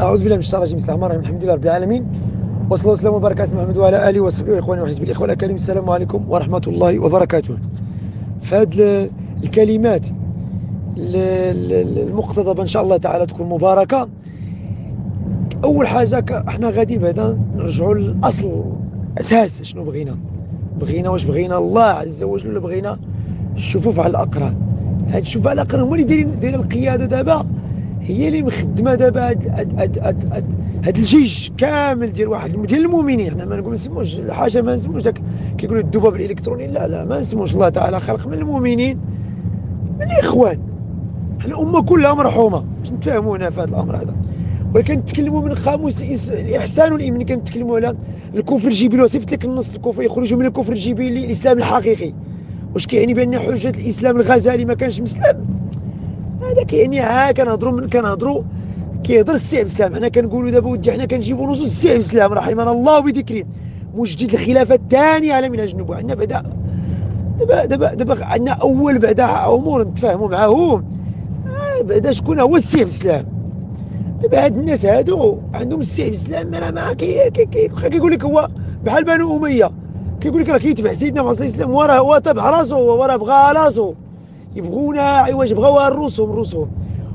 أعوذ بالله من الشيطان الرجيم. بسم الله الحمد لله رب العالمين. وصلى الله وسلم وبارك على محمد وعلى آله وصحبه وإخواني وحزب الإخوة الأكارم. السلام عليكم ورحمة الله وبركاته. فهاد الكلمات المقتضبة إن شاء الله تعالى تكون مباركة. أول حاجة إحنا غادي بعدا نرجعوا للأصل أساس شنو بغينا. بغينا واش بغينا؟ الله عز وجل ولا بغينا. الشفوف على الأقران. هاد الشفوف على الأقران. هما اللي دايرين دايرين القيادة دابا. هي اللي مخدمة دابا هاد, هاد, هاد, هاد, هاد, هاد الجيش كامل ديال واحد ديال المؤمنين. حنا ما نقول نسموش الحاجة ما نسموش داك كيقولوا الذباب الإلكتروني. لا لا ما نسموش. الله تعالى خلق من المؤمنين من الإخوان. الأمة كلها مرحومة. باش نتفاهموا هنا في هذا الأمر هذا. ولكن نتكلموا من قاموس الإحسان والإيمان. كنتكلموا على الكفر الجبلي. وصفت لك النص الكفر يخرج من الكفر الجبلي للاسلام الحقيقي. واش كيعني بأن حجة الإسلام الغزالي ما كانش مسلم؟ هذا كيعني ها كنهضروا من كنهضروا كيهضر السي عبد السلام. حنا كنقولوا دابا ودي حنا كنجيبوا نصوص السي عبد السلام رحمنا الله بذكره مجدد الخلافة الثانية على منهج النبوة. عندنا بعدا دابا دابا دابا عندنا أول بعدا امور نتفاهموا معاهم. آه بعدا شكون هو السي عبد السلام؟ دابا هاد الناس هادو عندهم السي عبد السلام راه ما كي كي كيقول لك هو بحال بنو أمية. كيقول لك راه كيتبع سيدنا محمد صلى الله عليه وسلم وراه هو تبع راسو وراه بغى راسو. يبغونا عوج بغاو الرسوم رسوم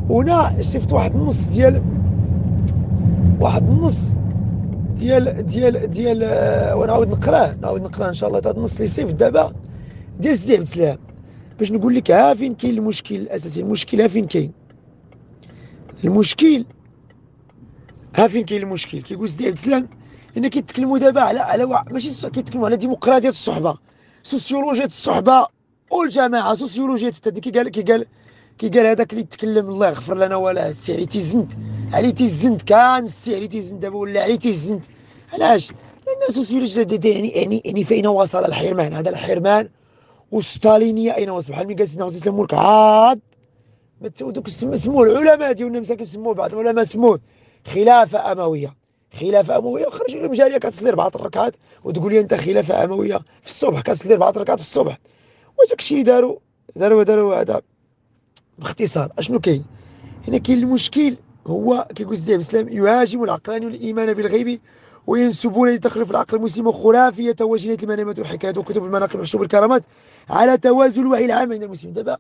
هنا شفت واحد النص ديال واحد النص ديال ديال ديال آه، ونعاود نقراه نعاود نقراه إن شاء الله. هذا النص اللي صيفط دابا ديال سيدي عبد السلام باش نقول لك ها فين كاين المشكل الأساسي؟ المشكل ها فين كاين؟ المشكل ها فين كاين المشكل؟ كيقول سيدي عبد السلام هنا كيتكلموا دابا على على ماشي كيتكلموا على ديمقراطية الصحبة سوسيولوجيا الصحبة. والجماعه سوسيولوجيا كي قال كي قال كي قال هذاك اللي تكلم الله يغفر لنا ولا السي علي تيزنت. علي تيزنت كان السي علي تيزنت دابا ولا علي تيزنت. علاش؟ لأن سوسيولوجيا يعني يعني يعني فين وصل الحرمان؟ هذا الحرمان والستالينيه أين وصل؟ بحال ملي قال سيدنا حسين الملك عاد دوك سموه العلماء ديالنا مساكن سموه بعض العلماء سموه خلافة أموية. خلافة أموية وخرجوا لهم جاريه كتصلي أربعة الركعات وتقول لي أنت خلافة أموية في الصبح كتصلي أربعة الركعات في الصبح. وداك الشيء داروا داروا داروا هذا باختصار. أشنو كاين؟ هنا كاين المشكل هو كيقول سيدي الاسلام يهاجم العقلاني والإيمان بالغيب وينسبون لتخلف العقل المسلم خرافيه وجنيه المنامات والحكايات وكتب المناقب والحشوب الكرامات على توازن الوعي العام عند المسلمين. دابا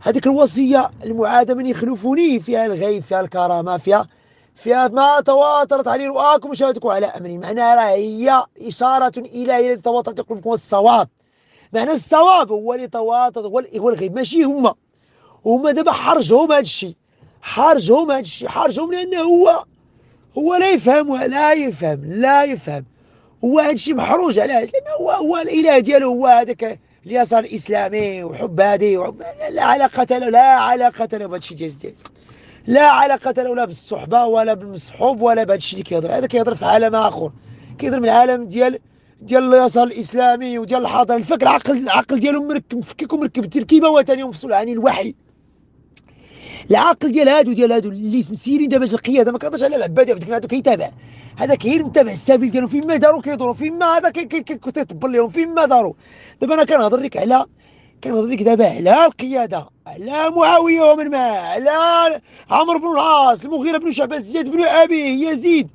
هذيك الوصية المعادة من يخلفوني فيها الغيب فيها الكرامة فيها فيها ما تواترت عليه رؤاكم وشهادتكم على أمر معناها راه هي إشارة إلى التي تواترت قلوبكم الصواب. معنى الصواب هو اللي تواتر هو الغيب ماشي هما. هما دابا حرجهم هذا الشيء. حرجهم هذا الشيء. حرجهم لأنه هو هو لا يفهم لا يفهم لا يفهم. هو هذا الشيء محروج علاش لأنه هو هو الإله ديالو هو هذاك اليسار الإسلامي وحب هذه لا علاقة له لا علاقة له بهذا الشيء ديال لا علاقة له لا بالصحبة ولا بالمصحوب ولا بهذا الشيء اللي كيهضر. هذا كيهضر في عالم آخر. كيهضر من العالم ديال ديال اليسار الاسلامي وديال الحاضر الفك العقل العقل ديالو مركب مفكك ومركب تركيبة وثانيه مفصول عن الوحي. العقل ديال هادو ديال هادو اللي مسيرين دابا القيادة ما كنهضرش على العباد هادو كيتابع. هذا كاين متابع السبيل ديالهم فيما داروا كيدوروا فيما هذا كيتبر لهم فيما داروا. دابا أنا كنهضر لك على كنهضر لك دابا على القيادة على معاوية ومن معاه على عمرو بن العاص المغيرة بن شعبه زياد بن أبي يزيد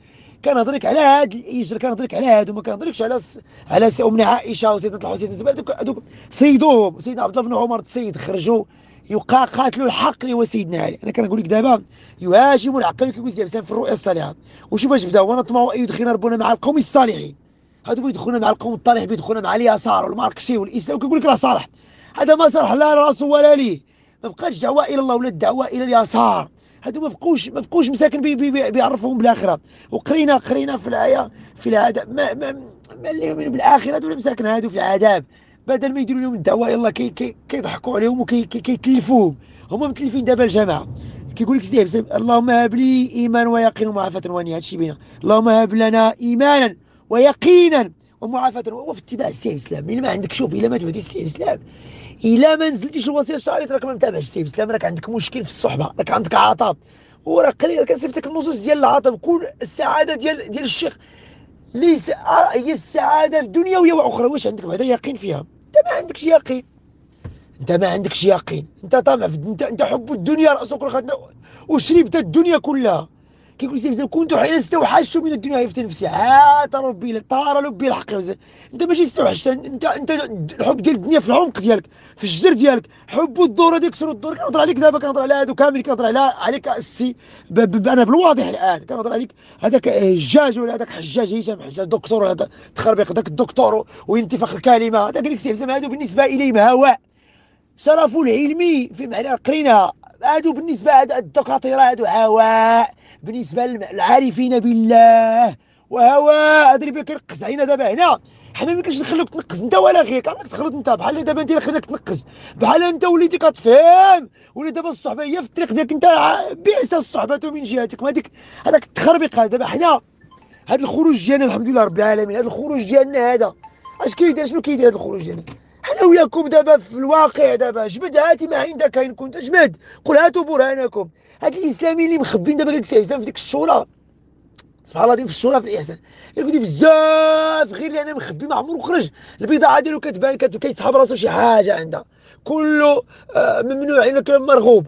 كنهضرك على هاد الإجر كنهضرك على هادو ما كنهضركش على على ام عائشة وسيدنا الحسين هذوك هذوك صيدوهم سيدنا عبد الله بن عمر تصيد خرجوا يقاتلوا الحق اللي هو سيدنا علي. أنا كنقول لك دابا يهاجم العقل كيقول سي في الرؤيا الصالحة. وش باش بداو ونطمع أن يدخلنا ربنا مع القوم الصالحين. هادو بيدخلون مع القوم الطالح بيدخلون مع اليسار والماركسي والإسلام وكيقول لك راه صالح. هذا ما صالح لا راسه ولا ليه ما بقاش دعوة إلى الله ولا الدعوة إلى اليسار. هادو ما بقوش ما بقوش مساكن بي بي بي بيعرفوهم بالآخرة. وقرينا قرينا في الايه في العذاب ما ما, ما اللي يؤمن بالآخرة هادو مساكن؟ هادو في العذاب بدل ما يديروا لهم الدعوة يلا كي كي كيضحكوا عليهم وكيتلفوهم هما متلفين دابا الجماعة. كيقول لك سيدي اللهم هب لي إيمان ويقين ومعافاة ونيه هادشي بينا. اللهم هب لنا إيمانا ويقينا ومعافاة. هو في اتباع السيد الاسلام إلا ما عندك شوف إلا ما تبعتي السيد الاسلام إلا ما نزلتيش الوصية الشرعيه راك ما متابعش السيد الاسلام راك عندك مشكل في الصحبة راك عندك عطب وراه قليل كنصيفط لك النصوص ديال العطب كون السعادة ديال ديال الشيخ ليس آه هي السعادة الدنيويه وأخرى واش عندك بعدا يقين فيها؟ أنت ما عندكش يقين. أنت ما عندكش يقين. أنت طامع في أنت أنت حب الدنيا رأسك الخدمه وشربت الدنيا كلها. كيقول سي كنت حين استوحشت من الدنيا في نفسي. عاد ربي طار لبي الحق. انت ماشي استوحشت. انت انت الحب ديال الدنيا في العمق ديالك في الجدر ديالك. حب الدور هذيك كسر الدور كنهضر عليك دابا كنهضر على هادو كامل كنهضر على عليك السي أنا بالواضح الآن. كنهضر عليك. هذاك هجاج ولا هذاك حجاج هشام حجاج. دكتور هذا تخربيق. ذاك الدكتور وينتفخ الكلمة. هذاك زعما هادو بالنسبة إليهم. هواء شرف العلمي في معنى قرينها. هادو بالنسبة هادو الدكاتره هادو هواء بالنسبة للعارفين بالله وهواء. هذا اللي كينقص علينا دابا هنا. حنا ما كاينش نخلوك تنقص انت ولا غيرك عندك تخلط انت. بحال دابا انت اللي خليناك تنقص بحال انت وليتي كتفهم. ولي دابا الصحبة هي في الطريق ديالك. انت بئس الصحبة من جهتك. هذيك هذاك التخربيق دابا حنا هذا الخروج ديالنا الحمد لله رب العالمين. هذا الخروج ديالنا هذا. اش كيدير؟ شنو كيدير هذا الخروج ديالنا؟ حنا وياكم دابا في الواقع دابا جبد هاتي ما عندك كاين كنت جبد قول هاتوا برهانكم. هاد الاسلاميين اللي مخبين دابا قال لك الاسلام في ديك الشورى. سبحان الله في الشورى في الإحسان. يقول بزاف غير اللي أنا مخبي ما عمرو خرج البضاعه ديالو كتبان كيتسحب راسو شي حاجة عندها. كله آه ممنوع مرغوب.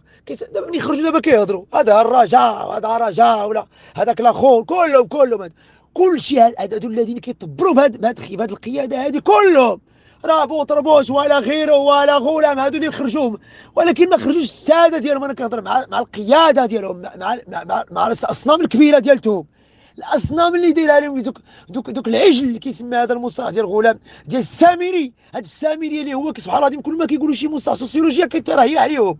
دابا ملي يخرجوا دابا كيهضروا. هذا الرجاء هذا رجاء ولا هذاك الآخر كلهم كلهم كل شيء هذو الذين كيطبروا بهذه القيادة هذه كلهم. راه بوطربوش ولا غيره ولا غولام اللي خرجوهم ولكن ما خرجوش السادة ديالهم. أنا كنهضر مع مع القيادة ديالهم مع مع, مع, مع الأصنام الكبيرة ديالتهم. الأصنام اللي دايرة عليهم دوك دوك دوك العجل اللي كيسمى هذا المصطلح ديال الغلام ديال السامري. هذا السامري اللي هو سبحان الله كل ما كيقولوا شي مصطلح سوسيولوجيا كيترهي عليهم.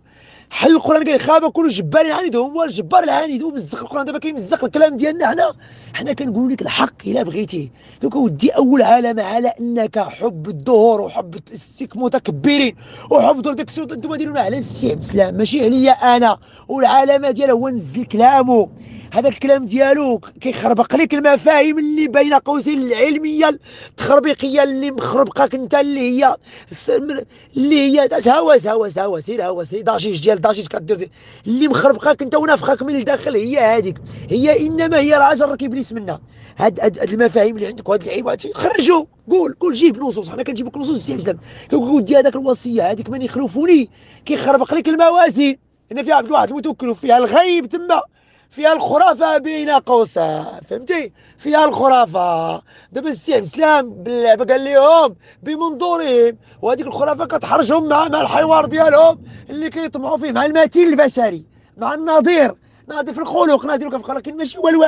حل القرآن خاب كل جبار عنيد هو الجبار العنيد هو مزق القرآن. دابا كيمزق الكلام ديالنا حنا. حنا كنقولوا لك الحق إلا بغيتي دوك ودي أول علامه على أنك حب الظهور وحب السيك متكبرين وحب دور ديك السلطه أنتم ديرونا على السي عبد السلام ماشي عليا أنا. والعلامه ديالها هو نزل كلامه. هذا الكلام ديالو كيخربق لك المفاهيم اللي بين قوسين العلمية التخربيقية اللي مخربقاك انت اللي هي اللي هي هواس هواس هواس سير سير ضجيج ديال ضجيج كدير اللي مخربقاك انت ونافخاك من الداخل هي هذيك هي إنما هي راجل راك ابليس منها. هاد, هاد المفاهيم اللي عندك وهاد العبارات خرجوا! قول قول جيب نصوص. حنا كنجيب لك نصوص كنقول ودي هذاك الوصية. هذيك من يخلفوني. كيخربق لك الموازين هنا فيها عبد الواحد المتوكل فيها الغيب تما. فيها الخرافة بين قوسين فهمتي؟ فيها الخرافة. دابا السي الاسلام باللعبة قال لهم بمنظورهم وهذيك الخرافة كتحرجهم مع مع الحوار ديالهم اللي كيطمعوا فيه مع المثيل البشري مع النظير. ناظر في الخلق ناظر في الخلق. لكن ماشي والو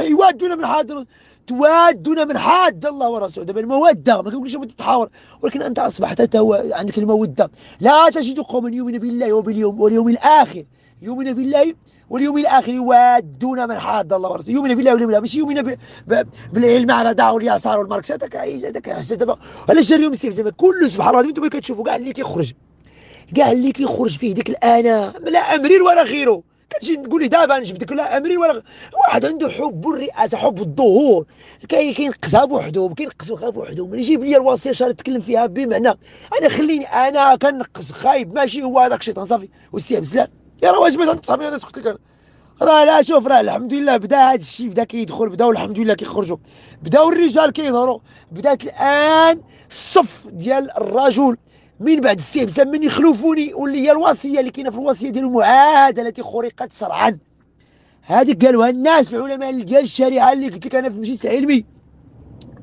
يوادون من حاد توادون من حاد الله ورسوله. دابا المودة ما كنقولش تتحاور ولكن أنت أصبحت عندك المودة. لا تجد قوما يؤمن بالله وباليوم واليوم الآخر يؤمن بالله واليوم الآخر يوادون من حاد الله ورسوله. يؤمن بالله واليوم الآخر. ماشي يؤمن بالعلم على دعوه واليسار والماركس هذاك هذاك دابا علاش اليوم السيف كله سبحان الله. أنتم كتشوفوا كاع اللي كيخرج كاع اللي كيخرج فيه ديك الانا لا امرير ولا غيره كتجي تقول لي دابا نجبدك لا امري ولا واحد عنده حب الرئاسة حب الظهور. كينقصها بوحدو كينقصوها بوحدو من يجيب لي الوصية شهر نتكلم فيها بمعنى. أنا خليني أنا كنقص خايب. ماشي هو هذاك الشيطان صافي. والسي بسلام يا راه واش بغيت نقصها أنا سكت لك راه لا شوف راه الحمد لله بدأ هذا الشيء بدأ كيدخل بداو الحمد لله كيخرجوا. بداو الرجال كيظهروا بدأت الآن الصف ديال الرجل. من بعد السي من يخلفوني واللي هي الوصية اللي كاينة في الوصية ديال المعاهدة التي خرقت شرعا. هذيك قالوها الناس العلماء ديال الشريعة اللي قلت لك أنا في المجلس العلمي.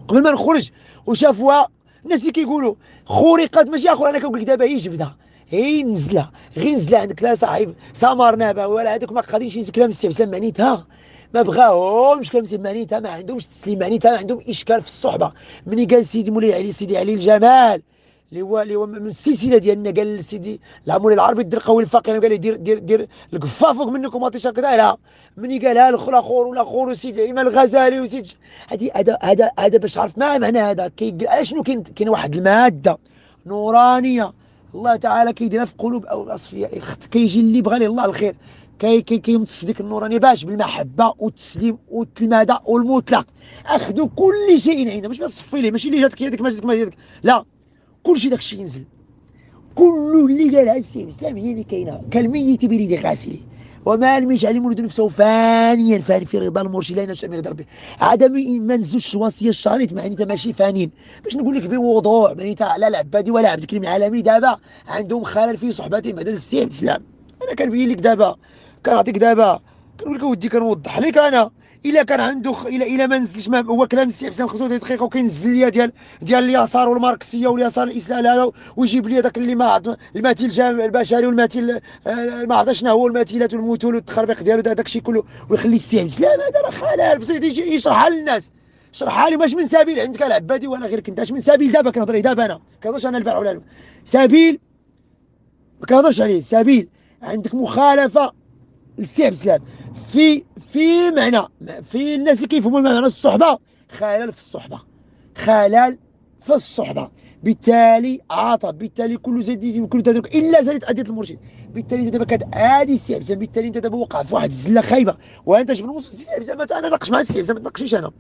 قبل ما نخرج وشافوها الناس اللي كيقولوا خرقت ماشي اخو أنا كنقول لك دابا هي جبدها. هي نزلة. غير نزلة عندك لا صاحب. سمر نابا ولا هذوك ما قادينش يسكلها من السي معنيتها ما بغاهمش كلام معنيتها ما عندهمش تسليم. معنيتها ما عندهم إشكال في الصحبة. ملي قال سيدي مولاي علي سيدي علي الجمال. اللي هو اللي هو من السلسلة ديالنا قال سيدي العمول العربي دير قوي الفقير. قال لي دير دير دير القفا فوق منكم ما كذا لا. مني قالها الآخر والاخر وسيدي ايمان الغزالي وسيدي. هذه هذا هذا هذا باش عرف ما معنى هذا؟ كي شنو كاين كاين واحد المادة نورانية الله تعالى كيديرها في قلوب أو الاصفياء كيجي اللي بغى ليه الله الخير. كي كي كيمتص ديك النورانيه باش بالمحبة والتسليم والتلماذه والمطلق. اخذوا كل شيء عندنا مش تصفي ليه. ماشي اللي جاتك يدك ما جاتك ما يدك لا كلشي داكشي ينزل. كل اللي قالها السي الاسلام هي اللي كاينة. كالميت بريد غاسله وما لم يجعل يمرد نفسه فانيا فاني في رضا المرشد لا ينسى من ربه عدم ما نزلش الوصيه الشريط معناتها ماشي فانين باش نقول لك بوضوح معناتها لا العبادي ولا عبد الكريم العالمي دابا عندهم خلل في صحبتهم بعد السي الاسلام أنا كنبين لك دابا كنعطيك دابا كنقول لك اودي كنوضح لك أنا. إلا كان عنده. الا إلا ما نزلش ما هو كلام السي حسام 35 دقيقة وكينزل ليا ديال ديال اليسار والماركسية واليسار الإسلام هذا ويجيب لي داك اللي ما المثيل الجامع البشري والمثيل آه، ما عرفت شنو هو المثيلات والمثول والتخربيق ديالو داك الشيء كله ويخلي السي الاسلام هذا راه خلال بسيط يشرحها للناس شرحها لي واش من سبيل عندك العبادي وأنا غير كنت اش من سبيل دابا كنهضر دابا أنا كنهضرش أنا البارح ولا سبيل ما كنهضرش عليه سبيل عندك مخالفة للسي الاسلام في في معنى في الناس اللي كيفهموا المعنى الصحبة خلل في الصحبة. خلل في الصحبة. بالتالي عطى بالتالي كل زيد كل تدرك إلا زالت أدية المرشد. بالتالي انت دابا كتعادي السي حسام بالتالي انت دابا وقع في واحد الزلة خايبة وأنت جبت نص السي حسام أنا ناقش مع السي حسام ما تناقشيش أنا.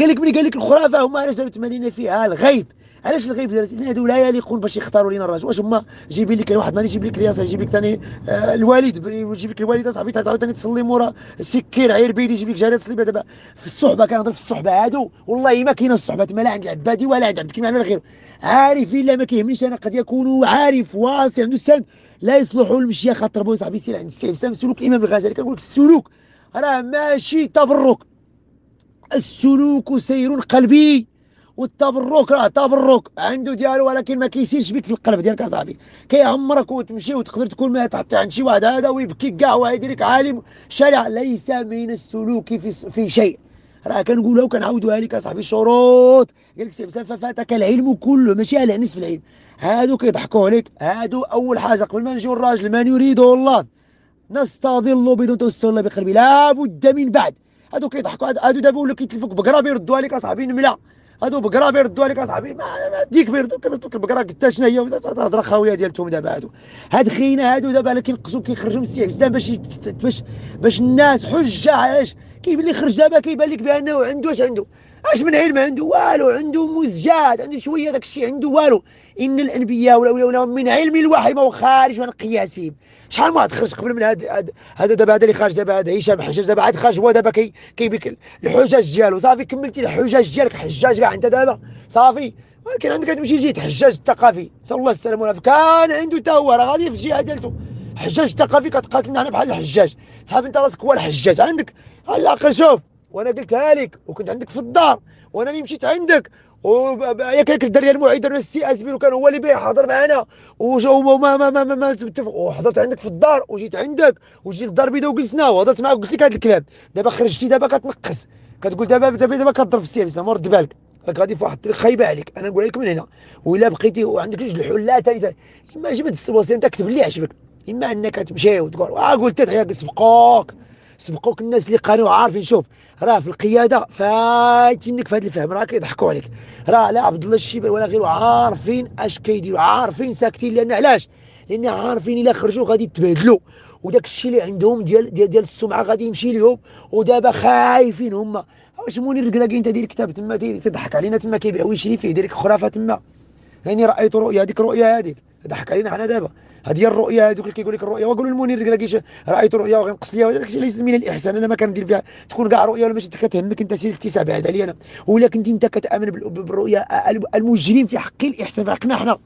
قال لك ملي قال لك الخرافة هما رسالة تمانين فيها الغيب. علاش الغيب دارت لأن هادو لا يليقون باش يختاروا لنا الراجل. واش هما؟ جايبين لك واحد نهار يجيب لك الياسر يجيب لك ثاني آه الوالد يجيب لك الوالد اصاحبي تعاود ثاني تصلي مورا سكير عيربيد يجيب لك جاريه تصلي دابا في الصحبة كنهضر في الصحبة هادو والله ما كاينة الصحبة ما لا عند العبادي ولا عند عبد الكريم ولا غيره عارفين لا ما كيهمنيش أنا قد يكونوا عارف واصل عنده السند لا يصلحوا المشية خاطر بو صاحبي سير عند السيف. سام سلوك الإمام الغزالي كنقول لك السلوك راه ماشي تبرك. السلوك سير قلبي. والتبرك راه تبرك. عنده ديالو ولكن ما كيسيرش بك في القلب ديالك اصاحبي كيعمرك وتمشي وتقدر تكون ما تحت عند شي واحد. هذا ويبكي كاع ويدير لك عالم شرع. ليس من السلوك في في شيء. راه كنقولها وكنعاودوها لك اصاحبي شروط. قال لك سي حسين ففاتك العلم كله ماشي على نصف العلم. هادو كيضحكوا عليك. هادو أول حاجة. قبل ما نجيو الراجل من يريده الله. نستظل بدون توسل بقلبي. لا بد من بعد. هادو كيضحكوا. هادو دابا ولاو كيتلفوك بقرا بيردوا عليك اصاحبي نملا هادو بقرا بيردوا عليك اصاحبي ما ديك بيردوا كيردوك البقرا قلت شنو هي الهضره خاويه ديالتهم دابا هادو. هاد خينا هادو دابا الا كينقصوا كيخرجوا من السياسة باش باش باش الناس حجة علاش كيبان لي خرج دابا كيبان لك بأنه عنده اش عنده؟ اش من علم عنده والو؟ عنده مزجات عنده شوية داك الشيء عنده والو. إن الأنبياء ولا من علم الوحي هو خارج عن قياسهم. شحال ما تخرج قبل من هذا هذا دابا هذا اللي خارج دابا هذا هشام حجاج دابا عاد خارج هو دابا كي كيبيك الحجاج ديالو. صافي كملتي الحجاج ديالك حجاج كاع انت دابا. صافي. ولكن عندك تمشي تجي تحجاج الثقافي. نسال الله السلامه والعافيه كان عنده حتى هو راه غادي في الجهة ديالته حجاج الثقافي كتقاتلنا حنا بحال الحجاج. صافي انت راسك هو الحجاج. عندك على الأقل شوف وأنا قلتها لك وكنت عندك في الدار. وأنا اللي مشيت عندك. وياك هيك الدرية المعيدة السي اسبير كان هو اللي بيه حاضر معنا وجا ما ما ما ما, ما وحضرت عندك في الدار وجيت عندك. وجيت للدار البيضاء وجلسنا. وهضرت معاك وقلت لك هذا الكلام. دابا خرجتي دابا كتنقص. كتقول دابا دابا دابا كضرب في السي رد بالك. راك غادي في واحد الطريق خايبة عليك. أنا نقول لك من هنا. وإلا بقيتي وعندك جوج الحلات ثالثه إما جبد السبوسي أنت كتب اللي عجبك. إما أنك تمشي وتقول آه قلت لك سبقوك. سبقوك الناس اللي قالوا عارفين شوف راه في القيادة فايتينك في هذا الفهم راه كيضحكوا عليك. راه لا عبد الله الشيبان ولا غيره عارفين اش كيديروا عارفين ساكتين لأن علاش؟ لأن عارفين إلا خرجوا غادي يتبادلوا. وداك الشيء اللي عندهم ديال ديال, ديال السمعة غادي يمشي لهم ودابا خايفين هما واش موني الركلاكي أنت دير كتاب تما تضحك علينا تما كيبيع ويشري فيه دير خرافة تما. يعني رأيت رؤيا هذيك رؤيا هذيك. ضحك علينا حنا دابا. هذه الرؤيا هذوك اللي كيقول لك الرؤيا وقولوا المنير كلاكيش رأيت رؤيا وغنقص ليا داكشي ليس من الإحسان. أنا ما كندير فيها. تكون كاع رؤيا ولا ماشي كتهمك أنت سير اكتساب. هذا لي أنا. ولا كنت أنت كتأمن بالرؤيا المجرم في حق الإحسان في حقنا حنا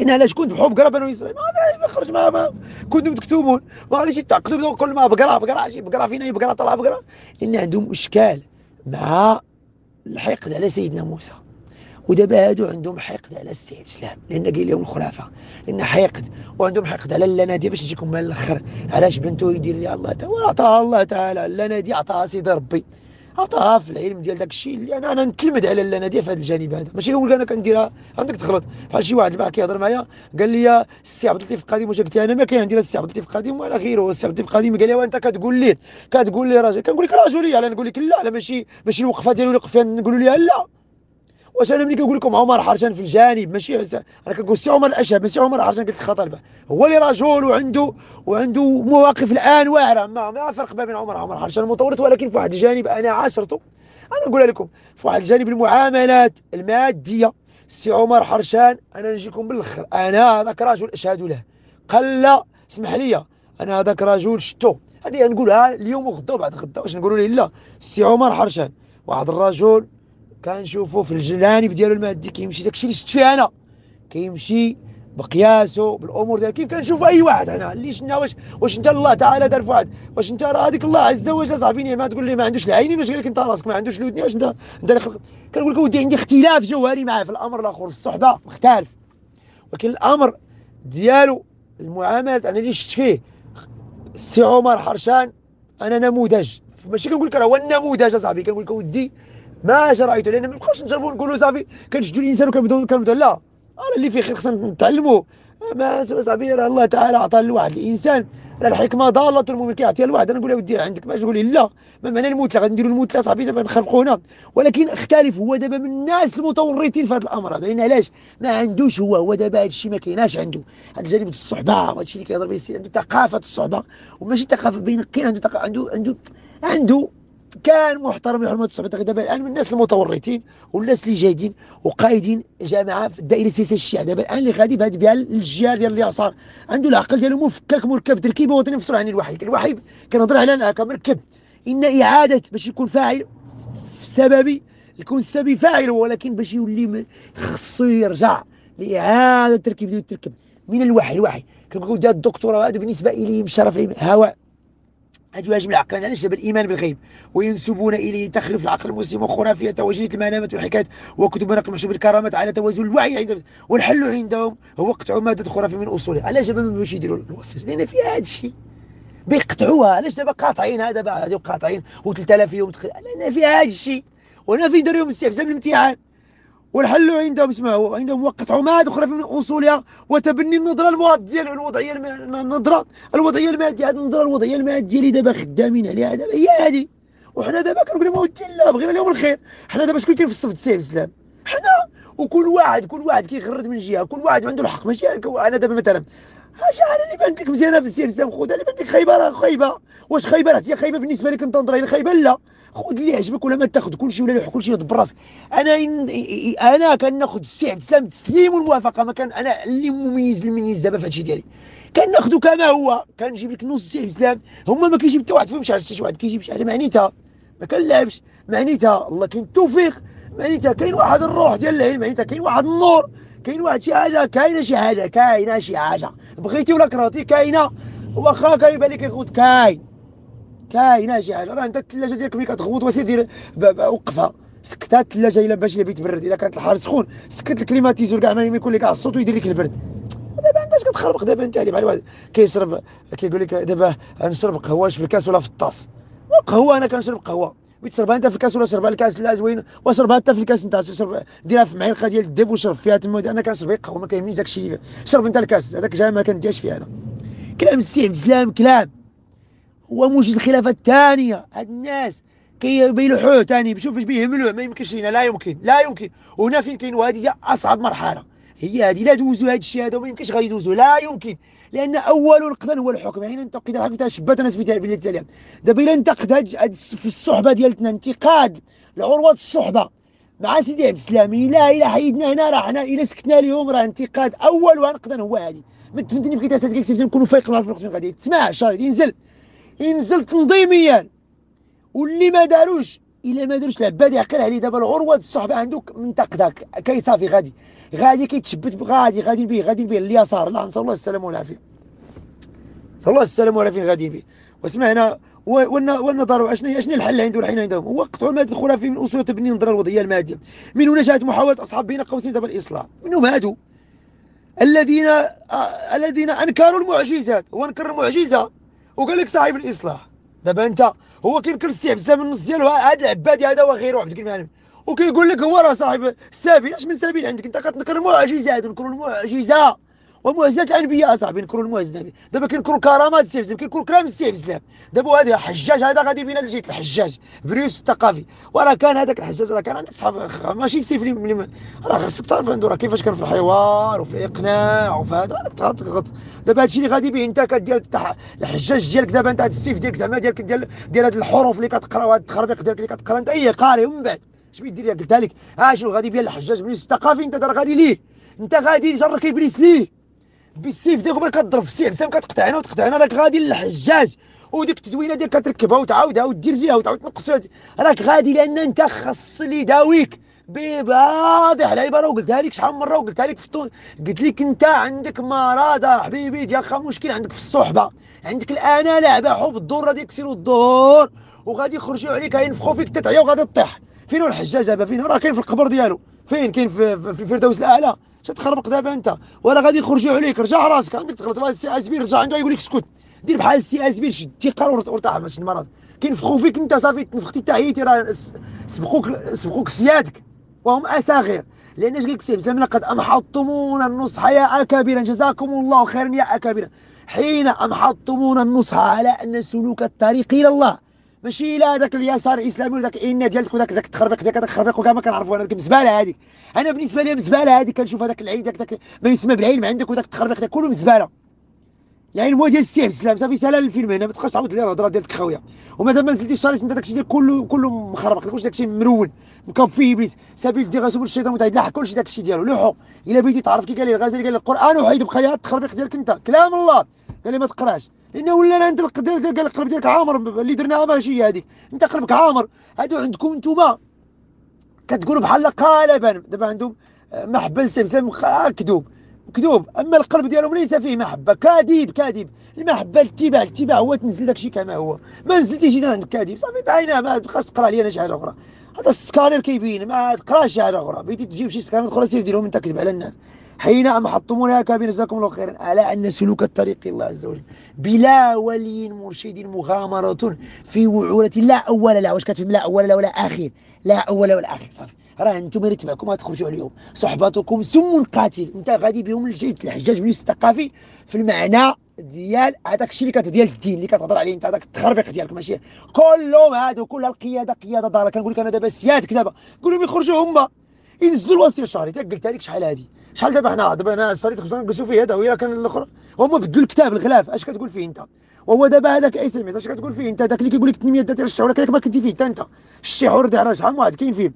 إن علاش كنت بحب قرا بنو إسرائيل؟ ما خرج ما, ما كنتم تكتبون ما غاديش تعقدوا كل ما بقرا بقرا شي بقرا فينا بقرا طلع بقرا. لأن عندهم إشكال مع الحقد على سيدنا موسى. ودابا هادو عندهم حقد على السي الاسلام لأن قايل لهم الخلافة لأن حقد وعندهم حقد على اللنادي باش نجيكم من الأخر. علاش بنتو يدير لي الله تعالى؟ عطاها الله تعالى اللنادي عطاها سيدي ربي. عطاها في العلم ديال داك الشيء اللي أنا أنا نتلمد على اللنادي في هذا الجانب هذا. ماشي نقول أنا كنديرها عندك تغلط. بحال شي واحد البارح كيهضر معايا قال لي السي عبد اللطيف القديم واش قلت أنا ما كاين عندي السي عبد اللطيف القديم ولا غيره. السي عبد اللطيف القديم قال لي وأنت كتقول لي كتقول لي راجل. كنقول لك رجليه لا نقول لك لا لا ماشي ماشي الوقفة ديالو اللي وقف نقولوا لها لا. واش أنا ملي كنقول لكم عمر حرشان في الجانب ماشي أنا كنقول سي عمر الاشهب ماشي عمر حرشان قلت خطا البحث هو اللي رجل وعنده وعنده مواقف الآن واعرة. ما, ما فرق بين عمر عمر حرشان متورط ولكن في واحد الجانب أنا عاشرته. أنا نقول لكم في واحد الجانب المعاملات المادية. سي عمر حرشان أنا نجيكم بالأخر. أنا هذاك رجل اشهد له؟ قل اسمح لي. أنا هذاك رجل شتو. هذه نقولها اليوم وغدا وبعد غدا. واش نقولوا لي لا؟ سي عمر حرشان واحد الرجل كنشوفو في الجانب ديالو المادي كيمشي داكشي اللي شفت فيه أنا كيمشي بقياسه بالأمور ديال كيف كنشوف أي واحد هنا؟ اللي شنا واش واش انت الله تعالى دار فواحد واش انت راه هذيك الله عز وجل؟ صاحبي ما تقول لي ما عندوش العينين واش قال لك انت راسك ما عندوش الودنين واش انت انت كنقول لك ودي عندي اختلاف جوهري معاه في الأمر الآخر في الصحبة مختلف. ولكن الأمر ديالو المعاملة أنا اللي شفت فيه السي عمر حرشان أنا نموذج. ماشي كنقول لك راه هو النموذج اصاحبي كنقول لك ودي ما رأيته لأن ما نبقاوش نجربوا نقولوا صافي كنشدوا الإنسان وكنبداو كنبداو لا راه اللي فيه خير خصنا نتعلموا. ما صاحبي راه الله تعالى عطى لواحد الإنسان راه الحكمة ضالة المؤمن كيعطيها لواحد. أنا نقول له ودي عندك باش تقول لي لا ما معنى الموت غادي نديروا الموت صاحبي دابا نخلقونا. ولكن اختلف هو دابا من الناس المتورطين في هذا الأمر هذا. لأن علاش؟ ما عندوش هو هو دابا هذا الشيء ما كايناش عنده. هذا الجانب الصحبة وهذا الشيء اللي كيهضر به عنده ثقافة الصحبة وماشي ثقافة بين عنده عنده عنده عنده كان محترم يحرم الصحبه دابا الآن من الناس المتورطين والناس اللي جايدين وقايدين جامعة في الدائرة السياسية الشيعة. دابا الآن اللي غادي بهذا الجهة ديال اليسار عنده العقل ديالو مفكك مركب. تركيبة وطني مفصول عن الوحي. الوحي كنهضر على هكا مركب إن إعادة باش يكون فاعل في سببي يكون السبب فاعل ولكن باش يولي خصو يرجع لإعادة تركيب ديال التركب من الوحي الوحي. كنقول ديال الدكتوراه. هذا بالنسبة الي بشرف هواء. هذا واجب العقل علاش دابا الايمان بالغيب وينسبون إليه تخلف العقل المسلم وخرافية وجنيه المنامات والحكايات وكتب نقل محسوب الكرامات على توازن الوعي عندهم والحل عندهم هو قطع مادة الخرافه من أصولها. علاش دابا ما باش يديروا الوصف لأن في هذا الشيء. بيقطعوها. علاش دابا قاطعين؟ دابا هذه قاطعين. و3000 يوم لأن في هذا الشيء. وأنا في دار يوم استحسان الامتحان والحل عندهم اسمعوا عندهم وقت عماد أخرى من اصولها وتبني النظرة الماديه الوضعية النظرة الوضعية المادية. هذه النظرة الوضعية المادية اللي دابا خدامين عليها دابا هي هذه وحنا دابا كنقول لهم لا بغينا لهم الخير. حنا دابا شكون كاين في الصف السيف الاسلام حنا. وكل واحد كل واحد كيغرد من جهة كل واحد عنده الحق. ماشي أنا دابا مثلا شحال اللي بانت لك مزيانة في السيف الاسلام خذها اللي بانت لك خايبة راه خايبة. واش خايبة؟ راه هي خايبة بالنسبة لك أنت نظرة. خايبة لا. خذ اللي يعجبك ولا ما تاخذ كل شيء ولا يروح كل شيء يضب راسك أنا إن أنا كناخذ السي عبد السلام التسليم والموافقة ما كان أنا اللي مميز المميز دابا في هادشي ديالي. كناخذو كما هو كنجيب لك نص السي عبد السلام هما ما كيجيب حتى واحد فيهم شحال شي واحد كيجيب شحال معنيتها. ما كنلعبش معنيتها الله كاين التوفيق معنيتها كاين واحد الروح ديال العلم معنيتها كاين واحد النور كاين واحد شي حاجة كاينة شي حاجة كاينة شي حاجة بغيتي ولا كرهتي كاينة. واخا كيبان لك كاين. كاينة شي حاجة. راه أنت الثلاجه ديالك ملي كتغوط وسير دير وقفها. سكتها الثلاجه إلا باش إلا بيت برد إلا كانت الحار سخون سكت ال climatiseur كاع ما يكون لك كاع الصوت ويدير لك البرد. دابا أنت اش كتخربق دابا أنت؟ بحال واحد كيشرب كيقول لك دابا نشرب قهوة في الكاس ولا في الطاس. قهوة أنا كنشرب قهوة. تشربها أنت في الكاس ولا شربها؟ الكاس لا زوين. وشربها انت في الكاس أنت تشرب ديرها في معلقة ديال الذهب وشرب فيها تما. أنا كنشرب غير قهوة ما كيهمنيش داك الشيء شرب أنت الكاس هذاك جا ما كنديرش فيه أنا. كلام السي عبد السلام كلام. هو موجود الخلافة الثانية. هاد الناس كيبينوا حوه ثاني بشوف اش بيهملوه. ما يمكنش لينا. لا يمكن لا يمكن. وهنا فين كاين وهذه هي أصعب مرحلة. هي هذه لا دوزوا هذا الشيء هذا وما يمكنش غادي يدوزوا. لا يمكن. لأن أول نقدا هو الحكم. يعني انتقد الحكم تاع شبات الناس بالله تعالى دابا إلا انتقد في الصحبة ديالتنا انتقاد لعروة الصحبة مع سيدي عبد السلام لا إلا حيدنا هنا راه حنا الا سكتنا لهم راه انتقاد أول ونقدا هو هذه ما تفهمتني في كتاسات ديالك نكونوا فايقين في الوقت فين غادي تسمع الشهر ينزل. ينزل تنظيميا واللي ما داروش إلا ما داروش العباد يعقل عليه دابا العروه الصحبه عندك من تقدك كي صافي غادي. غادي كيتشبت غادي غادي به غادي به اليسار الله نسال الله السلامه والعافية. نسال الله السلامه والعافية غادي به وسمعنا والنظر شنو شنو الحل عنده الحين عندهم. هو قطع الماده الخرافي من اصول تبني النظره الوضعية المادية. من هنا جاءت محاولة أصحاب بين قوسين دابا الإصلاح. منهم هادو. الذين آه الذين أنكروا المعجزات. وانكر المعجزة. وقال لك صاحب الإصلاح. دابا أنت هو كينكر السي السلام النص ديالو هذا العبادي هذا وغيره عبد الكريم وكيقول لك هو راه صاحب السابين اش من سابين عندك؟ أنت كتنكر المعجزات نكروا المعجزة. ومعجزات الانبياء صاحبي نكروا النبي دابا كنكروا كرامات السيف الاسلام كنكروا كرام السيف الاسلام دابا هذا حجاج هذا غادي بينا لجهه الحجاج. بريوس الثقافي. وراه كان هذاك الحجاج راه كان عنده صحاب ماشي السيف اللي راه خاصك تعرف عنده راه كيفاش كان في الحوار وفي الإقناع وفي هذا تغلط دابا هادشي اللي غادي به انت كدير الحجاج ديالك دابا انت هذا السيف ديالك زعما ديالك ديال ديال هاد الحروف اللي كتقرا وهاد التخربيق ديالك اللي كتقرا انت اي قاري ومن بعد. اش بيدير لك قلتها لك؟ ها شنو غادي بها الحجاج؟ بريوس الثقافي انت غادي ليه. انت غادي يجرك إبليس ليه. بالسيف ديالك برك كضرب في السيف سام كتقطع هنا وتقطع هنا راك غادي للحجاج. وديك التدوينة ديالك كتركبها وتعاودها ودير فيها وتعاود تنقص. راك غادي لأن أنت خاص اللي يداويك بواضح العباره وقلتها لك شحال من مرة وقلتها لك في الطول. قلت لك أنت عندك مرض حبيبي ديال مشكل عندك في الصحبة. عندك الانا لعبة حب الدور غادي يكسروا الدور. وغادي يخرجوا عليك ينفخوا فيك تتعيا وغادي تطيح. فين الحجاج دابا فين راه كاين في القبر ديالو. فين؟ كاين في, الفردوس الأعلى. تخربق دابا أنت. ولا غادي يخرجوا عليك. رجع راسك. عندك تغلط السي اسبي رجع عنده يقول لك اسكت. دير بحال السي اسبي شد ثقه وارتاح باش المرض. كينفخوا فيك أنت صافي. تنفختي طحتي. راه سبقوك سبقوك سيادك وهم أصاغر. لأن اش قال لك سيدي لقد امحضتمونا النصح يا اكابر جزاكم الله خيرا يا اكابر حين امحضتمونا النصح على أن سلوك الطريق إلى الله. ماشي إلى هذاك اليسار الإسلامي وذاك إن ديالك وذاك ذاك التخربيق ديالك هذاك التخربيق وكاع ما كنعرفوا أنا ديك مزبالة هذيك أنا بالنسبة لي مزبالة هذيك كنشوف هذاك العلم داك ما يسمى بالعلم عندك وذاك التخربيق داك كله مزبالة. يعني هو ديال السي عبد السلام صافي سالا الفيلم هنا ما تبقاش تعاود لي الهضرة ديالك خويا. ومادام ما نزلتيش شاريس انت داكشي ديال كله كله مخربق واش داكشي مرون مكب فيه إبليس. سبيل دي غاسول الشيطان متعيد لا كلشي داكشي ديالو. لوحو إلا بغيتي تعرف كي قال لي الغزالي قال القرآن وحيد لي التخربيق ديالك أنت. كلام الله. قال لي ما تقراش. لأنه ولا أنت القدر قال القلب ديالك عامر اللي درناها ماشي هذيك أنت قلبك عامر. هادو عندكم انتوما كتقولوا بحال قالبا دابا عندهم محبه للسمسم كذوب. كذوب. أما القلب ديالهم ليس فيه محبة. كاذب كاذب. المحبة الاتباع الاتباع هو تنزل داكشي كما هو. ما نزلتيش عندك كاذب. صافي باينه ما تبقاش تقرا لي أنا شي حاجة أخرى. هذا السكانر كيبين. ما تقراش شي حاجة أخرى. بغيتي تجيب شي سكانر أخرى سير ديرهم أنت كذب على الناس. حين امحضتمونا كابين جزاكم الله خيرا. على أن سلوك الطريق الله عز وجل. بلا ولي مرشد مغامرة في وعورة لا أول لا واش كتفهم؟ لا أول لا ولا آخر لا أول ولا آخر صافي. راه أنتم اللي تبعكم غتخرجوا اليوم. صحبتكم سم قاتل. أنت غادي بهم لجهة الحجاج بن الثقفي في المعنى ديال هذاك الشيء اللي ديال الدين اللي كتهضر عليه أنت هذاك التخربيق ديالك ماشي؟ كلهم هادو كلها القيادة قيادة دار كنقول لك أنا دابا سيادك دابا. قول لهم يخرجوا هما. ينزلوا الوصيه الشهري قلتها لك شحال هادي؟ شحال دابا حنا؟ دابا أنا صريت خصنا نجلسوا فيه هذا ويا كان الآخر هما بدلوا الكتاب الغلاف أش كتقول فيه أنت؟ وهو دابا هذاك ام اس أش كتقول فيه أنت؟ داك اللي كيقول لك 800 ديال الشهر ولكن ما كنتي فيه حتى أنت الشي حر ديال شحال واحد كاين فيه.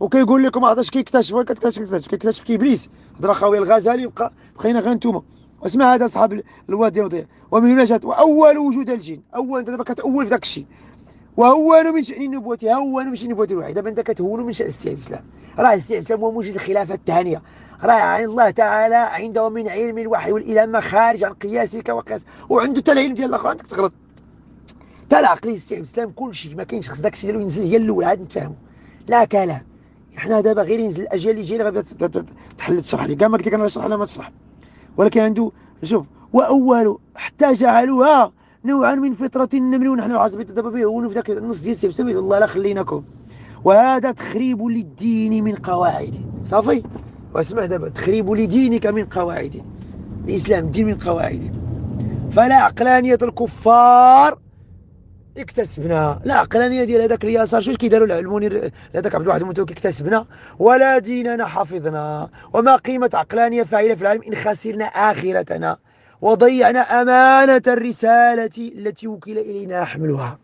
وكيقول لكم هذا اش كيكتشف كتكتشف كيكتشف كيكتشف كيبليس. هضره خاوي الغزالي بقى بقينا غير انتوما واسمع هذا أصحاب الوادي الوضيع ومن هنا جات وأول وجود الجن. اول أنت دابا كتأول في داك الشيء. وهون من شأن النبوة هون من شأن النبوة الوحيدة. دابا انت كتهون من شأن السي الإسلام. راه السي الإسلام هو موجود الخلافة الثانية. راه عن الله تعالى عنده من علم الوحي والإلهام خارج عن قياسك وقياس وعنده حتى العلم ديال الآخر عندك تغلط. حتى العقلية السي الإسلام كل شيء ما كاينش خص داك الشيء ديالو ينزل. هي الاولى عاد نتفاهموا. لا كلام. حنا دابا غير ينزل الأجيال اللي جاية غادي تحل تشرح لي. كاع ما قلت لك أنا نشرح لها ما تشرح. ولكن عنده شوف واول حتى جعلوها نوعا من فطرة النمل ونحن عصبة دابا بيهونوا في ذاك النص ديال سبسبيل الله لا خليناكم. وهذا تخريب للدين من قواعد. صافي؟ واسمع دابا تخريب لدينك من قواعد. الإسلام دين من قواعد. فلا عقلانية الكفار. اكتسبنا. لا عقلانية ديال هذاك اليسار شو كيداروا العلموني هذاك عبد الواحد المتوكل اكتسبنا. ولا ديننا حفظنا وما قيمة عقلانية فاعلة في العالم إن خسرنا آخرتنا. وضيعنا أمانة الرسالة التي وكل إلينا حملها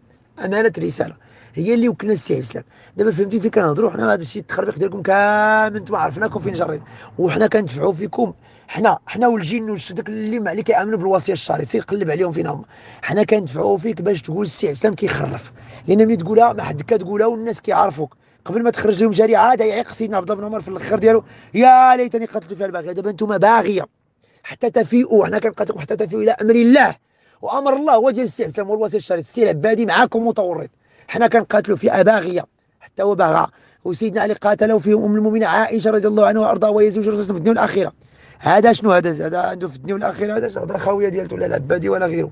أمانة الرسالة. هي اللي وكلنا السي الإسلام. دابا فهمتي فين كنهضروا حنا هذا الشيء التخربيق ديالكم كامل أنتم عرفناكم فين جرين وحنا كندفعوا فيكم. حنا حنا والجن داك اللي ما اللي كيأمنوا بالوصية الشرعية سير قلب عليهم فين هما حنا كندفعوا فيك باش تقول السي الإسلام كيخرف. لأن ملي تقولها ما حد كتقولها والناس كيعرفوك. قبل ما تخرج لهم جريعة عاد يعيق سيدنا عبد الله بن عمر في الآخر ديالو. يا ليتني قتلت في الباغية. دابا أنتم باغية. حتى تفيئوا. حنا كنقاتلكم حتى تفيئوا إلى أمر الله. وأمر الله هو ديال السي الاسلام والوصيه الشرعيه السي العبادي معاكم متورط. حنا كنقاتلوا الفئة الباغية. حتى هو باغى وسيدنا علي قاتلوا في أم المؤمنين عائشة رضي الله عنها وأرضاها وهي زوج الرسول في الدنيا والاخره هذا شنو؟ هذا هذا عنده في الدنيا والاخره هذا هضره خاويه ديالته. لا العبادي ولا غيره.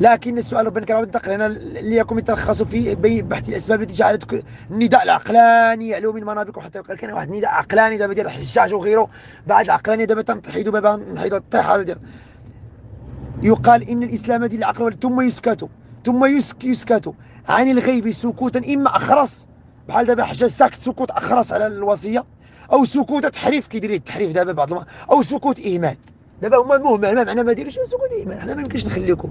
لكن السؤال ربنا كرام انتقل هنا ليكم يتلخص في بحث الأسباب التي جعلت النداء العقلاني يعلو من منابركم حتى يبقى كان واحد النداء عقلاني دابا ديال الحجاج وغيره بعد العقلاني دابا تنحيدوا بابا نحيدوا الطيح. هذا ديال يقال إن الإسلام دين العقل ثم يسكت ثم يسك يسكت عن الغيب سكوتا إما أخرس بحال دابا حجاج ساكت سكوت أخرس على الوصية أو سكوت تحريف. كيدير التحريف دابا بعض أو سكوت اهمال دابا هما المهمل ما معنى ما ديروش سكوت اهمال حنا ما يمكنش نخليكم.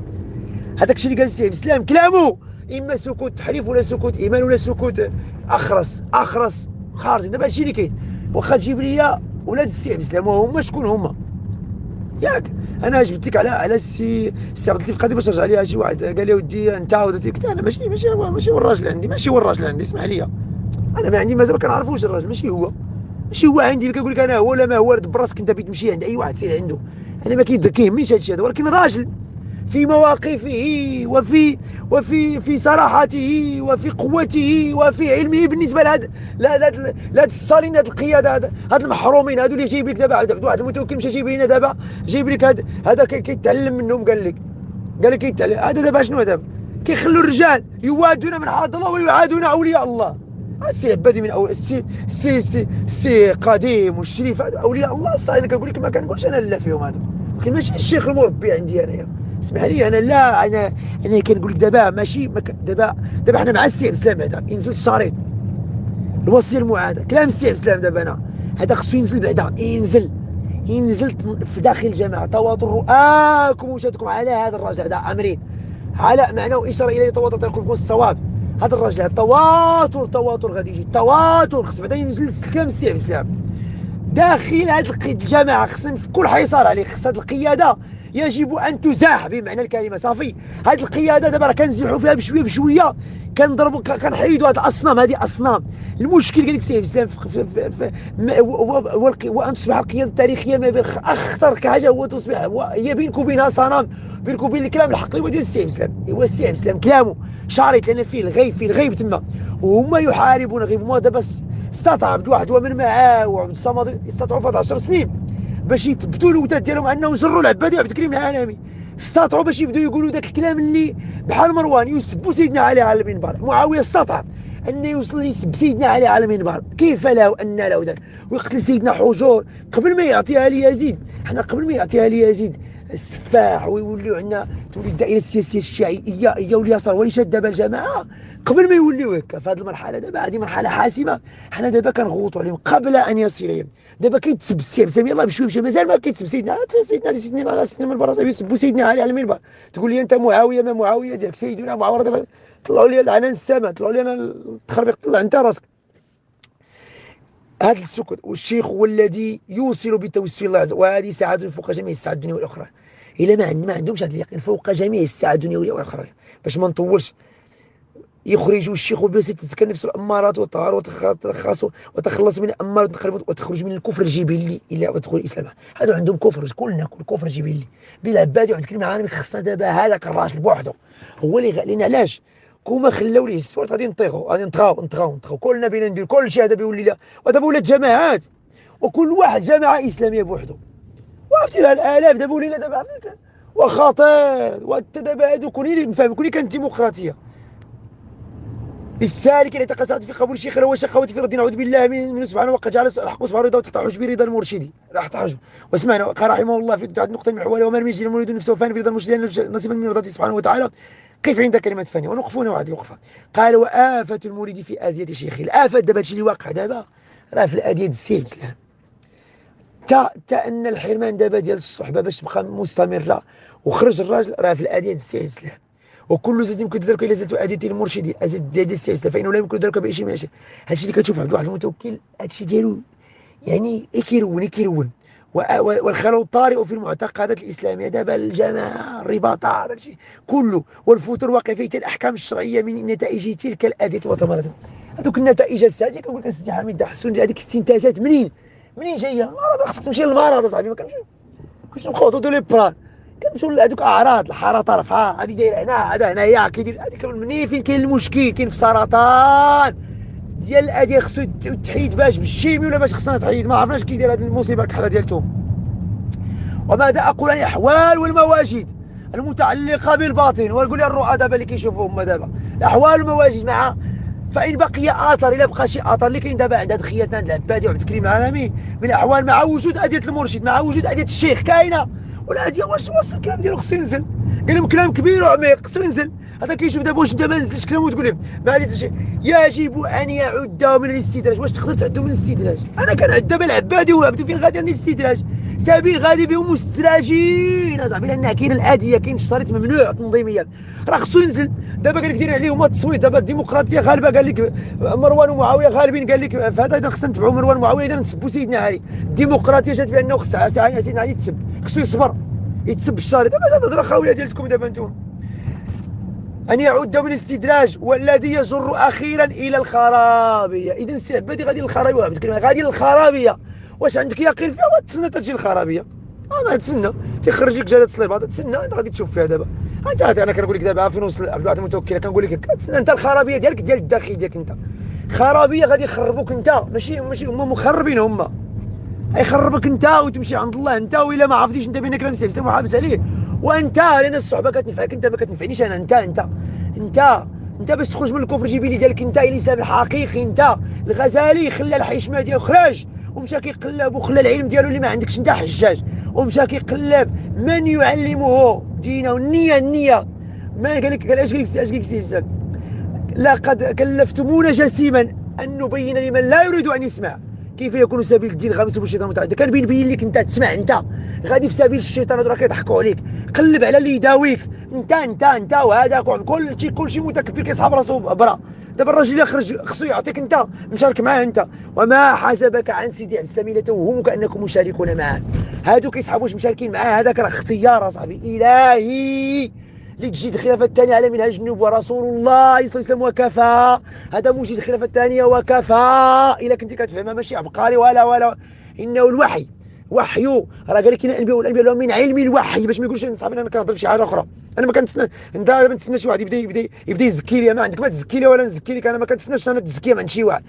هذاك الشيء اللي قال الاسلام كلامه إما سكوت تحريف ولا سكوت إيمان ولا سكوت أخرس أخرس خارج. دابا هادشي اللي كاين. واخا تجيب لي ولاد السي الاسلام وهما شكون هما؟ ياك. أنا جبت لك على على السي السي عبد اللطيف قادر باش رجع ليها. شي واحد قال لي ودي أنت قلت أنا ماشي ماشي ماشي هو الراجل عندي ماشي هو الراجل عندي اسمح لي. أنا ما عندي مازال ما كنعرفوش الراجل ماشي هو. ماشي هو عندي. كنقول لك أنا هو ولا ما هو رد براسك أنت بغيت تمشي عند أي واحد سير عنده. أنا ما كيهمنيش هادشي هذا ولكن راجل. في مواقفه وفي وفي في صراحته وفي قوته وفي علمه. بالنسبة لهاد لهاد لهاد الصالين هاد القيادة هاد, هاد المحرومين هادو اللي جايب لك دابا واحد المتوكل مشى جايب لنا دابا جايب لك هاد هذا كيتعلم منهم قال لك قال لك كيتعلم. هذا دابا شنو دابا كيخلوا الرجال يوادون من حاد الله ويعادون أولياء الله. السي عبادي من اول السي السي السي السي قديم والشريف أولياء الله. الصالحين كنقول لك ما كنقولش أنا لا فيهم هادو. ولكن ماشي الشيخ المربي عندي أنايا. اسمح لي أنا لا أنا أنا كنقول لك دابا ماشي دابا دابا حنا مع السي الاسلام هذا ينزل الشريط. الوصيه المعادة كلام السي الاسلام دابا أنا. هذا خصو ينزل بعدا ينزل ينزل في داخل الجماعة. تواتر رؤاكم وشاتكم على هذا الرجل هذا أمرين. على معنى واشاره اليه تواتر تقول الصواب. هذا الرجل هذا تواتر تواتر غادي يجي تواتر خص بعدا ينزل كلام السي الاسلام داخل هذه الجماعة خصنا في كل حيصار عليه خص هذه القيادة يجب أن تزاح بمعنى الكلمة. صافي هذه القيادة دابا راه كنزيحوا فيها بشوية بشوية. كنضربوا كنحيدوا هذه الأصنام. هذه أصنام. المشكل قال لك سيف الإسلام وأن تصبح القيادة التاريخية ما بين أخطر حاجة هو تصبح هي بينك وبينها صنم بينك وبين الكلام الحق اللي هو ديال السيف الإسلام هو السيف الإسلام كلامه شارط لأن فيه الغيب فيه الغيب تما. وهما يحاربون غيب. هما دابا استطاع واحد ومن معاه وعبد الصمد استطاعوا في 10 سنين. باش يثبتوا الوداد ديالهم انهم جروا العبادي وعبد الكريم العالمي. استطاعوا باش يبداو يقولوا ذاك الكلام اللي بحال مروان يسبوا سيدنا علي على المنبر. معاوية استطاع أن يوصل يسب سيدنا علي على المنبر. كيف له أن له ذاك؟ ويقتل سيدنا حجور قبل ما يعطيها ليزيد حنا قبل ما يعطيها ليزيد السفاح ويوليو عندنا تولي الدائره السياسيه الشيعيه هي واليسار ولي شاد دابا الجماعه قبل ما يوليو هكا في هذه المرحله دابا هذه مرحله حاسمه حنا دابا كنغوطوا عليهم قبل ان يصل اليهم دابا كيتسب السي سامي الله بشوي بشوي مازال ما كيتسب سيدنا سيدنا علي سيدنا على سيدنا من برا يسبوا سيدنا علي على المنبر تقول لي انت معاويه ما معاويه ديالك سيدنا معاويه طلعوا لي العنان السماء طلعوا لي أنا التخربيق طلع انت راسك هذا السكوت والشيخ هو الذي يوصل بتوسل الله عز وجل وهذه سعادة فوق جميع السعادة الدنيا والأخرى. إلا ما ما عندهمش هذا اليقين فوق جميع السعادة الدنيا والأخرى. باش ما نطولش. يخرج الشيخ بس تتسكن نفس الأمارات والطهارة وتخلص وتخلص من الأمارات وتخرج من الكفر الجبلي إلى ودخول الإسلام. هذو عندهم كفر كلنا كل كفر جبلي. بلا عبادي وعند كلمة عالمي خصنا دابا هذاك الراجل بوحده هو اللي لنا علاش؟ كوما خلاو ليه السوارت غادي نطيخوا غادي نطغاو نطغاو نطغاو. كلنا بينا ندير كل شيء هذا بيولي لا. ودابا ولات جماعات وكل واحد جماعة إسلامية بوحده وعرفتي لها الآلاف دابا ولينا دابا وخطير. وأنت دابا هادو كوني نفهم كوني كانت ديمقراطية. للسالك إلى تقاسات في قبول الشيخ هو شقوتي في رد نعوذ بالله من من سبحانه وقد جعل الحق سبحانه رضا وتحت حجب رضا المرشد راح تحجب واسمعنا قال رحمه الله في تعد نقطه المحور وما الميزي المريد نفسه فاني في رضا المرشد نصيبا من رضاته سبحانه وتعالى. كيف عند كلمة فاني ونوقفون واحد الوقفة. قال وآفة المريد في أذية شيخه. الآفة دابا هادشي اللي واقع دابا. راه في الأذية السيد الإسلام تا تا أن الحرمان دابا ديال الصحبة باش تبقى مستمرة وخرج الراجل راه في الأذية السيد الإسلام وكل زاد يمكن ذلك إلى زاد أذية المرشد زاد السيد فإنه لا يمكن ذلك بأي شيء من الأشياء. هادشي اللي كتشوف عند واحد المتوكل هادشي ديالو يعني كيرون كيرون والخلل الطارئ في المعتقدات الإسلامية. دابا الجماعة الرباطات الشيء كله والفتور واقفية الأحكام الشرعية من نتائج تلك الأذية وثمرتها هذوك النتائج الساعة كنقول لك السي حميد حسون هذيك الاستنتاجات منين؟ منين جاية؟ المرض خصك تمشي للمرض اصاحبي ما كنمشيو. كنمشيو نخوضوا دو لي بران كنمشيو لهذوك أعراض الحرارة رفعة هذه دايرة هنا هذا هنايا كيدير هذيك منين فين كاين المشكل؟ كاين في السرطان. ديال الاديه خصو تحيد باش بالشيمي ولا باش خصنا تحيد ما عرفناش كيدير هذه المصيبة الكحلة ديالتهم وماذا أقول عن الأحوال والمواجد المتعلقة بالباطن؟ ونقول الرؤى دابا اللي كيشوفوا هما دابا. الأحوال والمواجد مع فإن بقي اثر إلا بقى شي اثر اللي كاين دابا عند هاد خياتنا عند العبادي وعبد الكريم العالمي من الأحوال مع وجود أدية المرشد مع وجود أدية الشيخ كاينة. والاديه واش وصل الكلام ديالو خصو ينزل؟ قال لهم كلام كبير وعميق خصو ينزل. هذا كيشوف دابا واش انت ما نزلتش كلام وتقول لهم ما يجب أن يعد من الاستدراج. واش تقدر تعدو من الاستدراج؟ أنا كنعد دابا العبادي وعبد فين غادي عندي الاستدراج؟ سبيل غادي بهم مستراجين اصاحبي لأن كاين الاديه كاين الشريط ممنوع تنظيميا. راه خصو ينزل. دابا قال لك دير عليهم التصويت. دابا الديمقراطية غالبة قال لك مروان ومعاوية غالبين قال لك في هذا خصنا نتبعوا مروان ومعاوية. إذا نسبوا سيدنا علي. الديمقراطية جات بأنه خص سيدنا علي يتسب. خصو يصبر يتسب الشارع. دابا هذه الهضره خاويه ديالكم دابا أنتم أن يعود من الاستدراج والذي يجر أخيرا إلى الخرابية. إذا السي عبادي غادي للخرابية. غادي للخرابية. واش عندك يقين فيها؟ وتسنى تجي الخرابية. آه ما تسنى. تيخرج لك جلاله الصليبات تسنى. أنت غادي تشوف فيها دابا. انت أنا كنقول لك دابا فين وصل. عبد الواحد المتوكل كنقول لك تسنى أنت الخرابية ديالك ديال الداخل ديالك أنت. خرابية غادي يخربوك أنت. ماشي ماشي هما مخربين هما. يخربك انت وتمشي عند الله. انت وإلا ما عرفتيش انت بينك نفسك وحابس عليه. وأنت لأن الصحبة كتنفعك انت ما كتنفعنيش أنا انت انت انت انت باش تخرج من الكفر جيبي لي ديالك انت الانسان الحقيقي انت. الغزالي خلى الحشمه ديالو خرج ومشى كيقلب وخلى العلم ديالو اللي ما عندكش انت حجاج. ومشى كيقلب من يعلمه دينه النية النية. ما قال لك قال اش قال لك لقد كلفتمونا جسيما أن نبين لمن لا يريد أن يسمع. كيف يكون سبيل الدين خامس الشيطان متعدد؟ كان بين بين لك انت تسمع انت. غادي في سبيل الشيطان هذو راه كيضحكوا عليك. قلب على اللي يداويك. انت انت انت وهذاك كل شيء كل شيء متكبر كيصحاب راسو برا. دابا الراجل اللي خرج خصو يعطيك انت مشارك معاه انت. وما حسبك عن سيدي عبد السلام توهمك انكم مشاركون معاه. هادو كيصحابوا واش مشاركين معاه. هذاك راه اختيار أصاحبي. إلهي! لتجد الخلافة الثانية على منهج النبوة ورسول الله صلى الله عليه وسلم وكفى. هذا موجد الخلافة الثانية وكفى إلا كنت كتفهمها ماشي عبقري ولا ولا إنه الوحي وحي. راه قال لك الأنبياء والأنبياء لهم من علم الوحي باش ما يقولش صاحبي أنا كنهضر في شي حاجة أخرى. أنا ما كنتسنى أنت ما تسنى شي واحد يبدا يبدا يبدأ يزكي لي. ما عندك ما تزكي لي ولا نزكي لك أنا ما كنتسناش أنا التزكيه من شي واحد.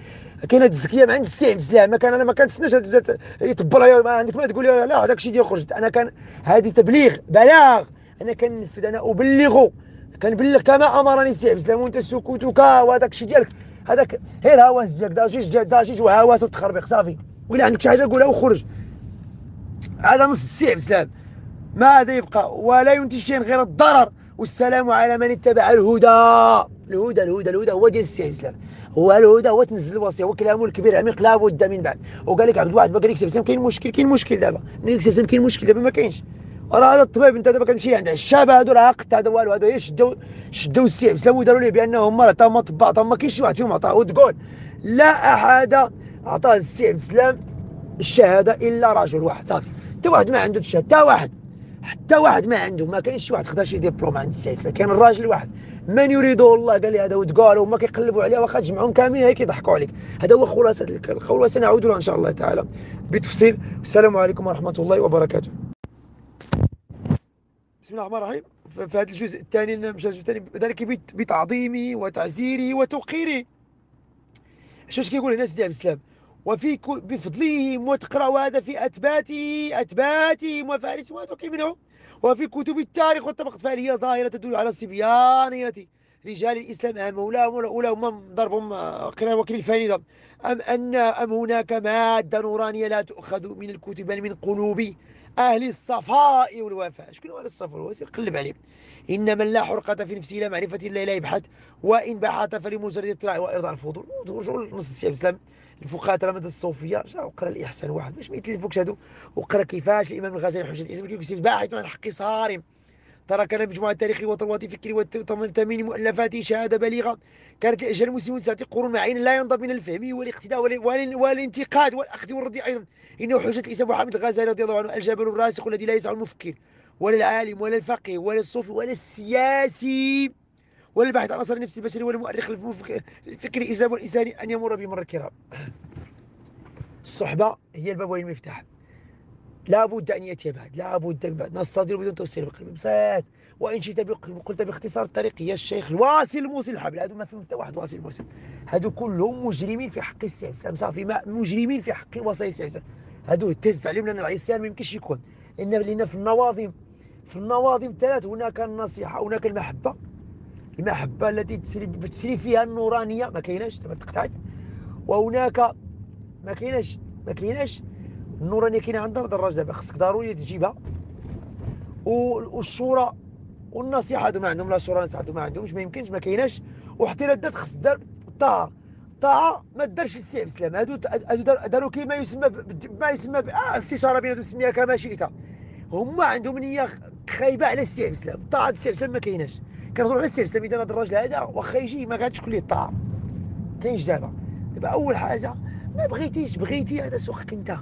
كاينة التزكيه من عند السي عبد السلام ما كان أنا ما كنتسناش تبدا يطبل ما عندك ما تقول لي لا هذاك الشيء ديال خرجت. أنا كان هذه تبليغ بلاغ. أنا كنفذ أنا ابلغ كنبلغ كما أمرني. السي عبد السلام وأنت سكوتك وهذاك الشيء ديالك. هذاك غير الهواس ديالك. داجيج داجيج وهواس وتخربيق. صافي. ولا عندك شي حاجة قولها وخرج. هذا نص السي عبد السلام ماذا يبقى؟ ولا ينتج شيئا غير الضرر. والسلام على من اتبع الهدى. الهدى الهدى الهدى هو ديال السي السلام هو الهدى هو تنزل الوصية. هو كلامه الكبير عميق لا بد من بعد. وقال لك عبد الواحد قال لك سي كاين مشكل كاين مشكل دابا. قال لك كاين مشكل دابا ما كاينش. هذا الطبيب أنت دابا كتمشي عند الشاب هادو راه قد هذا والو هذا شدوا شدوا السي عبد السلام وداروا ليه بانه هما عطاهم اطباء عطاهم ما كاينش شي واحد فيهم عطاه. وتقول لا أحد عطاه السي عبد السلام الشهادة إلا رجل واحد صافي. حتى واحد ما عنده الشهادة حتى واحد حتى واحد ما عنده ما كاينش شي واحد خدا شي ديبلوم عند السياسة كاين الراجل واحد. من يريده الله؟ قال لي هذا وتقال هما كيقلبوا عليه واخا تجمعهم كاملين هيك يضحكوا عليك. هذا هو خلاصة الخلاصه نعود له إن شاء الله تعالى. بتفصيل. السلام عليكم ورحمة الله وبركاته. بسم الله الرحمن الرحيم. في هذا الجزء الثاني الجزء الثاني ذلك بتعظيمي وتعزيري وتوقيري. شوش كيقول هنا سيدي عبد السلام؟ وفي بفضلهم وتقرأ هذا في أثباته أثباتهم وفارس وهذا منه وفي كتب التاريخ والطبقة فهي ظاهرة تدل على صبيانية رجال الإسلام. أهم أولاهم أولاهم ضربهم قراءة وكيل الفاني أم أن أم هناك مادة نورانية لا تؤخذ من الكتب بل من قلوب أهل الصفاء والوفاء. شكون هو أهل الصفاء والوفاء؟ قلب عليك إن من لا حرقة في نفسه إلى معرفة الله لا يبحث وإن بحث فلمجرد اطلاع وإرضاء الفضول. شغل نص السيف الإسلام الفقهاء تلامذة الصوفية. جا وقرأ الإحسان واحد باش ما يتلفوكش هادو؟ وقرأ كيفاش الإمام الغزالي حجة الإسلام كيكتب باحث عن الحق صارم. ترك مجموعة تاريخي وطروات فكري وتمين مؤلفاته شهادة بليغة. كانت لأجل المسلمين تأتي قرون معين لا ينضب من الفهم والاقتداء والانتقاد والأخذ والرد أيضا. إنه حجة الإسلام محمد الغزالي رضي الله عنه الجبل الراسخ الذي لا يسع المفكر ولا العالم ولا الفقيه ولا الصوفي ولا السياسي ولا الباحث عن أثر النفس البشري ولا المؤرخ الفكري إسلام والإنساني أن يمر بمر الكرام الصحبة هي الباب والمفتاح لا بد أن يأتي بعد لا بد من بعد نصدر بدون بقلب بسات وإن شئت قلت باختصار الطريق. يا الشيخ الواصل الموصل الحبل هذو ما فيهم حتى واحد. واصل الموصل هذو كلهم مجرمين في حق السي السلام صافي ما مجرمين في حق وصايا السي هذو تهز عليهم لأن العصيان ما يمكنش يكون. لأن لأن في النواظم في النواظم ثلاث هناك النصيحة هناك المحبة. المحبة التي تسري, تسري فيها النورانية. ما كايناش تقطعت. وهناك ما كايناش ما كايناش النورانيه كاينة عندنا دراج دابا خصك ضروري تجيبها. والصورة والنصيحة هادو ما عندهم لا صورة نصيحة ما عندهمش ما يمكنش ما كايناش. وحتى إلا دات خص دار الطاعه الطاعه ما دارش السي عبد السلام هادو هادو داروا كيما يسمى ما يسمى آه استشارة بيناتهم سميها كما شئت. هما عندهم نية خايبة على السي عبد السلام طاعه السي عبد السلام ما كايناش. كنهضروا على السي عبد السلام إذا هذا الراجل هذا واخا يجي ما غاديش تكون ليه الطاعه كاينش دابا. دابا أول حاجة ما بغيتيش بغيتي هذا سوقك أنت.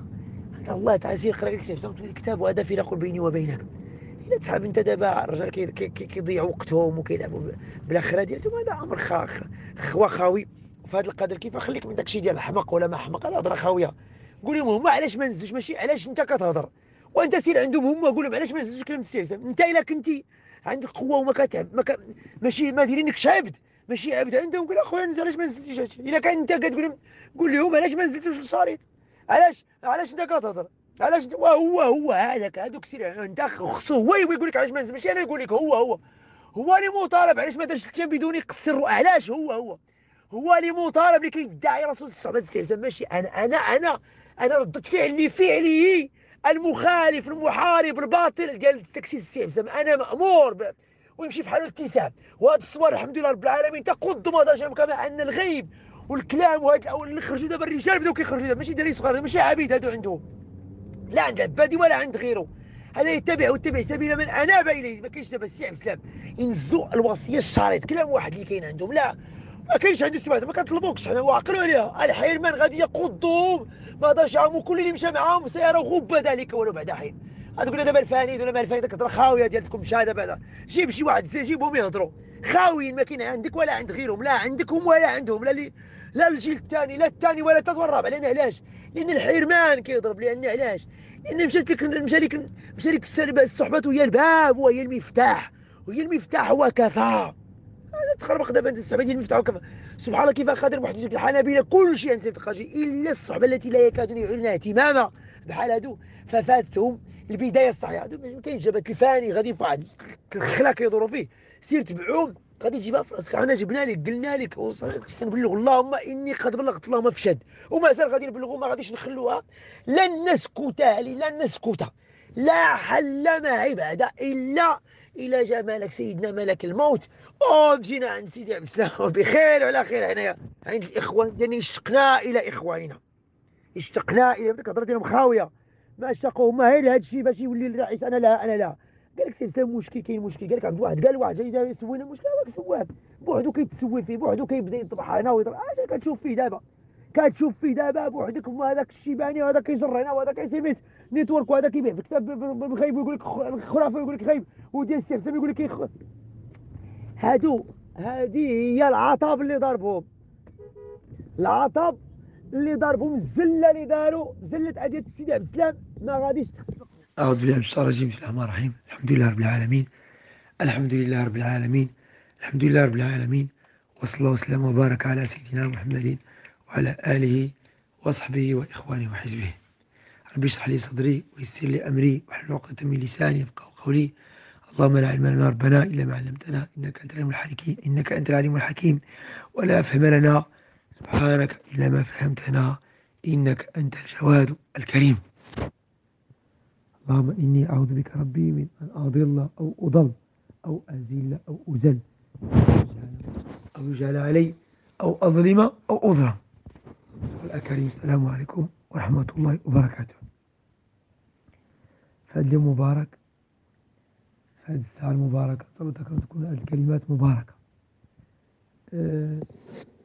الله تعالى سير قرا لك سيف الكتاب وهذا فراق بيني وبينك. إلا تحاب أنت دابا الرجال كيضيعوا وقتهم وكيلعبوا بالاخره ديالهم هذا أمر خوا خاوي. وفي هذا القدر كيف؟ خليك من داكشي ديال الحمق ولا ما حمق هذا هضرة خاوية. قول لهم هما علاش ما نزلوش ماشي علاش أنت كتهضر؟ وأنت سير عندهم هما قول لهم علاش ما نزلوش كلام السياسة أنت إلا كنتي عندك قوه وما كتعب ما ك... ماشي ما دايرينكش عبد ماشي عبد عندهم قول أخويا نزل علاش ما نزلتيش إلا كان أنت كتقول لهم قول لهم علاش ما نزلتوش الشريط علاش علاش انت كتهضر علاش انت وهو هو هذاك هذوك سير انت خصو هو يقول لك علاش ما ماشي أنا نقول لك هو هو. هو اللي مطالب علاش ما دارش الكلام بدون يقصر؟ علاش هو هو؟ هو اللي مطالب اللي كيدعي رسول الصحبه الاستهزاء ماشي أنا أنا أنا أنا ردة فعلي فعلي المخالف المحارب الباطل. ديال التكسيس السياسي أنا مأمور ب... ويمشي في حال الاتساع. وهذا الصور الحمد لله رب العالمين تقض مضاجعهم كما أن الغيب والكلام وهاد اللي خرجوا دابا الرجال بداو كيخرجوا دابا ماشي دراري صغار ماشي عبيد هادو عندهم لا عند عبادي ولا عند غيره. هذا يتبع ويتبع سبيل من أناب إليه. ما كاينش دابا السي الإسلام. ينزلوا الوصية الشريط كلام واحد اللي كاين عندهم. لا ما كاينش عندي سمعت ما كنطلبوكش. حنا واعقلوا عليها. الحرمان غادي يقضهم ما ضاجعهم وكل اللي مشى معاهم سيرى غب ذلك ولو بعد حين. غتقول دابا الفانيد ولا ما الفانيد الهضره خاوية ديالكم مشى دابا جيب شي واحد جيبهم يهضروا. خاويين ما كاين عندك ولا عند غيرهم. لا عندكم ولا عندهم. لا لي لا الجيل الثاني لا الثاني ولا الثالث ولا الرابع لأن علاش؟ لأن الحرمان كيضرب. لأن علاش؟ لأن مشات لك مشى لك مشى لك الصحبة وهي الباب وهي المفتاح. وهي المفتاح هو كفى. تخربق دابا انت الصحبة ديال المفتاح وكفى سبحان الله كيف خادر محدث الحنابلة؟ كل شيء نسيت الخارجي إلا الصحبة التي لا يكادون يعلنون اهتماما. بحال هادو ففاتهم البداية الصحيحة. ما كاينش جبت الفاني غادي في واحد الخلا كيدوروا فيه. سير تبعهم. غادي تجيبها في راسك أنا جبنا لك قلنا لك كنبلغ اللهم إني قد بلغت اللهم فشد ومازال غادي نبلغوا ما غاديش نخلوها. لن نسكت لن نسكت. لا حل ما عباده إلا إلى جاء ملك سيدنا ملك الموت. وجينا عند سيدي عبد السلام. بخير وعلى خير. هنايا عند الإخوان يعني اشتقنا إلى إخواننا. اشتقنا إلى ديك الهضرة ديالهم خاويه ما اشتقوا هما غير هذا الشيء باش يولي الرئيس أنا لا أنا لا. قال لك سي سلام مشكل كاين مشكل. قال لك عند واحد قال واحد جاي يسولنا المشكل هذاك سواه بوحدو كيتسول فيه بوحدو كيبدا يطبح هنا ويضرب اش كتشوف فيه دابا؟ كتشوف فيه دابا بوحدك هذاك الشيباني وهذا كيجر هنا وهذا كيسيميس نيتورك وهذا كيبيع. في كتاب بالخايب ويقول لك خرافة ويقول لك خايب وديال السي حسام يقول لك هادو هذه هي العطب اللي ضربهم. العطب اللي ضربهم الزله اللي داروا زلة أدية السيدي عبد السلام. ما غاديش أعوذ بالله من الشيطان الرجيم بسم الله الرحمن الرحيم. الحمد لله رب العالمين. الحمد لله رب العالمين. الحمد لله رب العالمين. وصلى الله وسلم وبارك على سيدنا محمد وعلى آله وصحبه وإخوانه وحزبه. رب اشرح لي صدري ويسر لي أمري. واحلل عقدة من لساني يفقهوا قولي. اللهم لا علم لنا ربنا إلا ما علمتنا. إنك أنت العليم الحكيم. إنك أنت العليم الحكيم. ولا فهم لنا سبحانك إلا ما فهمتنا. إنك أنت الجواد الكريم. اللهم إني أعوذ بك ربي من أن أضل أو أضل أو أزل أو أزل أو يجعل علي أو أظلم أو أظلم. الأكريم السلام عليكم ورحمة الله وبركاته. فهذا اليوم مبارك في هذه الساعة المباركة صلتك أن تكون الكلمات مباركة. أه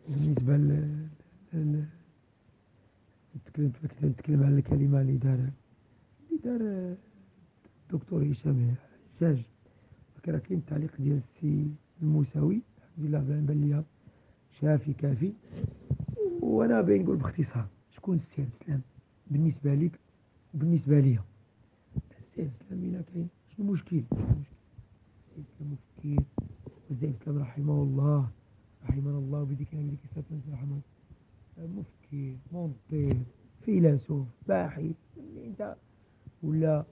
بالنسبة ل نتكلم على الكلمة اللي دار دار الدكتور هشام حجاج راه كاين التعليق ديال السي الموسوي الحمد لله بان ليا شافي كافي. وأنا باين نقول باختصار شكون السي عبد السلام بالنسبة ليك وبالنسبة ليا؟ السي عبد السلام الا كاين شنو المشكل؟ السي عبد السلام مفكر والسي عبد السلام رحمه الله رحمنا الله بذكر نبيك صلى الله عليه مفكر منطق فيلسوف باحث انت ولا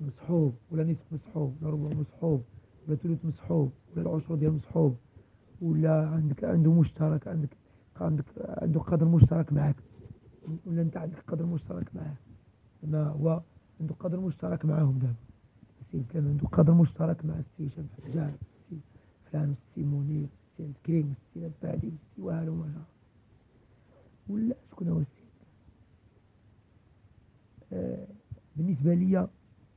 مصحوب ولا نصف مصحوب ولا ربع مصحوب ولا ثلث مصحوب ولا العشرة ديال مصحوب ولا عندك عنده مشترك عندك عندك عنده قدر مشترك معك ولا انت عندك قدر مشترك معاه. ما هو عنده قدر مشترك معاهم دابا. السي عبد السلام عنده قدر مشترك مع السي هشام حجاج السي فلان السي منير السي عبد الكريم السي البادي السي وهلو وما ولا شكون هو السي آه بالنسبة لي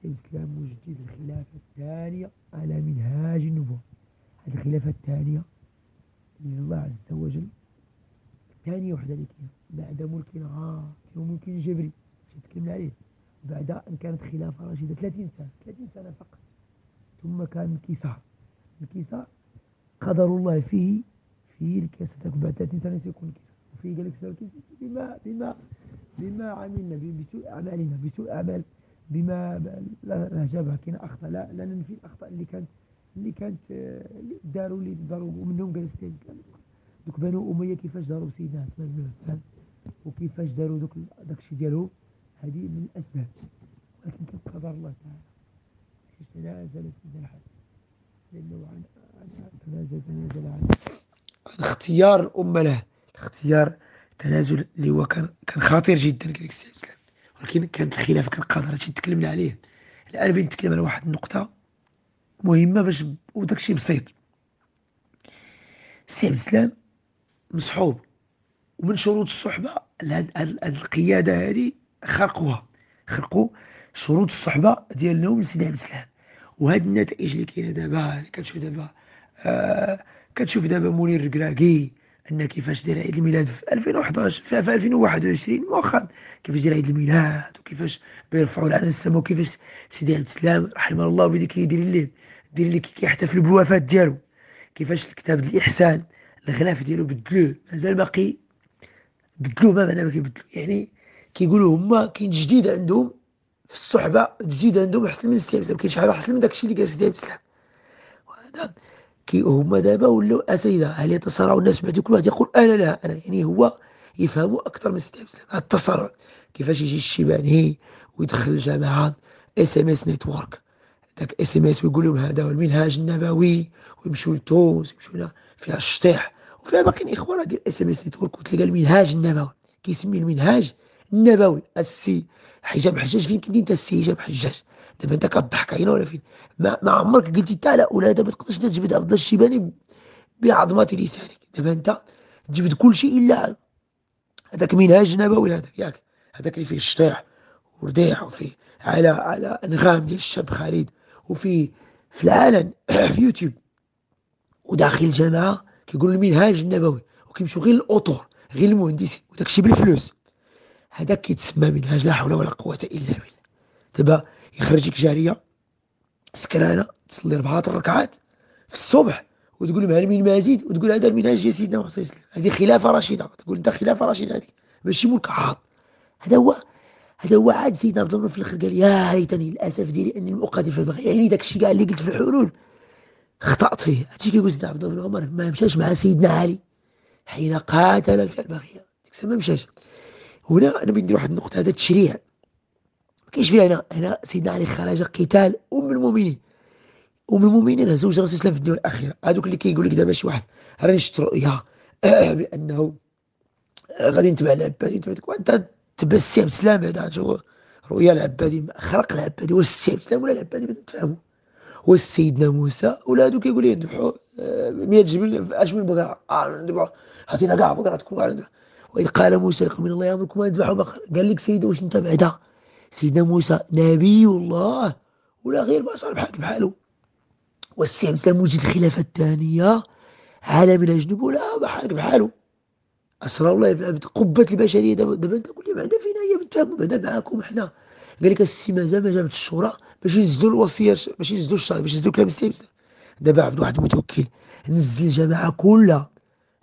الإسلام مجدد الخلافة الثانية على منهاج النبوة. هذه الخلافة الثانية من الله عز وجل. الثانية وحدة اللي كاينة بعد ملك عاطل وملك جبري مش تكلمنا عليه. بعد أن كانت خلافة راشدة 30 سنة 30 سنة فقط. ثم كان انكسار انكسار قدر الله فيه فيه الكاس بعد 30 سنة سيكون انكسار قال لك سيكون بما بما بما عملنا بسوء أعمالنا بسوء أعمال بما لا جابها كاين أخطاء. لا لا ننفي الأخطاء اللي كانت اللي كانت اللي داروا اللي داروا ومنهم قال السيد الإسلام دوك بنو أمية كيفاش داروا بسيدنا عثمان بن عفان؟ وكيفاش داروا دوك داك الشيء ديالهم؟ هذه من الأسباب. ولكن كان قدر الله تعالى. تنازل سيدنا الحسن؟ لأنه عن تنازل تنازل عن اختيار الأمة له. الاختيار تنازل اللي هو كان كان خطير جدا الإسلام ولكن كانت الخلاف كان قادر هادشي تكلمنا عليه. الآن بغيت نتكلم على واحد النقطة مهمة باش وداك الشيء بسيط. السي عبد السلام مصحوب ومن شروط الصحبة هاد القيادة هذه خرقوها. خرقوا شروط الصحبة ديالهم لسيدي عبد السلام. وهاد النتائج اللي كاينة دابا كتشوف دابا آه كتشوف دابا منير الكراكي أن كيفاش داير عيد الميلاد في 2011 في 2021 مؤخرا كيفاش داير عيد الميلاد وكيفاش بيرفعوا العلم السماء وكيفاش سيدي عبد السلام رحمه الله بدا كيدير الليل دير اللي كيحتفل بالوفاة ديالو. كيفاش الكتاب الإحسان الغلاف ديالو بدلوه مازال باقي بدلوه ما معنى ما كيبدلوه. يعني كيقولوا هما كاين جديد عندهم في الصحبة جديد عندهم احسن من السي عبد كاين شي حاجة احسن من داك الشيء اللي قال سيدي عبد السلام. وهذا كي هما دابا ولاو اساتذه هل يتصارع الناس بعد كل واحد يقول أنا لا أنا يعني هو يفهموا أكثر من سيدي عبد السلام هذا التصارع كيفاش يجي الشيباني ويدخل الجامعة اس ام اس نيتورك داك اس ام اس ويقول لهم هذا المنهاج النبوي ويمشوا لتونس يمشوا فيها الشطيح. وفيها باقيين إخوان ديال SMS Network وتلقى المنهاج النبوي كيسمي المنهاج النبوي السي حجاب حجاج فين كنتي أنت السي حجاب حجاج؟ دابا أنت كضحك علينا ولا فين؟ ما, ما عمرك قلتي حتى على أولاد ما تقدرش تجبد عبد الله الشيباني بعظمة لسانك. دابا أنت تجبد كل شيء إلا هذاك منهاج نبوي هذاك ياك. هذاك اللي فيه الشطيح ورديح وفيه على على انغام ديال الشاب خالد وفي في العلن في يوتيوب. وداخل الجامعة كيقولوا المنهاج النبوي وكيمشيو غير الاطور غير المهندسين وداك الشيء بالفلوس. هذاك كيتسمى منهاج لا حول ولا قوة إلا بالله. دابا يخرجك جارية سكرانه تصلي أربعة الركعات في الصبح وتقول لهم من مزيد وتقول هذا المنهاج يا سيدنا محمد صلى الله عليه وسلم. هذه خلافة رشيده تقول أنت خلافة رشيده هذه ماشي ملك عاط هذا هو هذا هو عاد سيدنا عبد الله في الآخر قال يا ليتني للأسف ديالي أني لم اقاتل في البغي. يعني داك الشيء كاع اللي قلت في الحلول خطأت فيه هادشي كيقول سيدنا عبد الله بن عمر ما مشاش مع سيدنا علي حين قاتل الفئة البغية ديك ما مشاش. هنا أنا بدي واحد النقطة هذا التشريع ما كاينش فيها هنا؟ هنا سيدنا علي خرج قتال أم المؤمنين. أم المؤمنين زوج رسول الله في الدول الأخيرة. هذوك اللي كيقول لك دابا شي واحد راني شفت رؤيا بأنه غادي نتبع العبادي نتبع وأنت تبع السي عبد السلام بعدا رؤيا العبادي خرق العبادي واش السي عبد السلام ولا العبادي؟ بدا تفهموا واش سيدنا موسى ولا هادو كيقول لي ذبحوا 100 جبل اش من بقرة. آه عطينا كاع بقرة تكون وإذ قال موسى من الله يأمركم أن تذبحوا بقرة. قال لك سيدي واش أنت بعدا سيدنا موسى نبي الله. ولا غير بشر بحال بحالو والسي عبد السلام وجد الخلافة الثانية. على من اجنب ولا بحال بحالو اسرار الله قبة البشرية. دابا دابا قول لي بعدا فينا هي بنتهم بعدا معاكم إحنا. قال لك السي مازال ما جابت الشورى باش ينزلوا الوصية باش ينزلوا الشرع باش ينزلوا كلام السي دابا عبد واحد متوكل نزل الجماعة كلها.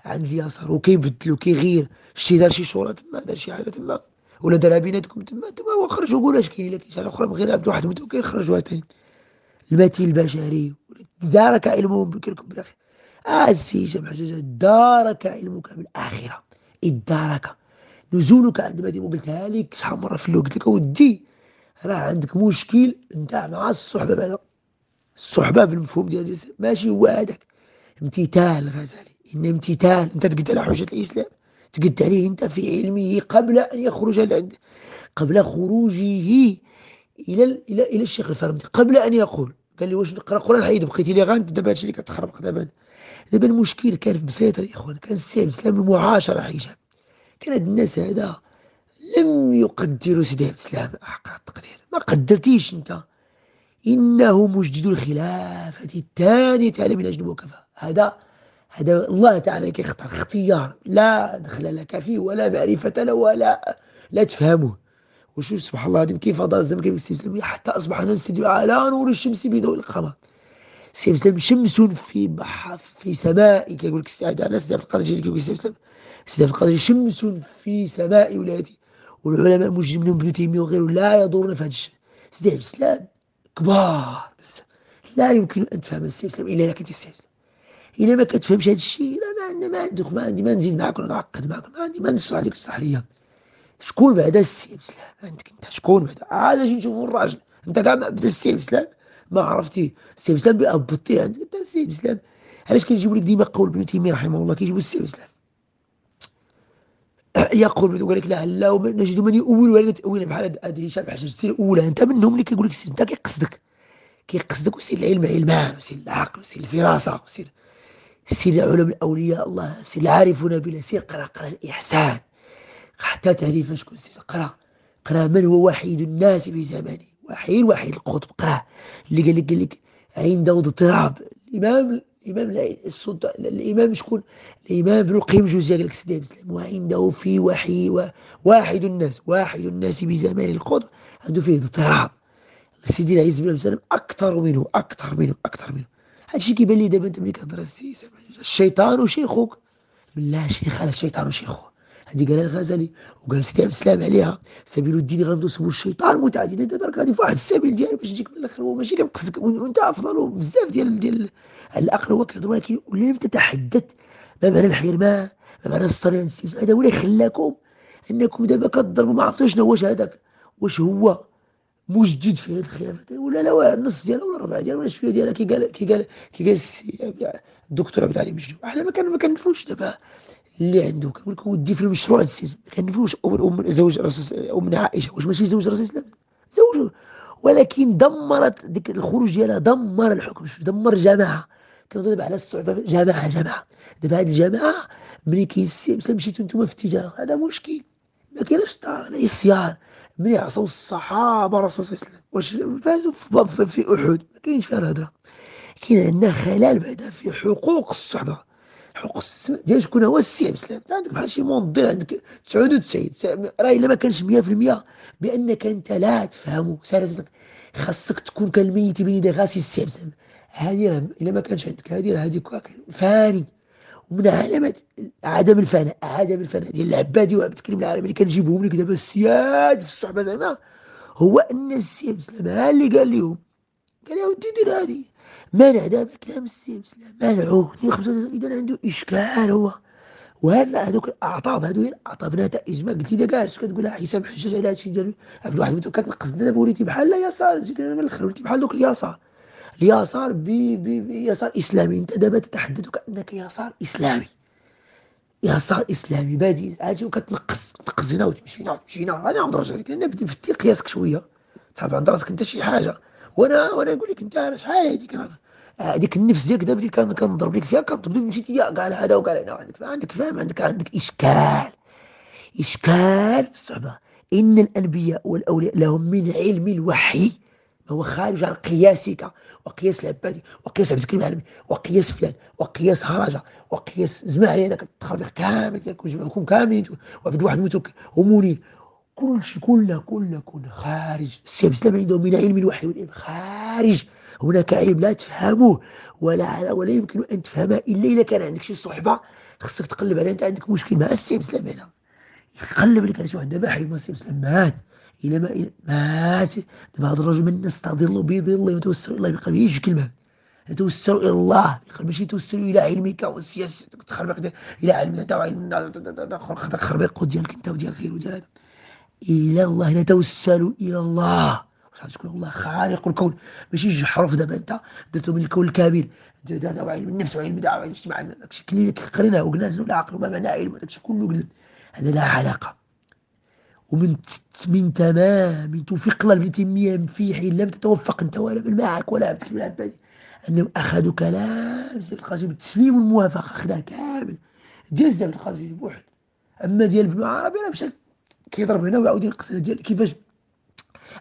عند اليسار وكيبدل وكيغير. شي دار شي شورى تما دار شي حاجة تما. ولا دارها بيناتكم تما تما وخرجوا قول اش كاين كاين شي أخرى. من غير عبد واحد متوكل خرجوها ثاني المثيل البشري. دارك علمهم بالكركم بالاخره آه السي جمع دارك علمك بالآخرة. إدارك. نزولك عند ما قلتها لك شحال مرة في قلت لك ودي راه عندك مشكل. نتاع مع الصحبة بعدا. الصحبة بالمفهوم ديال ماشي هو هذاك امتثال الغزالي. إن امتثال أنت تقد على حجة الإسلام تقد عليه أنت في علمه قبل أن يخرج لعند قبل خروجه إلى إلى إلى الشيخ الفرمدي قبل أن يقول. قال لي واش نقرأ قران حيد بقيتي لي غانت دابا هادشي اللي كتخربق دابا دابا المشكل كان في بسيطه الإخوان كان السي الإسلام المعاشره حجاب. كان هاد الناس هذا لم يقدروا سيدي عبد السلام حق التقدير. ما قدرتيش أنت. إنه مجدد الخلافة الثانية على من أجل هذا هذا الله تعالى كيختار اختيار لا دخل لك فيه ولا معرفة له ولا لا تفهمه. وشوف سبحان الله كيف فضل الزمن كيف حتى أصبح نستدل على نور الشمس بضوء القمر. مسلم شمس في بحر في سماء كيقول لك هذا على سيدي عبد القادر الجيلي كيقول سيدي عبد القادر. شمس في سماء ولايتي والعلماء مجرم منهم ابن تيمية وغيره لا يضرون في هذا الشيء. سيدي عبد السلام كبار بس لا يمكن أن تفهم السي مسلم إلا إذا كنت السي مسلم إلا ما كتفهمش هذا الشيء لا ما عندي ما عندي ما عندي ما نزيد معاك ولا نعقد معاك ما عندي ما نشرح لك تصح ليا شكون بعدا السي مسلم عندك أنت شكون بعدا عاد أجي نشوفوا الراجل. أنت كاع بدا السي مسلم ما عرفتي. السي مسلم بأبطي عندك أنت السي مسلم علاش كنجيبوا لك ديما قول ابن تيميه رحمه الله؟ كيجيبوا السي مسلم يقول يقول لك لعل نجد من يؤول ولا تأويل بحال هذه هشام حجاج السير الأولى أنت منهم اللي كيقول لك أنت كيقصدك. كيقصدك وسير العلم علمان وسير العقل وسير الفراسة وسير سير علم الأولياء الله سير العارفون بالله سير قرأ قرأ الإحسان. حتى تعرف شكون سير قرأ. قرأ من هو وحيد الناس في زمانه وحيد وحيد القطب. قرأ. اللي قال لك قال لك عنده اضطراب. الإمام الإمام السلطان الإمام شكون؟ الإمام ابن القيم الجوزية قال لك سيدي مسلم وعنده في وحي واحد الناس واحد الناس بزمان القطب. عنده فيه اضطراب. سيدي العز بن مسلم أكثر منه أكثر منه أكثر منه. هادشي كيبان لي دابا أنت ملي كتهضر الشيطان وشيخوك لا شيخ على الشيطان وشيخوك هذه قالها الغزالي وقال سيدي عبد السلام عليها سبيل الدين غنبدو سمو الشيطان متعدد دابا راك غادي في واحد السبيل ديالو باش تجيك من الآخر هو ماشي كنقصدك وإنت أفضل بزاف ديال ديال العقل هو كيهضر ولكن ولينا تتحدث. ما معنى الحرمان ما؟ معنى الصريان هذا هو اللي خلاكم إنكم دابا كتضربوا. ما عرفتش شنو واش هذاك واش هو؟ مجدد في هذه الخلافه ولا لا النص ديالها ولا الربع ديالها ولا شوية ديالها. كي قال كي قال كي قال الدكتور عبد العلي مجدو أحنا ما كنفوش دابا اللي عنده كنقول لك ودي في المشروع السياسي ما كنفوش. ام زوج أم عائشة. واش ماشي زوج رسول الله زوج. ولكن دمرت ديك الخروج ديالها دمر الحكم. دمر الجماعة. كنهضر دابا على الصعوبة. جماعة جماعة. دابا هذه الجماعة ملي كيسي مشيتو نتوما في اتجاه هذا مشكل. ما كاينش هذا اصيان ملي عصوا الصحابة الرسول صلى الله عليه وسلم. واش فازوا في أحد؟ ما كاينش فيها الهضره كاين عندنا خلل بعدا في حقوق الصحبه حقوق ديال شكون هو السي مسلم عندك بحال شي منظر عندك 99 راه إلا ما كانش 100% بانك انت لا تفهمو. سالتك خاصك تكون كالميت بين غاسي السي مسلم هذه إلا ما كانش عندك هذه راه هذيك فاني ومن علامات عدم الفناء عدم الفناء. ديال العبادي وعبد الكريم العالمي اللي كنجيبهم لك دابا السياد في الصحبة زعما. هو أن السي مسلم ها اللي قال لهم؟ قال ودي دير هذه مانع دابا كلام السي مسلم مانعوه اذا عنده إشكال هو. وهذا هذوك الاعطاب هذو هي الاعطاب نتائج ما قلتي كاع اش كتقول حساب حجاج على هادشي ديال عبد الواحد. كتنقص دابا وليتي بحال يسار. من الأخر وليتي بحال دوك اليسار. اليسار بيسار إسلامي. أنت دابا تتحدث كأنك يسار إسلامي. يسار إسلامي. بادي عاجي وكتنقص تنقص هنا وتمشي هنا وتمشي هنا. أنا نهضر عليك لأن نفتي قياسك شوية. تعرف عند راسك أنت شي حاجة. وأنا وأنا نقول لك أنت شحال هذيك هذيك النفس ديالك دابا بديت كنضرب لك فيها كنضرب مشيتي كاع هذا وكاع هنا. عندك عندك فاهم عندك عندك إشكال. إشكال. في الصعبه إن الأنبياء والأولياء لهم من علم الوحي هو خارج عن قياسك. وقياس العبادي وقياس عبد الكريم العالمي وقياس فلان وقياس هرجه وقياس زعما عليه هذاك التخربيق كامل ديالكم وجمعكم كاملين وعبد واحد متوكل ومنير كل شيء كله كله خارج. السيف الاسلام عنده من علم الوحي والعلم خارج. هناك علم لا تفهمه ولا ولا يمكن أن تفهمه إلا إذا كان عندك شي صحبة خصك تقلب عليها. أنت عندك مشكل مع السيف الاسلام هنا. يقلب عليك على شي واحد دابا حي السيف الاسلام مات. إلى ما إلى دابا هذا الرجل من نستظل بظله وتوسل إلى الله بقلبه. يجي كلمة؟ توسل إلى الله ماشي توسل إلى علمك والسياسة تخربق إلى علمك وعلم خربق ديالك أنت وديال غيره وديال هذا. إلى الله. نتوسل إلى الله. تكون الله خالق الكون. ماشي جوج حروف دابا أنت درتو من الكون الكامل هذا علم النفس وعلم الدعوه وعلم الاجتماع. داكشي اللي قريناه وقلنا لا عقل وما معنى علم. داكشي كله قلنا. هذا لا علاقة. ومن من تمام من توفيق الله تيميه في حين لم تتوفق أنت ولا من معك ولا عبد الكريم العبادي انهم اخذوا كلام سيد القاسم بالتسليم والموافقه أخذها كامل. ديال سيد القاسم بوحد أما ديال ابن عربي راه مشى كيضرب هنا ويعاود القتال ديال كيفاش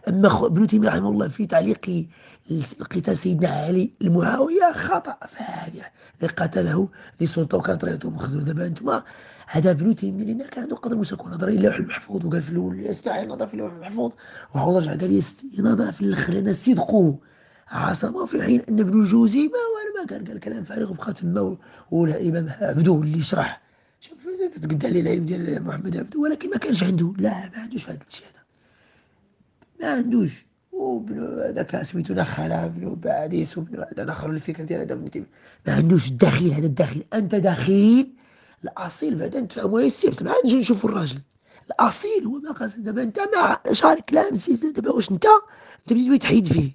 أما ابن تيمية رحمه الله في تعليقه لقتال سيدنا علي المعاوية خطأ فادح قتله لسلطة وكانت رايته مخزون دابا أنتم هذا ابن تيمية لأن كان عنده قدر المسكون نظر إلى اللوح المحفوظ وقال في الأول يستحي النظر في اللوح المحفوظ وعاود رجع قال ينظر في الأخر لأن صدقه عصمه في حين أن ابن الجوزي ما ما كان قال كلام فارغ وبقى تما والامام عبدو اللي شرح. شوف تقد عليه العلم ديال محمد عبدو ولكن ما كانش عنده لا ما عندوش هذا الشيء هذا ما عندوش وبنو هذاك سميتو نخلة بنو باديس وبنو هذا نخر الفكر ديال هذا ابن تيمية ما عندوش الدخيل هذا الدخيل انت دخيل الاصيل بعدا نتفاهموا بس ما نجي نشوفوا الراجل الاصيل هو ما قاصد دابا انت ما شارك كلام دابا واش انت انت بديت تحيد فيه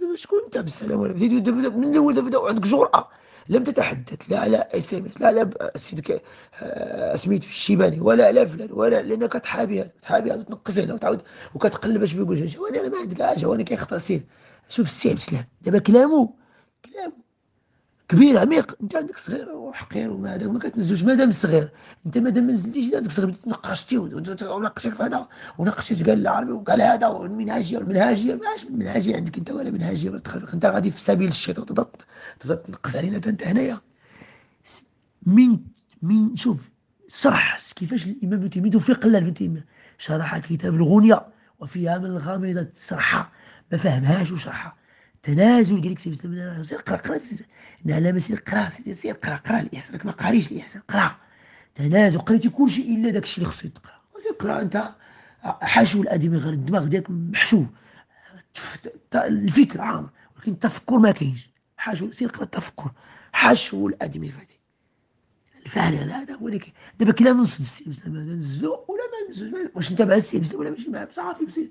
دابا شكون انت بالسلام عليكم دابا من الأول دابا عندك جرأة لم تتحدث لا على إس إم إس لا على سيدك آه، سميتو الشيباني ولا على فلان ولا لانك تحابي هذا تحابي هذا تنقص هنا وتعاود وكتقلب اش بيقول جواني أنا ما عندك كاع جواني كيخطا سير. شوف السي بسلام دابا كلامو كلامو. كبير عميق انت عندك صغير وحقير وما هذا ما كتنزلوش مادام صغير انت مادام ما نزلتيش عندك صغير بديت نقشتي وناقشك في هذا وناقشت قال العربي وقال هذا والمنهاجيه والمنهاجيه ماش منهاجيه عندك انت ولا منهاجيه ولا تخلف انت غادي في سبيل الشيطان تبدا تنقص علينا انت هنايا. من من شوف شرح كيفاش الإمام ابن تيمية في قلال ابن تيمية شرح كتاب الغنية وفيها من الغامضة شرحها ما فهمهاش وشرحها. تنازل قال لك بسم سير قرأ قرا على مسير قرا سيدي سير قرا قرا الاحسان ما قاريش الاحسان قرا تنازل قريتي كل شيء إلا داك الشيء اللي خصو يتقرا. سير قرا أنت حشو الادمي غير الدماغ ديالك محشو. الفكر عامر ولكن التفكر ما كاينش. حشو سير قرا التفكر. حشو الادمي غادي. الفعل هذا هو اللي دابا كلام نص السي هذا نزلو ولا ما نزلوش واش انت مع السي ولا ماشي معاه صافي بسيط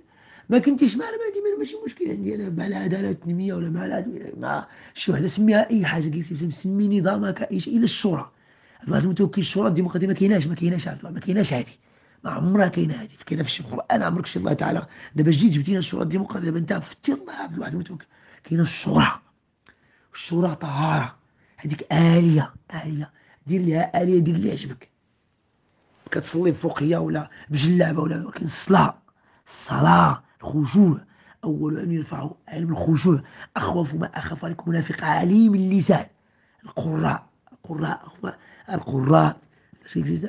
ما كنتيش معنا ما ديما ماشي مشكل عندي أنا. مع العداله التنميه ولا مع العداله مع شي وحدة سميها أي حاجة قلتي سمي نظامك اي شيء إلا الشورى. الواحد المتوكل الشورى الديمقراطية ما كايناش ما كايناش ما كايناش هذه ما عمرها كاينة هذه كاينة في القرآن عمرك شي الله تعالى. دابا جيت جبتينا الشورى الديمقراطية دابا انت فتي الله عبد الواحد المتوكل كاينة الشورى. الشورى طهارة. هذيك آلية آلية. دير لها آلية دير اللي يعجبك كتصلي بفوقية ولا بجلابة ولا ولكن الصلاه الصلاه الخشوع أول أن يرفعه علم الخشوع أخوف ما أخاف عليكم منافق عليم اللسان. القراء. القراء. القراء.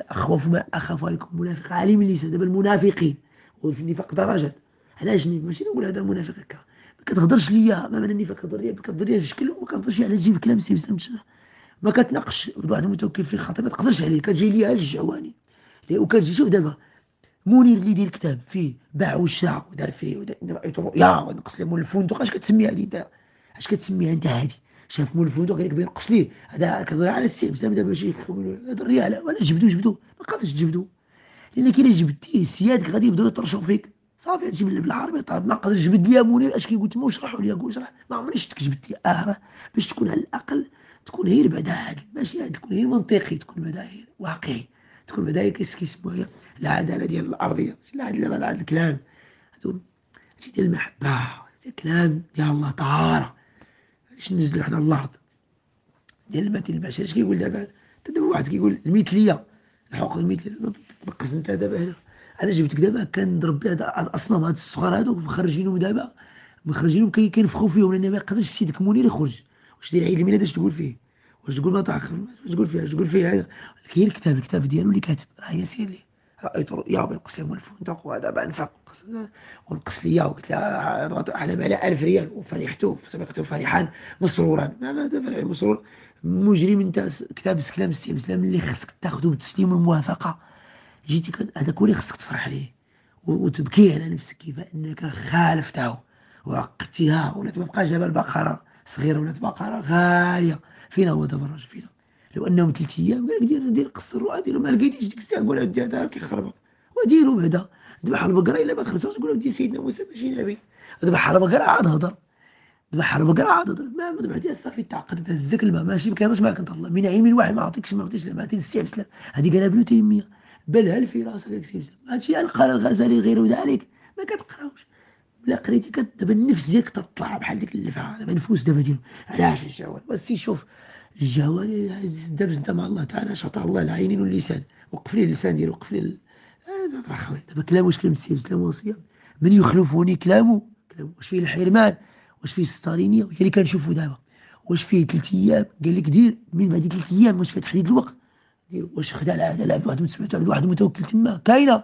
أخوف ما أخاف عليكم منافق عليم اللسان. دابا المنافقين. وفي النفاق درجات علاش ماشي نقول هذا منافق هكا. ما كتهضرش ليا. ما من النفاق كتهضر ليا؟ كتهضر ليا في شكل وما كتهضرش على تجيب كلام سي مسلم. ما كتناقش. واحد المتوكل في خاطر ما تقدرش عليه. كتجي ليا الجواني. وكتجي شوف دابا. منير اللي يدير كتاب فيه باع وشرا ودار فيه ودار رؤيا ونقص لي مول الفندق اش كتسميها انت؟ اش كتسميها انت هذه شاف مول الفندق قال لك بينقص ليه؟ هذا كضيع على سام دابا شي هذا ولا جبدو جبدو ما قادرش تجبدو لأن كي جبدتيه سيادك غادي يبداو يطرشوا فيك. صافي تجيب بالعربي طيب ما قادرش جبد لي منير اش كيقول تما؟ وشرحوا لي قول؟ شرح ما عمرني شفتك جبدتي آه باش تكون على الأقل تكون غير بعدا عادل ماشي تكون غير منطقي تكون بعدا غير واقعي. تكون بعدا كيسموها العداله ديال الارضيه العداله ديال الكلام. هذو هادشي ديال المحبة الكلام ديال الله طهارة. علاش نزلوا حنا الأرض ديال المثل البشري اش كيقول دابا؟ دابا واحد كيقول المثليه الحقوق المثليه تنقص انت دابا هنا. أنا جبتك دابا كنضرب بها الأصنام هاد الصغار هادو مخرجينهم دابا مخرجينهم كينفخوا فيهم لأن ما يقدرش سيدك منير يخرج. واش دير عيد الميلاد اش تقول فيه؟ واش تقول ما تاخر واش تقول فيها؟ واش تقول فيها؟ كاين الكتاب الكتاب ديالو اللي كاتب. راه يسير لي رايت رؤيا وينقص لهم الفندق وهذا بنفق ونقص لي وقلت لها احلم على 1000 ريال. وفرحت سبقت فرحان مسرورا. ماذا فرح مسرور. مجرم انت كتاب سكلام السي اسلام اللي خصك تاخذه بالتسليم والموافقه جيتي هذاك هو اللي خصك تفرح عليه وتبكي على نفسك كيف أنك خالفته وعقدتها. ولا تبقى جبل بقرة صغيرة ولا بقره غالية. فينا هو دابا الراجل فينا. لو انهم ثلاث أيام قال لك دير دير قص الرؤى ديروا ما لقيتيش ديك الساعة قول عبدي هذا كيخربق وديروا بعدا. ذبح البقره إلا ما خلصوش تقول عبدي سيدنا موسى ماشي نبي ذبح البقره عاد هضر. ذبح البقره عاد هضر. ما ذبحتي صافي تعقدت هزك الماء ماشي ما كيهضرش معاك أنت الله. من عين من واحد ما عطيكش ما عطيش ما عطيش السي بسلام هذه قالها ابن تيمية. بل هل في رأسك السي بسلام هادشي قال الغزالي غير ذلك. ما كتقراوش لا قريتي دابا النفس ديالك تطلع بحال ديك اللفعه دابا نفوس دابا ديالو. علاش الجوال؟ والسي شوف الجواري دابا زاد مع الله تعالى شطع الله العينين واللسان. وقف لي اللسان ديالو وقف لي هذا راه خويا. دابا كلام واش كلام السي الاسلام وصية. من يخلفوني كلامه كلامه واش فيه الحرمان؟ واش فيه الستالينية؟ هي اللي كنشوفوا دابا. واش فيه ثلاث أيام؟ قال لك دير من بعد ثلاث أيام واش فيه تحديد الوقت؟ دير. واش خدا العداله واحد سمعتو عند واحد متوكل تما. كاينة.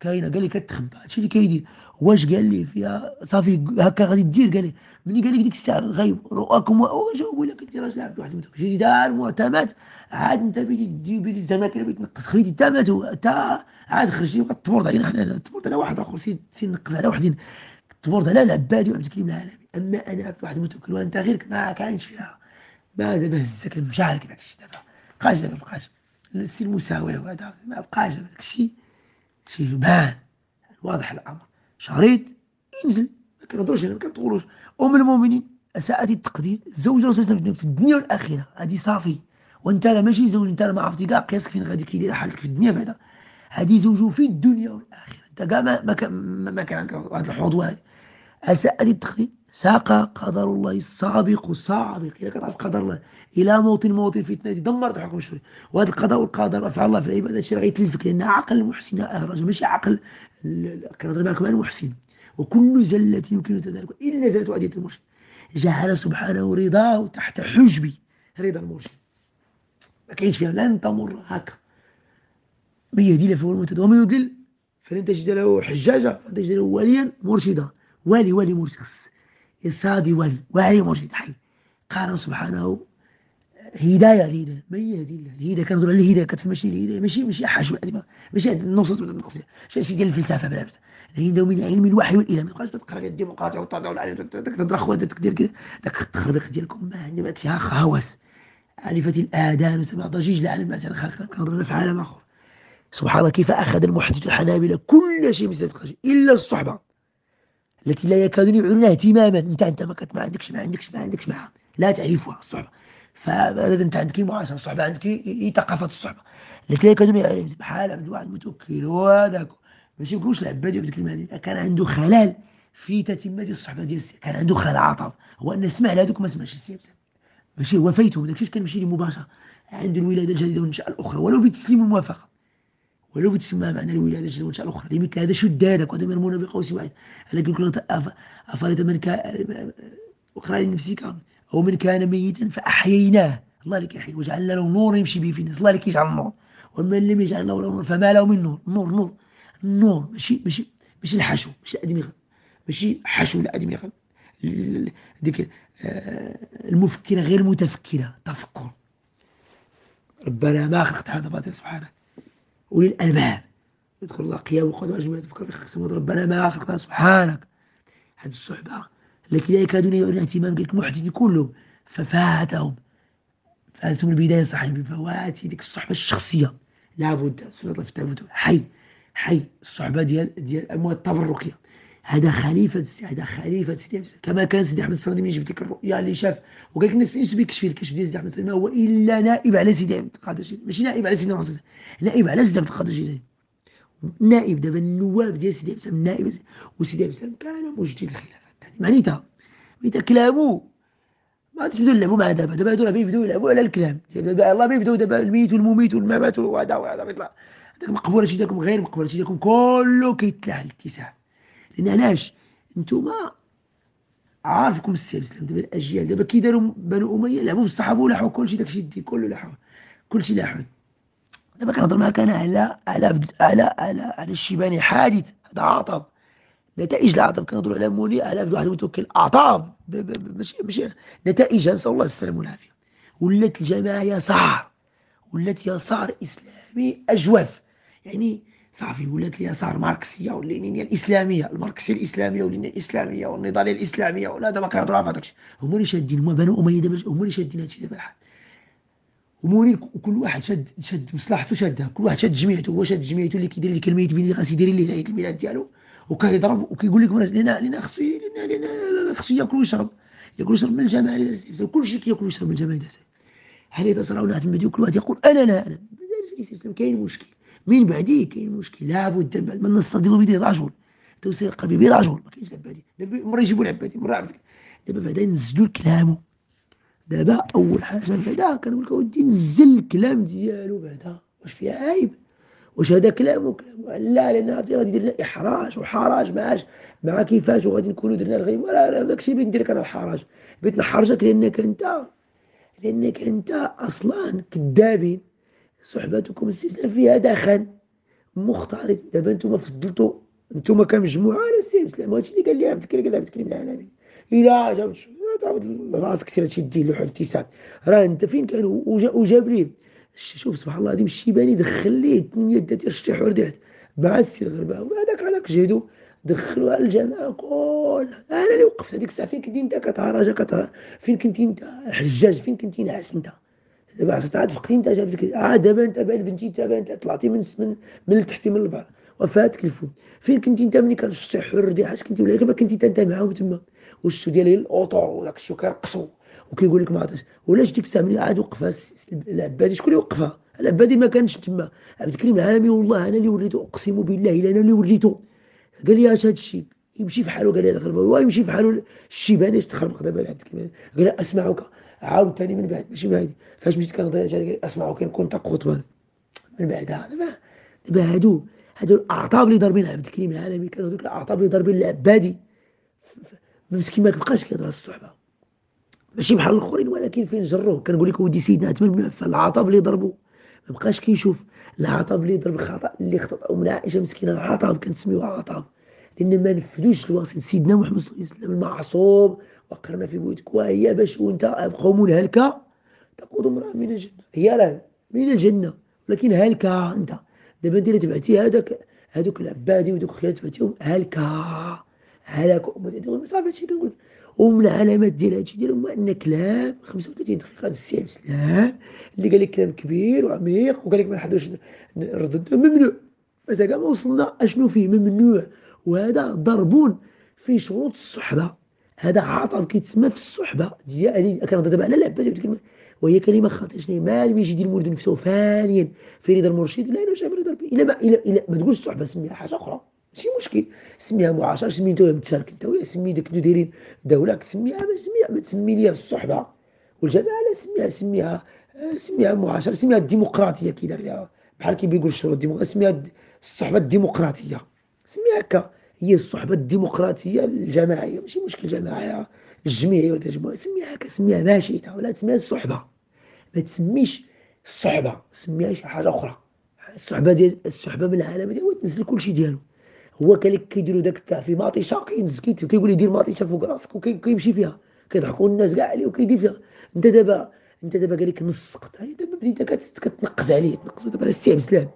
كاينة. قال لي كتخبى. هادشي اللي كيدير. واش قال لي فيها؟ صافي هكا غادي دير قال لي ملي قال لك ديك الساعة غايب رؤاكم جاوبوا لك انت راجل عبد واحد جيتي دار معتمد عاد انت بديتي تجي بديتي زعما كده بديتي تنقص خليتي انت مات حتى عاد خرجتي تبورد علينا حنا تبورد على واحد آخر سي نقص على وحدين. تبورد على العبادي وعبد الكريم العالمي أما أنا عبد واحد متوكل وانت غيرك ما كاينش فيها. ما دابا هزك المشاعر داك الشيء دابا. بقاش دابا بقاش. السي المساواه وهذا ما بقاش داك الشيء شي بان واضح الأمر. شريط ينزل ما كنهضروش ما كنطولوش أم المؤمنين أساءت التقدير الزوج رسول في الدنيا والآخرة. هذه صافي. وأنت لا ماشي زوج أنت ما عرفتي كاع قياسك فين غادي كيدير حالك في الدنيا بعدا. هذه زوج في الدنيا والآخرة. أنت كاع ما ما كان عندك هذا الحوض هذا أساءت التقدير. ساق قدر الله السابق السابق إذا كتعرف قدر الله. إلى موت موطن فتنة دمرت حكم الشرعي. وهذا القضاء والقدر أفعال الله في العبادة راه غيتلفك لأن عقل المحسن أهرج ماشي عقل كنهضر معكم عن المحسن وكل زلة يمكن تدارك إلا زلة أدية المرشد. جعل سبحانه رضاه تحت حجب رضا المرشد. ما كاينش فيها. لن تمر هكا. من يهدي له فهو المهتد ومن يضل فلن تجد له حجاجة فلن تجد له وليا مرشدا. والي والي مرشد. إرشادي والي والي مرشد حي. قال سبحانه هداية الهداية من يهدي الله؟ الهداية كنهضروا على الهداية كتفهمش الهداية ماشي ماشي حاجة ماشي هاد النصوص النقصية شي ديال الفلسفة بلا بس الهداية من علم الوحي والإله ما تبقاش تقرأ؟ الديمقراطية والتضامن داك تهضر خواتك دير كذا داك التخربيق ديالكم ما عندي ماكش هوس ألفت الآذان وسمع ضجيج لعالم الأزل خلق كنهضروا في عالم آخر. سبحان الله كيف أخذ المحدث الحنابلة كل شيء من سبب إلا الصحبة. التي لا يكادون يعلنون اهتماما انت انت ما ما عندكش ما عندكش ما عندكش معها لا تعرفها الصحبه فانت عندك؟ معاشره الصحبه عندك هي ثقافه الصحبه التي لا يكادون يعرفون بحال عبد واحد متوكل وهذاك. ماشي يقولوش العباد عبد الكريم كان عنده خلل في تتمة الصحبة ديال السي كان عنده خلل عطب هو أن سمع لهذوك ما سمعش السي ماشي هو فايتهم داكشي كان ماشي مباشره عنده الولادة الجديدة والنشأة الأخرى. ولو بتسليم الموافقه ولو بتسمى معنى الولادة جل الأخرى لمثل هذا شد هذا قد مرمون بقوس واحد. يقول لك أفرد من كان أخرى لنفسك. أو من كان ميتا فأحييناه. الله لك يحيي وجعلنا له نور يمشي به في الناس. الله لك يجعل النور. ومن لم يجعل له نور فما له من نور. نور نور. النور ماشي ماشي ماشي الحشو ماشي الأدمغة ماشي حشو الأدمغة ديك آه، المفكرة غير المتفكرة تفكر. ربنا ما خلقت هذا باطل سبحانك أولي الألباب يذكر الله قيام وقعود وأجمع تفكر في خلق السماوات ربنا ما خلقنا سبحانك. هذه الصحبة. التي لا يكادون يعلن اهتمام المحدثين كلهم ففاتهم. فاتهم البداية صحيح. بفوات ديك الصحبة الشخصية. لابد سنة الله في التابوت حي. حي. الصحبة ديال ديال المواد التبركية هذا خليفة هذا خليفة سيدي كما كان سيدي أحمد الصادق من جبت لك الرؤيا اللي شاف وقال لك الناس ينسوا بكشف الكشف ديال سيدي أحمد الصادق ما هو إلا نائب على سيدي عبد القادر الجيلاني ماشي نائب على سيدي محمد نائب على سيدي عبد القادر الجيلاني نائب دابا النواب ديال سيدي عبد النائب وسيدي عبد السلام كان مجدد الخلافات معنيتها. معنيتها كلامه ما غاديش يبداو يلعبوا مع دابا. دابا هادو راه بيبداو يلعبوا على الكلام. دابا الله بيبداو دابا الميت والمميت والممات وهذا وهذا بيطلع هذاك مقبول شي داكم غير مقبول شي داكم كله كيتلاح الاتساع لأن علاش؟ نتوما عارفكم السلسله دابا الأجيال دابا كي داروا بنو أمية لعبوا بالصحابه ولاحوا كلشي داكشي الدين كله لاحوا كلشي لاحوا دابا كنهضر معاك أنا على على على على على الشيباني حادث هذا عطب نتائج العطب كنهضروا على موني على عبد واحد متوكل أعطاب. ماشي ماشي نتائجها نسأل الله السلامة والعافية. ولات الجماعة يسار ولات يسار إسلامي اجوف يعني صافي ولات اليسار ماركسية واللينينية الإسلامية الماركسية الإسلامية واللينيه الإسلامية والنضالية الإسلامية ولا دابا كيهضروا في هذاك هما اللي شادين هما بنو أمية دابا هما اللي شادين هادشي دابا الحال ومورين كل واحد شاد شاد مصلحته شادها كل واحد شاد جميعته هو شاد جميعته اللي كيدير لك الميت بين خاص يدير ليه عيد الميلاد ديالو وكيضرب وكيقول لك لنا لنا خصو لنا لنا خصو ياكل ويشرب. ياكل ويشرب من الجماعة اللي كل شيء كياكل ويشرب من الجماعة هل يتصارعون واحد كل واحد يقول أنا لا أنا. كاين مشكل. من بعديه كاين مشكل لابد من بعد ما نستدل بيدي رجل. توصيل القلب برجل ما كاينش العبادي دابا مرة يجيبوا العبادي مرة عبد دابا بعدا نزلوا كلامه دابا أول حاجة بعدا كنقول لك أودي نزل الكلام ديالو بعدا. واش فيها عيب؟ واش هذا كلامه كلامه لا لأن غادي يدير لنا إحراج وحراج. معاش. مع كيفاش وغادي نكونوا درنا الغيب؟ ولا داكشي بغيت ندير لك أنا الحراج. بغيت نحرجك لأنك أنت لأنك أنت أصلا كذابين صحبتكم السلسلة فيها دخن مختلط. دابا نتوما فضلتوا نتوما كمجموعة على السي مسلم. هادشي اللي قال لي عبد الكريم قال عبد الكريم العالمي. إلا جابت تعاود راسك سير هادشي دير له الاتساع راه أنت فين كانوا وجاب ليه شوف سبحان الله العظيم الشيباني دخل ليه 8 ديال الشطيح ورديت مع السي الغرباوي هذاك هذاك جهدوا دخلوها الجامعة كلها أنا اللي وقفت هذيك الساعة فين كنتي أنت؟ كتهرج كتهرج فين كنتي أنت؟ حجاج فين كنتي؟ ناعس أنت. دابا عاد فقتي انت جابتك عاد دابا انت بان بنتي انت طلعتي من من من التحت من البحر وفاتك الفم فين كنتي انت ملي كتشطي حر دي حاج كنتي ولا كنتي انت معاهم تما؟ والشو ديال الاوطور وداك الشيء وكيرقصوا وكيقول لك ما عرفتش. ولاش ديك الساعة ملي عاد وقفها العبادي شكون اللي وقفها؟ العبادي ما كانش تما. عبد الكريم العالمي والله أنا اللي وريته أقسم بالله إلا أنا اللي وريته قال لي أش هذا الشيء؟ يمشي في حاله قال لي الغرباوي ويمشي في حاله الشيباني اش تخربق دابا عبد الكريم قال أسمعك. عاود ثاني من بعد ماشي بعد. فاش مشيت كنهضر لي اسمعك كنت خطبا من بعدها دابا دابا هادو هادو الأعطاب اللي ضاربين عبد الكريم العالمي كانوا هذوك الأعطاب اللي ضاربين العبادي. مسكين ما كيبقاش كيهضر على الصحبة. ماشي بحال الآخرين ولكن فين جروه؟ كنقول لك ودي سيدنا عثمان بن عفان العطب اللي ضربوا ما بقاش كيشوف العطب اللي ضرب خطأ اللي خطأ. من عائشة مسكينة عطب كنسميوها عطب لأن ما نفذوش الوصيه سيدنا محمد صلى الله عليه وسلم المعصوم وقرنا في بيوتك. وهي باش وانت قوم هلكة تقود امرأة من الجنة. هي راه من الجنة. ولكن هلكة انت. دابا انت اللي تبعتي هذاك هذوك العبادي ودوك الخيال تبعتيهم هلكة. هلاك. صافي هادشي كنقول. ومن العلامات ديال هادشي ديال هما أن كلام 35 دقيقة السي السلام اللي قال لك كلام كبير وعميق وقال لك ما نحضرش نرد ممنوع. مازال ما وصلنا أشنو فيه؟ ممنوع. وهذا ضرب في شروط الصحبة. هذا عطب كيتسمى في الصحبة. ديالي كنهضر دابا على العباد وهي كلمة خاطئة. شنو ما لم يجد المريد نفسه فانيا. في رضا المرشد لا الا شاب رضا إلا ما إلا ما تقولش الصحبه سميها حاجة أخرى. ماشي مشكل. سميها معاشره سمي انت متشارك أنت ويا سمي داك اللي دايرين دولة. سميها ما سميها ما تسمي ليها الصحبة. والجماعه لا سميها سميها سميها معاشره سميها الديمقراطية كي دار بحال كي بيقول الشروط الديمقراطيه سميها الصحبة الديمقراطية. سميها هكا. هي الصحبة الديمقراطية الجماعية ماشي مشكل جماعية الجميعيه ولا تجمع سميها هكا سميها ما شئت ولا تسميها الصحبة. ما تسميش الصحبة سميها شي حاجة أخرى. الصحبة ديال الصحبة من العالم ديال هو تنزل كلشي ديالو. هو كان كيديروا داك الكاع في ماطيشة كينز كيقول لي دير ماطيشة فوق راسك وكيمشي فيها. كيضحكوا الناس كاع عليه وكيدير فيها. أنت دابا أنت دابا قال لك نسقط دابا بديت كتنقز عليه تنقزوا دابا على السي عبد السلام.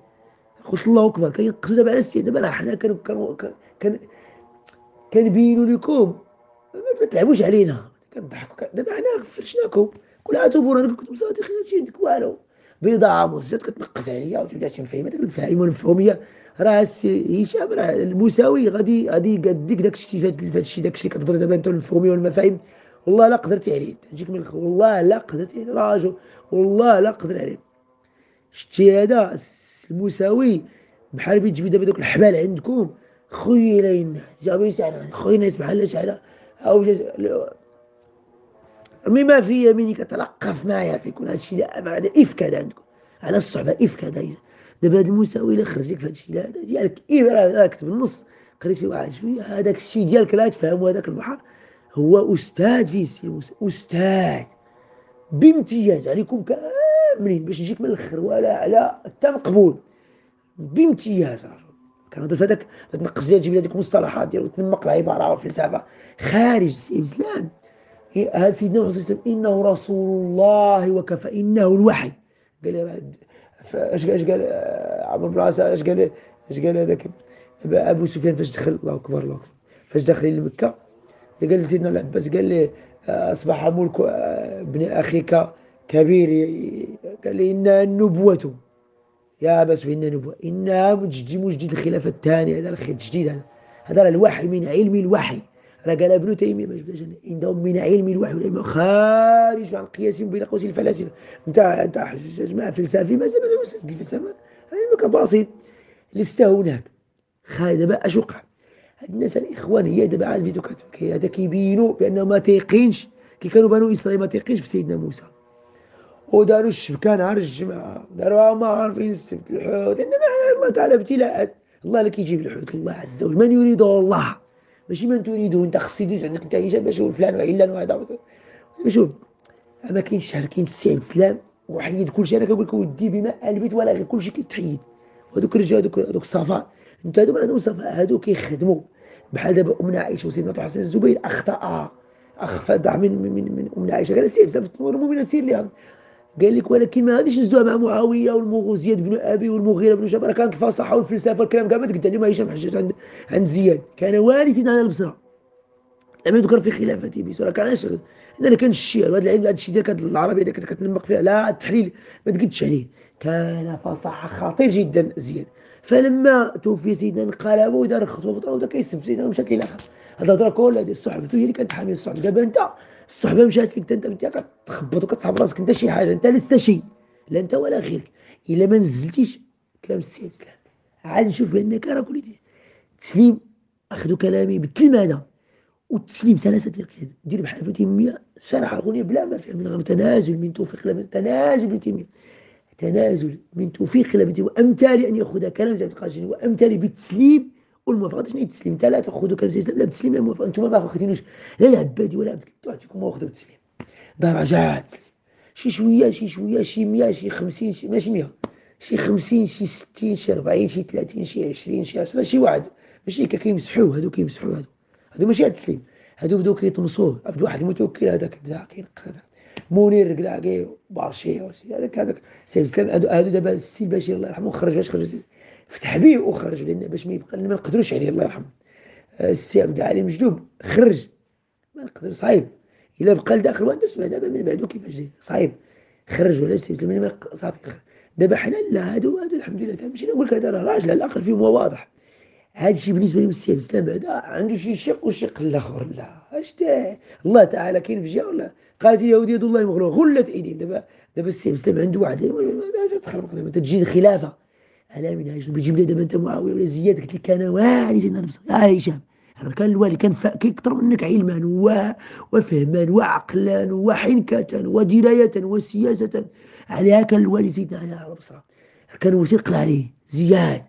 قلت الله أكبر كينقزوا دابا على السي دابا راه حنا كانوا كان كنبينوا لكم. ما تلعبوش علينا. كنضحكوا دابا حنا فرشناكم. قول هاتوا برهانكم كنتم صادقين هادشي عندك والو. بضاعه مزجات كتنقز عليا. وتولي تنفهم هذاك الفهم والمفهوميه راه السي هشام راه المساوي. غادي غادي يقديك داك الشيء فهاد الشيء داك الشيء كتهضر دابا انت المفهوميه والمفاهيم. والله لا قدرتي عليه. تجيك من الخ... والله لا قدرتي عليه. راجل والله لا قدر عليه. شتي هذا المساوي بحال بتجيبي دابا دوك الحبال عندكم. خويا لين جابي سعر خويا ناس بحال شحال أو مما في يمينك تلقف معايا في كل بعد إفك هذا عندكم. على الصعبه إفك هذا. دابا هذا المساوي اللي خرج لك في هادشي لا هذا ديالك ابره كتب النص قريت فيه واحد شوية. هذاك الشيء ديالك لا تفهموا هذاك البحر. هو أستاذ في السي أستاذ. بامتياز عليكم كاملين باش نجيك من الآخر ولا على حتى مقبول بامتياز. كنهضر في هذاك تنقص ديال تجيب هذيك المصطلحات ديال وتنمق العباره والفلسفه خارج الاسلام سيدنا محمد صلى الله عليه وسلم إنه رسول الله وكفى إنه الوحي. قال اش اش قال عمرو بن العاص اش قال اش قال هذاك؟ أبو سفيان فاش دخل الله أكبر الله أكبر. فاش داخلين لمكه قال لسيدنا العباس قال لي أصبح ملك ابن أخيك كبير. قال لي انها النبوة يا بس فينا نبوة إنها مجدد مجدد الخلافة الثانية هذا التجديد هذا. هذا الوحي من علم الوحي. راه قال ابن تيمية ما جبداش عندهم من علم الوحي والعلم خارج عن قياس بين قوسين الفلاسفة. انت أنت جماعة فلسفي ما زال أستاذ الفلسفة. علمك بسيط. لست هناك. خالد دابا اش وقع هاد الناس الإخوان هي دابا عاد بدو هذا كيبينوا بأنهم ما تيقينش كي كانوا بنو إسرائيل ما تيقينش في سيدنا موسى. وداروا الشبكه نهار الجمعه داروها ما عارفين السبت الحوت. إنما الله تعالى ابتلاءات. الله اللي كيجيب الحوت الله عز وجل. من يريده الله؟ ماشي من تريده؟ أنت خص يدوز عندك أنت هشام باش فلان وعلان وهذا شوف ما كاينش شهر كاين السي السلام وحيد كلشي أنا كنقول لك ودي بما البيت ولا غير كلشي كيتحيد. وهذوك الرجال هذوك هذوك الصفاء أنت هذوك عندهم صفاء هذوك كيخدموا. بحال دابا امنا عائشه وسيدنا حسن الزبير أخطأ اخفى من من من, من امنا عائشه قال سير بزاف المؤمنين سير لها قال لك ولكن ما غاديش نزدوها مع معاوية والمغوزياد بن أبي والمغيرة بن جبر كانت الفصاحه والفلسفه والكلام كاع ما تقدر اليوم هشام حجاج عند عند زياد. كان سيدنا على البصرة. لم يذكر في خلافته بسورة كان يشغل أنا كان الشيعة. وهذا العلم هذا الشيء ديال العربية اللي كتنمق فيها. لا التحليل ما تقدش عليه. كان فصاحة خطير جدا زياد. فلما توفي سيدنا انقلب ودار خطوه بطرة وبدا كيسب سيدنا ومشات ليه الآخر هذا الهضرة كلها ديال الصحبة. هي اللي كانت حاميه الصحبة. دابا أنت الصحبة مشات لك انت أنت كتخبط وكتصحب راسك أنت شي حاجة أنت لست شيء لا أنت ولا غيرك. إلا ما نزلتيش كلام السي الاسلام عاد نشوف بانك راه كليتي تسليم اخذوا كلامي بالتلماذه والتسليم سلاسة الاقتصاد دير بحال ابن تيميه شرح الاغنيه بلا ما فيها من غير تنازل من توفيق تنازل ابن تيميه تنازل من توفيق الله وامثال أن ياخذ كلام زي القاجين وامثال بالتسليم. والموافقة شنو التسليم انت لا تاخذوا كلام زي لا بالتسليم لا الموافقه أنتم ما واخدينوش لا العبادي ولا عبد تعطيكم واخذوا بالتسليم درجات. شي شوية شي شوية شي 100 شي 50 شي ماشي 100 شي 50 شي 60 شي 40 شي 30 شي 20 شي 10 شي واحد. ماشي كيمسحوه. هادو كيمسحوه هادو. هادو ماشي التسليم. هادو بداو كيطمسوه. عبد الواحد المتوكل هذاك بدا كينقذ. منير كلاكي بارشي هذاك هذاك سيف هادو دابا السي البشير الله يرحمه خرج باش خرج فتح به وخرج لأن باش ما يبقى ما نقدروش عليه الله يرحمه. السي عبد العالي مجدوب خرج. ما نقدر صعيب. إلا بقى لداخل وانت تسمع دابا من بعدو كيفاش صعيب. خرج ولا الاسلام صافي دابا حنا لا هادو هادو الحمد لله ماشي نقول لك هذا راه راجل على الأقل فيهم هو واضح. هذا الشيء بالنسبة لي السي الاسلام بعدا عنده شي شق وشق الآخر لا. اش الله تعالى كاين في جهة ولا؟ قالت اليهود يد الله مغلوله غلت ايديهم دابا دابا السي الاسلام عنده واحد تخربق دابا تجي الخلافة. على منهاج بيجيب لي دابا انت معاوية ولا زياد قلت لك أنا والي سيدنا البصري يا هشام كان الوالي كان أكثر منك علما وفهما وعقلا وحنكة ودراية وسياسة عليها كان الوالي سيدنا علي البصره كان وثيق عليه زياد.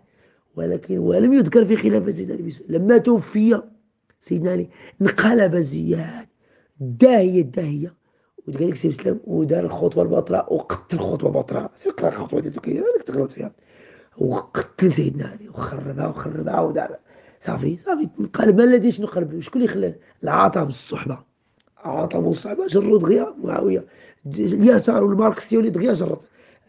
ولكن ولم يذكر في خلافة سيدنا علي لما توفي سيدنا علي انقلب زياد. داهية داهية. وقال لك سيدنا الاسلام ودار الخطوة البطراء وقتل الخطوة البطراء سيقرا الخطوة ديالو كي هذاك تغلط فيها. وقتل سيدنا علي وخربها وخربها ودار صافي صافي. انقلب الذي شنو قلب شكون اللي خلى العطاء بالصحبة عطاء بالصحبة جروا دغيا معاوية. اليسار والماركسية اللي دغيا جرت.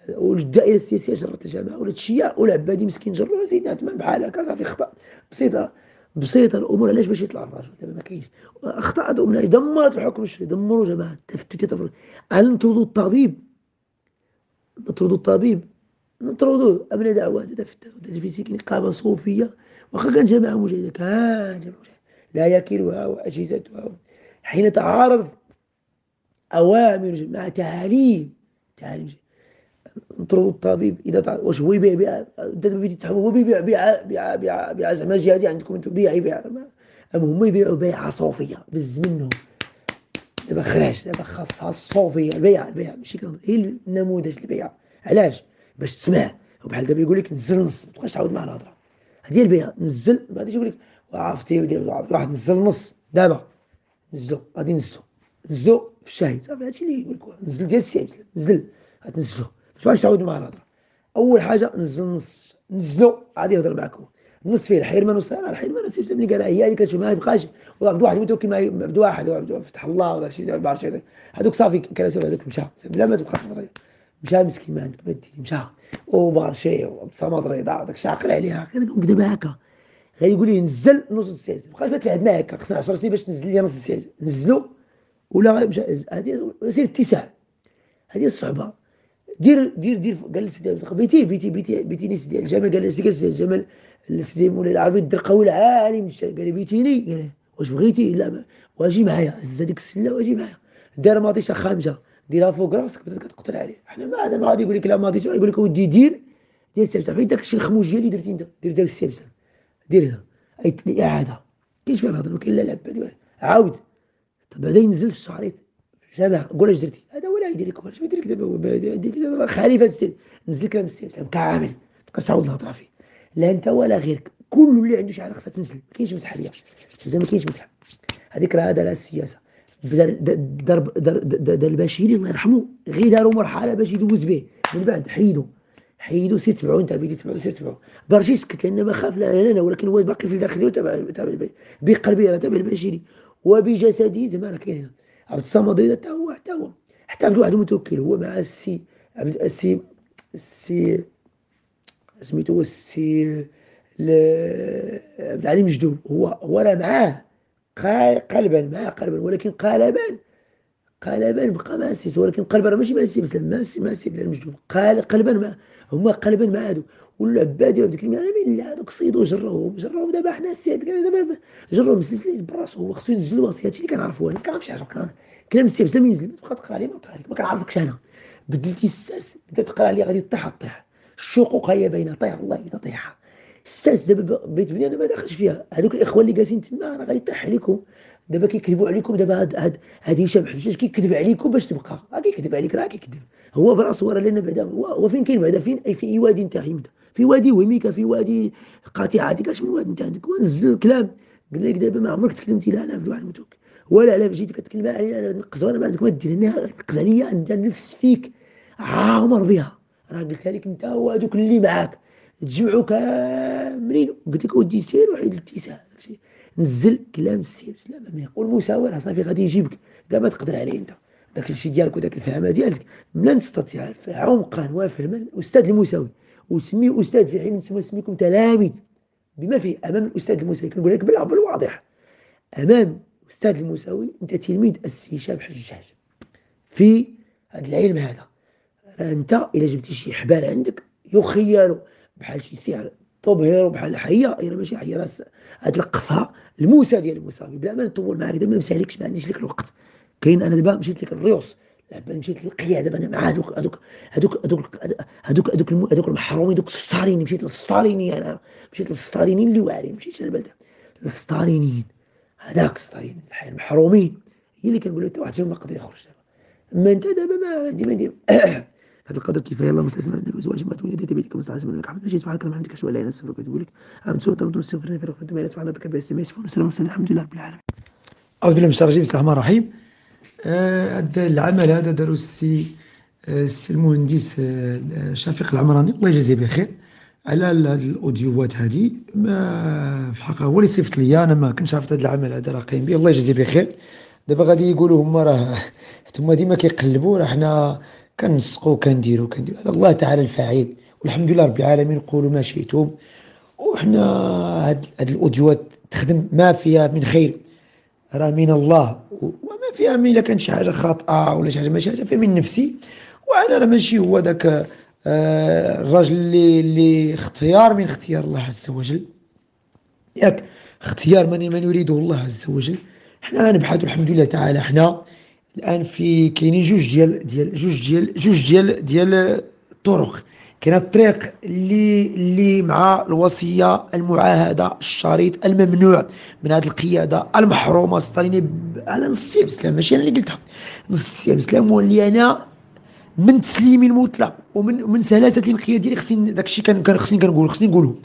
والدائرة السياسية جرت الجماعه ولات الشيعة والعبادي مسكين جروها سيدنا عثمان بحال هكا. صافي خطأ. بسيطة بسيطة الأمور. علاش باش يطلع الرجل؟ دابا ما كاينش. أخطأت امنا دمرت الحكم الشرعي. دمروا جماعة التفتت. هل نطردوا الطبيب؟ نطردوا الطبيب. نطردوه. أبناء دعوة تفتت في سكن قامه صوفية. واخا كان جماعة مجاهدة كان جماعة مجاهدة. لا يكلها وأجهزتها. حين تعارض أوامر مع تعاليم تعاليم نطردوا الطبيب. إذا واش هو يبيع بيع هو بيبيع بيع بيع بيع بيع زعما جهادي عندكم أنتم بيع يبيع أم هما يبيعوا بيعة صوفية بز منهم دابا خراج دابا خاصها الصوفيه البيع البيع. ماشي هي النموذج البيع. علاش؟ باش تسمع. وبحال دابا يقول لك نزل نص ما تبقاش تعاود مع الهضرة. هذه البيع نزل ما غاديش يقول لك عرفتي واحد نزل نص. دابا نزلو غادي نزلو. نزلو في الشاهد صافي هادشي اللي يقول لك نزل ديال السي نزل غتنزلو باش تعاودوا مع الهضرة. أول حاجة نزل نص. نزلوا عادي يهضر معكم. النص فيه الحرمان والسهر الحرمان السيف اللي قال هي اللي كتشوف ما يبقاش. عبد واحد مع عبد واحد فتح الله ولا شي ما هذوك صافي كراسي هذوك مشى. بلا ما تبقى مشى مسكين ما عندك ما دير مشى وبارشي وبصمد رضا داك عقل عليها دابا هكا. غادي يقول لي نزل نص السياسة ما بقاش تلعب معاك خصنا 10 سنين باش تنزل لي نص السياسة نزلوا ولا هذه سير اتساع هذه الصعبه دير دير دير قال سيدي بيتي بيتي بيتي بيتيني سيدي الجمل قال سيدي سيدي الجمل سيدي مولاي العربي الدرقاوي العالم قال لي بيتيني؟ قال واش بغيتي؟ لا واجي معايا. هز هذيك السلة واجي معايا. دار ماطيشه خامجه ديرها فوق راسك بدات كتقتل عليه. حنا ما هذا ما غادي يقول لك لا ماطيشه يقول لك ودي دير دير السبسة. فين داك الشيء الخموجيه اللي درتي انت دير داك السبسة. دير هنا أي إعادة. كاينش فيها الهضره كاين لا العباد عاود. طب بعدا ينزل الشريط جماعة قول اش درتي؟ هذا ولا يدير لك واش يدير لك دابا؟ يدير لك دابا. خليفة السيد نزل كلام السيد كامل تعاود الهضرة فيه. لا أنت ولا غيرك. كل اللي عنده شعر خصها تنزل. ما كاينش مسح ليا ما كاينش مسح هذيك راه هذا السياسة. ضرب دار البشيري الله يرحمه غير داروا مرحلة باش يدوز به. من بعد حيدوا. حيدو سير تبعو انت بدي تبعو سير تبعو برشي سكت لأن ما خاف لا أنا ولكن هو باقي في الداخل تبع تبع بقلبي راه تبع البشري وبجسدي زعما راه كاين هنا. عبد الصمد حتى هو حتى هو. حتى عبد واحد المتوكل هو مع السي عبد السي السي سميتو السي عبد العليم مجدوب هو هو راه معاه. قلبا معاه قلبا ولكن قالبا قالبا بقى ماسي ولكن قلبا ماشي ماسي بس ماسي ماسي بلا المجدوب قال قلبا مع هما قلبا مع هادو والعباد ديال ديك المعلمين لا هذوك صيدوا جروهم جروهم دابا حنا السيد دابا جروهم مسلسلين براسو هو خصو ينزل الوصيه هادشي اللي كنعرفو أنا ما كنعرفش حاجة كلام السي بس لما ينزل تبقى تقرا عليه ما تقرا عليك ما كنعرفكش أنا بدلتي الساس بدا تقرا عليه غادي طيح طيح الشقوق هي باينه طيح والله الا طيحه الساس دابا بيت بني أنا ما داخلش فيها. هذوك الإخوان اللي جالسين تما راه غادي يطيح عليكم. دابا كيكذبوا عليكم دابا هاد هاد هاد هشام حجاج كيكذب عليكم باش تبقى. راه كيكذب عليك راه كيكذب. هو براسو راه لأن بعدا هو فين كاين بعدا فين؟ اي في اي وادي انت حيمده في وادي وميكا في وادي قاطعه هذيك اش من وادي انت عندك ونزل الكلام. قال لك دابا ما عمرك تكلمتي لا لا بواحد متوك. ولا على جيت كتكلم عليا أنا نقز. وأنا ما عندك ما دير نقز عليا انت نفس فيك. عامر بها. راه قلت لك أنت وهذوك اللي معاك. تجمعوا كاملين قلت لك ودي سير وحيد الابتسام. نزل كلام السير بسلامه ما يقول مساواه صافي غادي يجيبك. ما تقدر عليه انت. داك الشيء ديالك وداك الفهمة ديالك. لن تستطيع عمقا وفهما الأستاذ المساوي. وسميه أستاذ في حين نسميكم تلاميذ. بما فيه أمام الأستاذ المساوي. كنقول لك بالواضح أمام الاستاذ المساوي أنت تلميذ السي شاب حجاج في هذا العلم هذا. أنت إلا جبتي شي حبال عندك يخيل بحال شي سحر تبهر بحال حية إلا ماشي حية راه تلقفها الموسى ديال المساوي بلا ما نطول معاك دابا ما مسالكش ما عنديش لك الوقت. كاين أنا دابا مشيت لك الريوس دابا مشيت للقيادة دابا أنا مع هذوك هذوك هذوك هذوك هذوك هذوك هذوك المحرومين دوك السطاريني مشيت للسطارينيين أنا. مشيت للسطارينيين اللي واعرين مشيت للبلده للسطارينيين هذاك السطاريين المحرومين. هي اللي كنقول لك واحد فيهم ما قدر يخرج دابا. أما أنت دابا ما عندي ما ندير هذا القدر كفايه اللهم صل وسلم على الزواج ما تولي يدي بيدك مستعجل منك. حمد ماشي سبحانك اللهم وبحمدك اشهد ان لا اله الا انت استغفرك واتوب اليك امن سوء ترد مستغفرين في رحمه سبحان ربك رب العزه يصفون وسلام الحمد لله رب العالمين. أعوذ بالله من الشيطان الرجيم. بسم الله الرحمن الرحيم. آه العمل هذا دارو السي السي المهندس آه شفيق العمراني. الله يجزيه بخير على هاد الاوديوات هادي ما في الحقيقة هو اللي صيفط ليا. أنا ما كنتش عرفت هذا العمل هذا راه قايم به الله يجزيه بخير دابا غادي يقولوا هما راه هما ديما كيقلبوا راه حنا كنسقوا كنديروا كنديروا هذا الله تعالى الفاعل. والحمد لله رب العالمين. قولوا ما شئتم. وحنا هاد, هاد الاوديوات تخدم ما فيها من خير. راه من الله. وما فيها من إلا كان شي حاجة خاطئة ولا شي حاجة ماشي حاجة فيها من نفسي. وأنا راه ماشي هو ذاك آه الراجل اللي اللي اختيار من اختيار الله عز وجل. ياك اختيار من من يريده الله عز وجل. حنا نبحث الحمد لله تعالى حنا الآن في كاينين جوج ديال ديال جوج ديال جوج ديال ديال الطرق. كاين الطريق اللي اللي مع الوصية المعاهدة الشريط الممنوع من هذه القيادة المحرومة. ستاليني على نص الاسلام ماشي أنا اللي قلتها. نص الاسلام واللي أنا من تسليمي المطلق ومن من سلاسة الانقياد ديالي خصني داكشي كان خصني كنقول خصني نقولو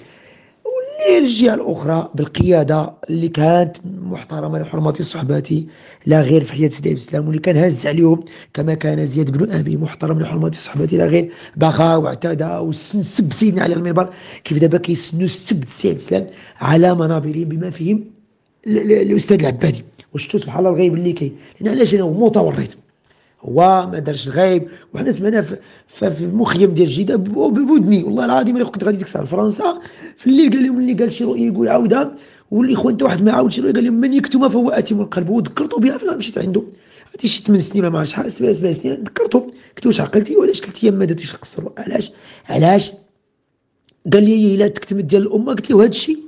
الجهة الأخرى بالقيادة اللي كانت محترمة لحرمة صحباتي لا غير في حياة سيدي الإسلام واللي كان هز عليهم كما كان زياد بن أبي محترم لحرمة صحباتي لا غير بغى واعتدى وسب سيدنا على المنبر كيف دابا كيسنوا السب سيدي الإسلام على منابرهم بما فيهم الأستاذ العبادي. وشفتوا سبحان الله الغيب اللي كاين. لأن علاش؟ أنا متورط. هو ما دارش الغايب وحنا سمعنا في, في المخيم ديال جده بودني. والله العظيم الا كنت غادي ديك الساعة لفرنسا. في الليل قال لهم اللي قال شي رؤية يقول عاودها والإخوان حتى واحد ما عاود شي رؤية قال لهم من يكتم فهو اتم القلب. وذكرته بها فين مشيت عنده هادي شي 8 سنين ما عرفتش شحال سبع سبع سنين ذكرته قلت واش عقلتي؟ وعلاش ثلاث أيام ما درتيش تقصر علاش؟ علاش؟ قال لي إلا تكتمت ديال الأمة. قلت له هذا الشيء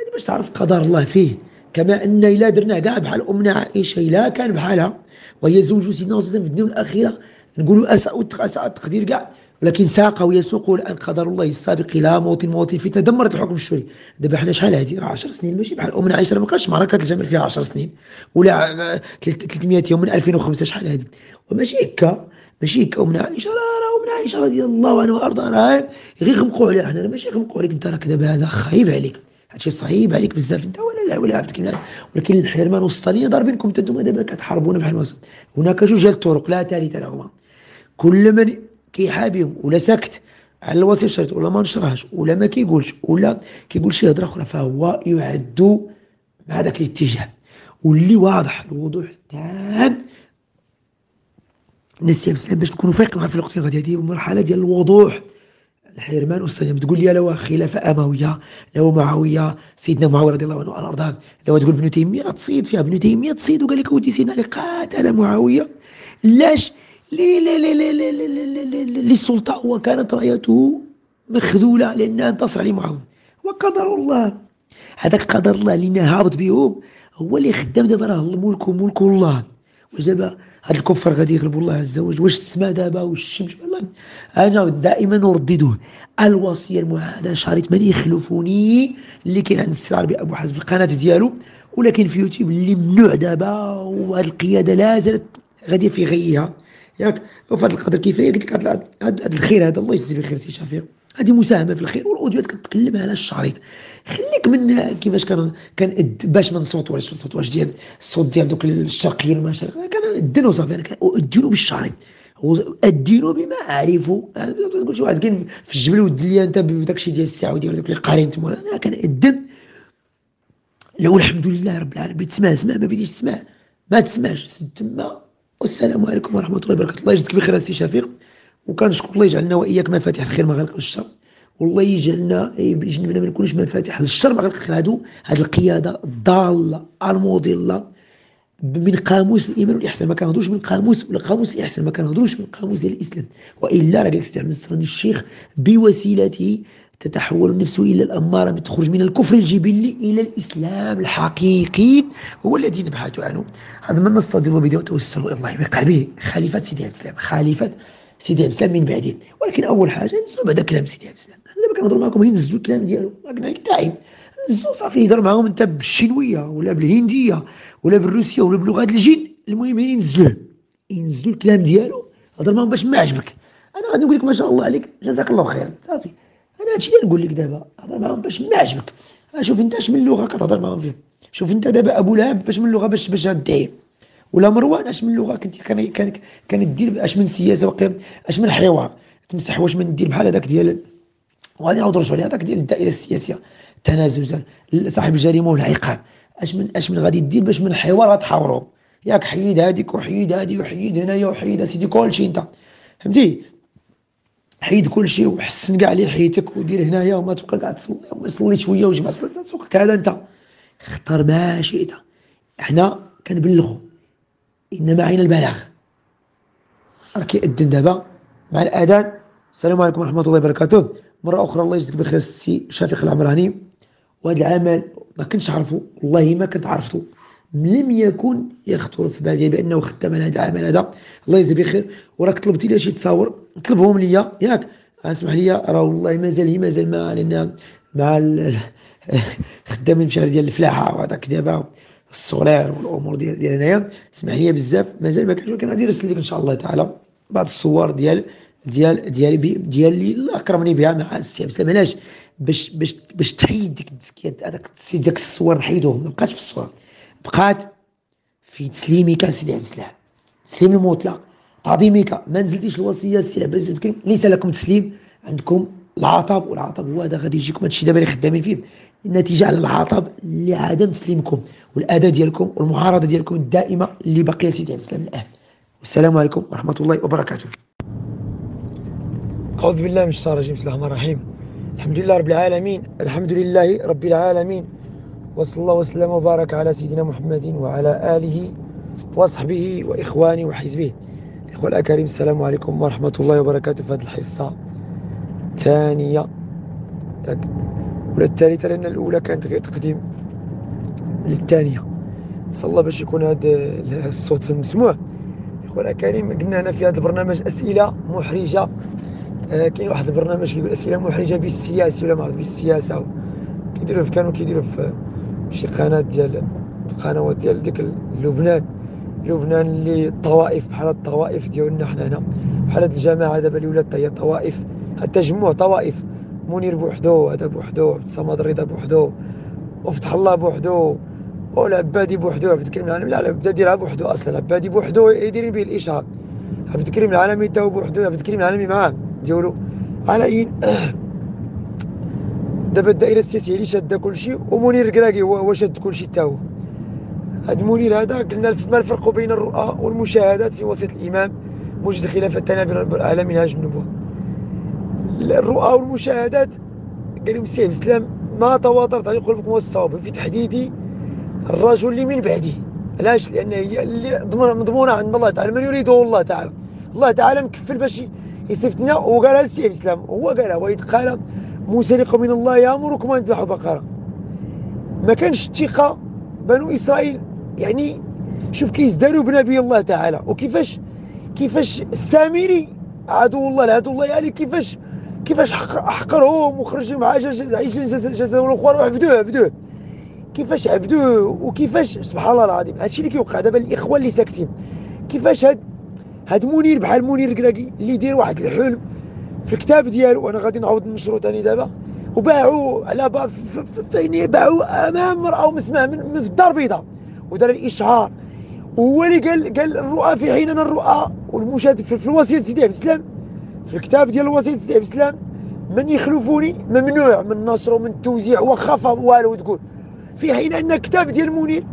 هذا باش تعرف قدر الله فيه. كما أن إلا درنا كاع بحال أمنا عائشة إلا كان بحالها. وهي زوج سيدنا في الدنيا الاخره نقولوا أساء أساء التقدير كاع ولكن ساق ويسوق الآن قدر الله السابق إلى موت موت في تدمرت الحكم الشوري دابا حنا شحال راه 10 سنين. ماشي بحال أمنا عائشه ما بقاش معركة الجمل فيها 10 سنين. ولا 300 يوم من 2005 شحال هذه وماشي هكا. ماشي هكا. أمنا عائشه راه راه أمنا عائشه رضي الله عنها وأرضاها. غير غمقوا عليها. حنا ماشي غمقوا عليك. أنت راك دابا هذا خايب عليك. هادشي صعيب عليك بزاف. انت ولا لا ولا عبدك ولكن الحرمان والسطاليه ضاربينكم أنتم دابا كتحاربونا بحال ما هناك جوج الطرق لا ثالث لهما كل من كيحابيهم ولا ساكت على الوصيه الشريط ولا ما نشرهاش ولا ما كيقولش ولا كيقول شي هضرة أخرى فهو يعد مع ذاك الاتجاه. واللي واضح الوضوح التام الناس الاسلام باش نكونوا فايقين في الوقت فين غادي هذه المرحله ديال الوضوح. الحرمان والسلام تقول لي لو خلافه امويه لو معاويه سيدنا معاويه رضي الله عنه وارضاه لو تقول ابن تيميه تصيد فيها ابن تيميه تصيد وقال لك ودي سيدنا اللي قاتل معاويه لاش للسلطه وكانت رايته مخذوله لانها انتصر عليه معاويه وقدر الله هذاك قدر الله اللي هابط بهم هو اللي خدام دابا راه الملك ملك الله وجاب هاد الكفار غادي يغلبوا الله عز وجل. واش السماء دابا واش الشمس؟ أنا دائما اردده الوصية المعاده شريط من يخلفوني اللي كاين عند السي العربي ابو حزم في القناة ديالو. ولكن في يوتيوب اللي ممنوع دابا وهاد القيادة لا زالت غادية في غيها. ياك؟ هذا القدر كفايه قلت لك هذا الخير هذا الله يجزي بخير سي شفيق هذه مساهمة في الخير والأوديوات كتكلم على الشريط. خليك من كيفاش كان كان باش ما نصوتوش الصوت واش ديال الصوت ديال دوك الشرقيين وما كان ادنو صافي. أنا ادينو بالشريط. ادينو بما اعرفه تقول شي واحد كاين في الجبل ود لي انت بداك الشيء ديال الساعة وديال دوك اللي قارين تما. أنا كنأدن لو الحمد لله رب العالمين. تسمع سمع ما بديش تسمع. ما تسمعش. تما والسلام عليكم ورحمة الله وبركاته. الله يجزيك بخير السي شفيق. وكنشكر الله يجعلنا وإياك مفاتيح الخير مغالق الشر والله يجعلنا يجنبنا ما نكونش مفاتيح للشر مغالق الخير هادو هاد القيادة الضالة المضلة. من قاموس الإيمان والإحسان. ما كنهضروش من قاموس ولا قاموس الإحسان. ما كنهضروش من قاموس ديال الإسلام. وإلا راه سيدي أحمد الشيخ بوسيلته تتحول النفس إلى الأمارة تخرج من الكفر الجبلي إلى الإسلام الحقيقي. هو الذي نبحث عنه. هذا من نستضل به وتوسل إلى الله بقلبه. خليفة سيدي الاسلام خليفة سيدي الاسلام من بعدين. ولكن أول حاجة نزلوا بعد كلام سيدي الاسلام دابا كنهضروا معكم نزلوا الكلام ديالو. ما قلنا تاعي نزلوا صافي يهضر معاهم انت بالشينويه ولا بالهندية. ولا بالروسية ولا بلغة الجن المهم ينزلوه ينزلوا الكلام ديالو. هضر معاهم باش ما عجبك. أنا غادي نقول لك ما شاء الله عليك. جزاك الله خيرا صافي. أنا هادشي اللي نقول لك دابا. هضر معاهم باش ما عجبك. شوف أنت اش من لغة كتهضر معاهم فيها. شوف أنت دابا أبو لهب باش من لغة باش باش داير ولا مروان اش من لغة كنت كان كان كان دير اش من سياسة وقيم اش من حوار تمسح واش من دير بحال هذاك ديال وغادي نهضروا شوية هذاك ديال الدائرة السياسية. تنازل صاحب الجريمة والعقاب. اش من اش من غادي دير باش من حوار غتحاوروا ياك حيد هذيك وحيد هذه وحيد هنايا وحيد سيدي كلشي انت. فهمتي؟ حيد كلشي وحسن كاع لي حيتك ودير هنايا وما تبقى قاعد تصلي صلي شوية وجمع صلاه سوقك هذا انت. اختار ما شئت حنا كنبلغوا إنما عين البلاغ. راه كيأذن دابا. مع الأذان السلام عليكم ورحمة الله وبركاته. مرة أخرى الله يجزيك بخير السي شفيق العمراني. وهذا العمل ما كنتش عارفه. والله ما كنت عرفته لم يكن يخطر في بالي بأنه خدام هذا العمل هذا. الله يجزيه بخير. وراك طلبتي لي شي تصاور طلبهم ليا. ياك. اسمح لي راه والله مازال مازال ما لأن مع خدامين في ديال الفلاحة وهذاك دابا. الصغير والأمور ديال ديال هنايا. اسمح لي بزاف. مازال ما كانش ولكن غادي نرسل لك إن شاء الله تعالى. بعض الصور ديال ديال ديال ديال اللي أكرمني بها مع السي عبد السلام. علاش؟ باش باش باش تحيد ديك التزكيه هذاك ديك الصور نحيدوهم ما بقاتش في الصور. بقات في تسليمك سيدي عبد السلام. تسليم المطلق. تعظيمك. ما نزلتيش الوصية السي عباس الكريم ليس لكم تسليم. عندكم العطب والعطب هو هذا غادي يجيكم. هادشي دابا اللي خدامين فيه. النتيجة على العطب لعدم تسليمكم. والأداء ديالكم والمعارضة ديالكم الدائمة اللي باقيه سيدي عبد السلام الآن. والسلام عليكم ورحمة الله وبركاته. أعوذ بالله من الشيطان الرجيم. بسم الله الرحمن الرحيم. الحمد لله رب العالمين الحمد لله رب العالمين وصلى الله وسلم وبارك على سيدنا محمد وعلى آله وصحبه وإخوانه وحزبه الإخوة الأكارم السلام عليكم ورحمة الله وبركاته في هذه الحصة الثانية ولا الثالثة لأن الأولى كانت غير تقديم للثانية نسأل الله باش يكون هذا الصوت مسموع الإخوة الأكارم قلنا هنا في هذا البرنامج أسئلة محرجة آه كاين واحد البرنامج كيقول اسئله محرجة بالسياسة ولا ما عرفت بالسياسة. كيديروا كانوا كيديروا في شي قناة ديال القنوات ديال ديك لبنان. لبنان اللي الطوائف بحال الطوائف ديالنا حنا هنا. بحال هاد الجماعة دابا اللي ولات هي طوائف. التجمع طوائف. منير بوحدو هذا بوحدو عبد الصمد الرضا بوحدو وفتح الله بوحدو والعبادي بوحدو عبد الكريم العالمي. لا العبادي يلعب بوحدو أصلا. العبادي بوحدو يدير به الاشهار عبد الكريم العالمي تا بوحدو عبد الكريم العالمي معاه. ديالو على اين دابا الدائرة السياسية اللي شادة كلشي ومنير الكراكي هو شاد كلشي تا هو. هاد منير هذا قلنا ما الفرق بين الرؤى والمشاهدات في وسط الإمام موجد الخلافه الثانية على منهاج النبوة. الرؤى والمشاهدات قال لهم السيد الاسلام ما تواترت على قلوبكم والصواب في تحديد الرجل اللي من بعده علاش؟ لأن هي اللي مضمونه عند الله تعالى من يريده الله تعالى. الله تعالى مكفل باش يصيفطنا وقالها السيد الاسلام هو قالها وإذ قال موسى لقوم الله يامركم أن تذبحوا بقرة. ما كانش الثقة بنو إسرائيل يعني شوف كيزدانوا بنبي الله تعالى وكيفاش كيفاش السامري عدو الله العدو الله يعني كيفاش كيفاش حقرهم وخرج مع عيش جسد الاخوان وعبدوه عبدوه كيفاش عبدوه وكيفاش سبحان الله العظيم هادشي اللي كيوقع دابا الاخوان اللي ساكتين كيفاش هاد هاد منير بحال منير الكراكي اللي يدير واحد الحلم في الكتاب ديالو. وأنا غادي نعاود نشرو ثاني دابا. وباعوا على با فين باعوا أمام مرأة ومسمع من, من في الدار البيضاء. ودار الإشهار. وهو اللي قال قال الرؤى في حيننا الرؤى والمشاهد في, في الوصية سيدي عبد السلام في الكتاب ديال الوصية سيدي عبد السلام من يخلفوني ممنوع من النشر ومن التوزيع وخاف والو تقول. في حين أن الكتاب ديال منير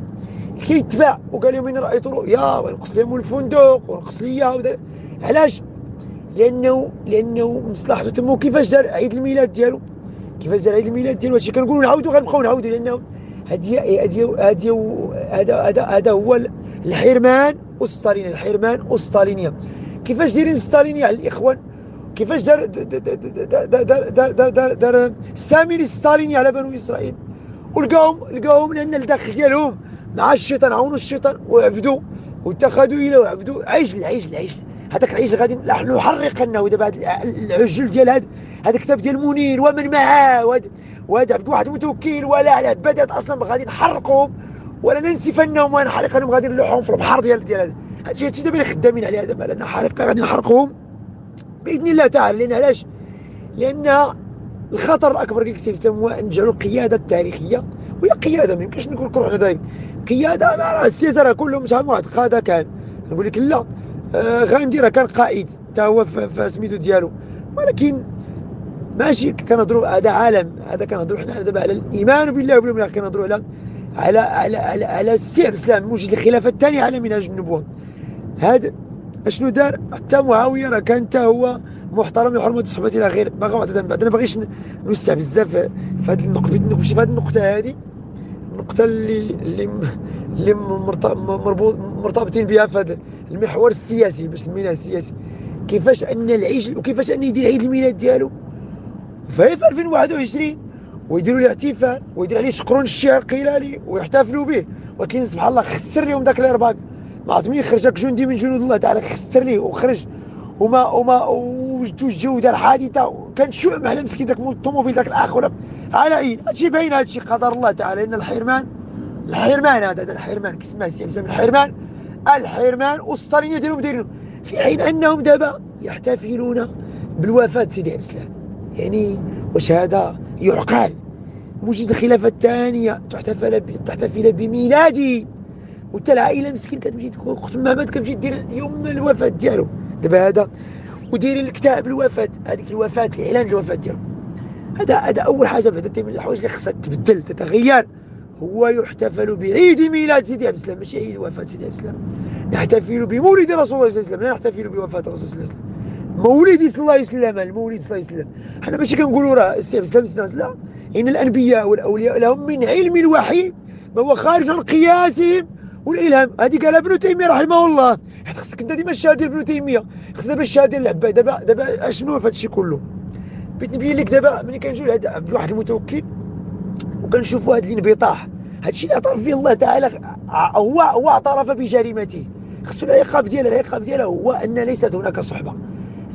كيتباع وقال لهم إني رأيت رؤيا ونقص لهم الفندق ونقص لي علاش؟ لأنه لأنه مصلحته تمو كيفاش دار عيد الميلاد ديالو. كيفاش دار عيد الميلاد ديالو؟ هادشي كنقولوا نعاودوا غنبقاو نعاودوا لأنه هادي هادي هادي هذا هذا هذا هو الحرمان والستالينيه الحرمان والستالينيه كيفاش دايرين ستالينية على الإخوان؟ كيفاش دار دار دار دار دار, دار, السامري ستاليني على بنو إسرائيل؟ ولقاهم لقاهم لأن الداخل ديالهم مع الشيطان عاونوا الشيطان وعبدوا واتخذوا إلى وعبدوا عيش عيش عيش هذاك العيش غادي نحن نحرقنه دابا العجل ديال هذا هذا الكتاب ديال منير ومن معاه وهذا عبد واحد متوكل ولا العبادات أصلا غادي نحرقهم ولا ننسفنهم ونحرقهم غادي نلوحهم في البحر ديال ديال هذا هادشي دابا اللي خدامين عليه دابا لأن حريقه غادي نحرقهم بإذن الله تعالى. لأن علاش؟ لأن الخطر الأكبر الاسلام هو نجعلوا القيادة التاريخية. وهي قيادة ما يمكنش نقول روحنا دايما قياده راه السياسة راه كلهم شحال واحد. قاده كان نقول لك لا آه غاندي راه كان قائد حتى هو في سميتو ديالو. ولكن ماشي كنهضروا هذا عالم هذا كنهضروا حنا دابا على الإيمان بالله وباليوم الآخر كنهضروا على على على على, على السير الاسلام موجود الخلافة الثانية على منهج النبوة. هذا أشنو دار؟ حتى معاوية راه كان حتى هو محترم يحرم صحبه إلى غير باغي واحد بعد أنا باغيش نوسع بزاف في هذه النقطة في هذه النقطة هذه النقطه اللي اللي اللي مربوط مرتبطين بها في هذا المحور السياسي باش سميناه السياسي كيفاش أن العيش وكيفاش أن يدير عيد الميلاد ديالو؟ في 2021 ويديروا الاحتفال ويدير عليه شقرون الشعر القلالي ويحتفلوا به. ولكن سبحان الله خسر لهم ذاك الإرباك. ما عرفت منين خرج جندي من جنود الله تعالى خسر ليه وخرج. وما وما وجه دار حادثه كان شؤم على مسكين ذاك الطوموبيل ذاك الآخر. على عين هادشي باين هادشي قدر الله تعالى إن الحرمان الحرمان هذا هذا الحرمان كيسمى السي الحرمان الحرمان والسطرين ديالهم دايرينه في حين أنهم دابا يحتفلون بالوفاة سيدي عبد السلام. يعني واش هذا يعقل موجود الخلافة الثانية تحتفل تحتفل بميلاده وانت العائلة مسكين كتمشي تكون أخت محمد كتمشي دير يوم الوفاة ديالو. دابا هذا وديري الكتاب الوفاة هذيك الوفاة الإعلان الوفاة ديالو. هذا هذا أول حاجة بعدا من الحوايج اللي خصها تبدل تتغير. هو يحتفل بعيد ميلاد سيدي عبد السلام ماشي عيد وفاة سيدي عبد السلام. نحتفل بمولد رسول الله صلى الله عليه وسلم لا نحتفل بوفاة الرسول صلى الله عليه وسلم. مولد صلى الله عليه وسلم المولد صلى الله عليه وسلم. حنا ماشي كنقولوا راه السي عبد السلام لا. إن الأنبياء والأولياء لهم من علم الوحي ما هو خارج عن قياسهم والإلهام. هذه قالها ابن تيمية رحمه الله. حيت خصك أنت ديما الشهاده ابن تيمية. خص دابا الشهاده دابا دابا أشنو الشيء كله؟ بغيت نبين لك دابا ملي كنجيو لهذا عبد الواحد المتوكل وكنشوفوا هذا الانبطاح. هذا الشيء اللي اعترف به الله تعالى هو هو اعترف بجريمته. خصو العقاب ديالها العقاب ديالها هو أن ليست هناك صحبة.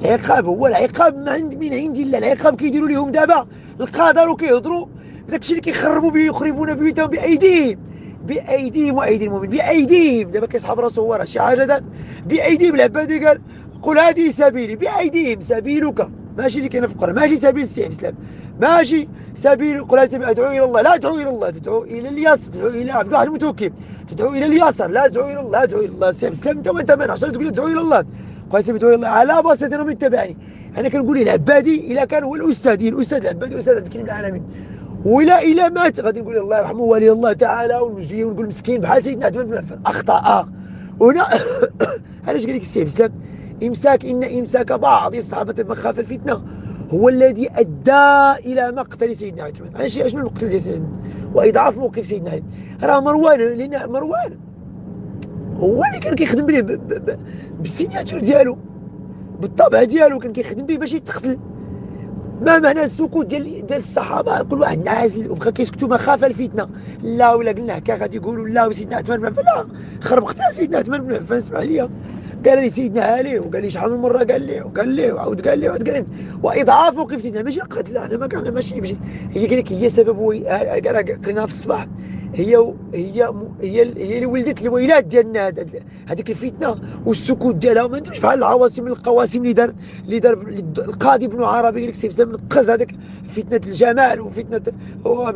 العقاب هو العقاب من عند من عند الله. العقاب كيديروا لهم دابا القدر وكيهضروا داك الشيء اللي كيخربوا به يخربون بيوتهم بأيديهم. بأيديهم وأيدي المؤمن بأيديهم. دابا كيسحب راسه هو راه شي حاجة بأيديهم العباد قال قل هذه سبيلي. بأيديهم سبيلك. ماشي اللي كاين في القران ماشي سبيل السي الإسلام. ماشي سبيل هذه سبيل أدعو إلى الله. لا أدعو إلى الله. تدعو إلى اليسر تدعو إلى عبد الله المتوكل. تدعو إلى اليسر لا تدعو إلى الله. لا تدعو إلى الله. السي الإسلام انت وانت من عشان تقول أدعو إلى الله. فسبت الله على بسيطة من اتبعني أنا كنقول العبادي الا كان هو الأستاذ. الأستاذ العبادي أستاذ الكريم العالمين. ولا إلى مات. غادي نقول الله يرحمه ولي الله تعالى ونجي ونقول مسكين بحال سيدنا عثمان بن عفان. أخطأ. هنا علاش قال لك السي الإسلام؟ إمساك إن إمساك بعض الصحابة مخاف الفتنة هو الذي أدى إلى مقتل سيدنا عثمان علاش شنو المقتل سيدنا وإضعاف موقف سيدنا علي. راه مروان لأن مروان هو اللي كان كيخدم به بالسيناتور ديالو بالطبع ديالو كان كيخدم به باش يتقتل. ما معنى السكوت ديال ديال الصحابة؟ كل واحد نعازل وبقى كيسكتوا مخافه الفتنة. لا ولا قلنا هكا غادي يقولوا لا وسيدنا عثمان بن عفان لا خربقتها سيدنا عثمان بن عفان اسمح لي. قال لي سيدنا علي وقال لي شحال من مرة قال لي وقال لي وعاود قال لي وعاود قال لي. وإضعاف موقف سيدنا ماشي قتل أنا ما كان ماشي ماشي. هي قال لك هي سبب قريناها في الصباح. هي هي هي هي اللي ولدت الويلات ديالنا. هذيك الفتنة والسكوت ديالها. ما نديروش بحال العواصم القواسم اللي دار اللي دار القاضي ابن عربي لك سيف زمن نقز هذاك فتنة الجمال وفتنة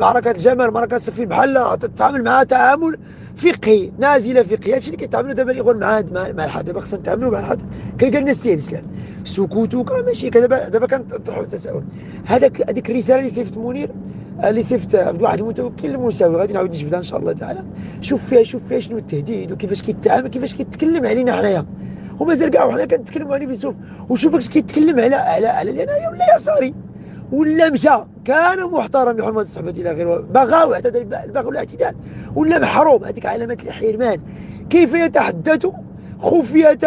معركة الجمال معركة صفين بحال تتعامل معها تعامل فقهي نازلة فقهية. هادشي اللي كيتعاملوا دابا الاخوان مع مع الحد. دابا خصنا نتعاملوا مع الحد. قال لنا السي الإسلام. سكوتك ماشي. دابا دابا كنطرحوا التساؤل. هذاك هذيك الرسالة اللي صيفط منير اللي صيفط عبد الواحد المتوكل المساوي. غادي نعاود نجبدها إن شاء الله تعالى. شوف فيها شوف فيها شنو التهديد وكيفاش كيتعامل كيفاش كيتكلم علينا حنايا. ومازال كاع وحنا كنتكلموا عليه بزاف. وشوف كيفاش كيتكلم على على على الينايه ولا يساري ولا مشى. كان محترم يحرم الصحبة إلى غيره بغى واعتدى البغي والاعتداء ولا محروم. هذيك علامات الحرمان. كيف يتحدث خفية؟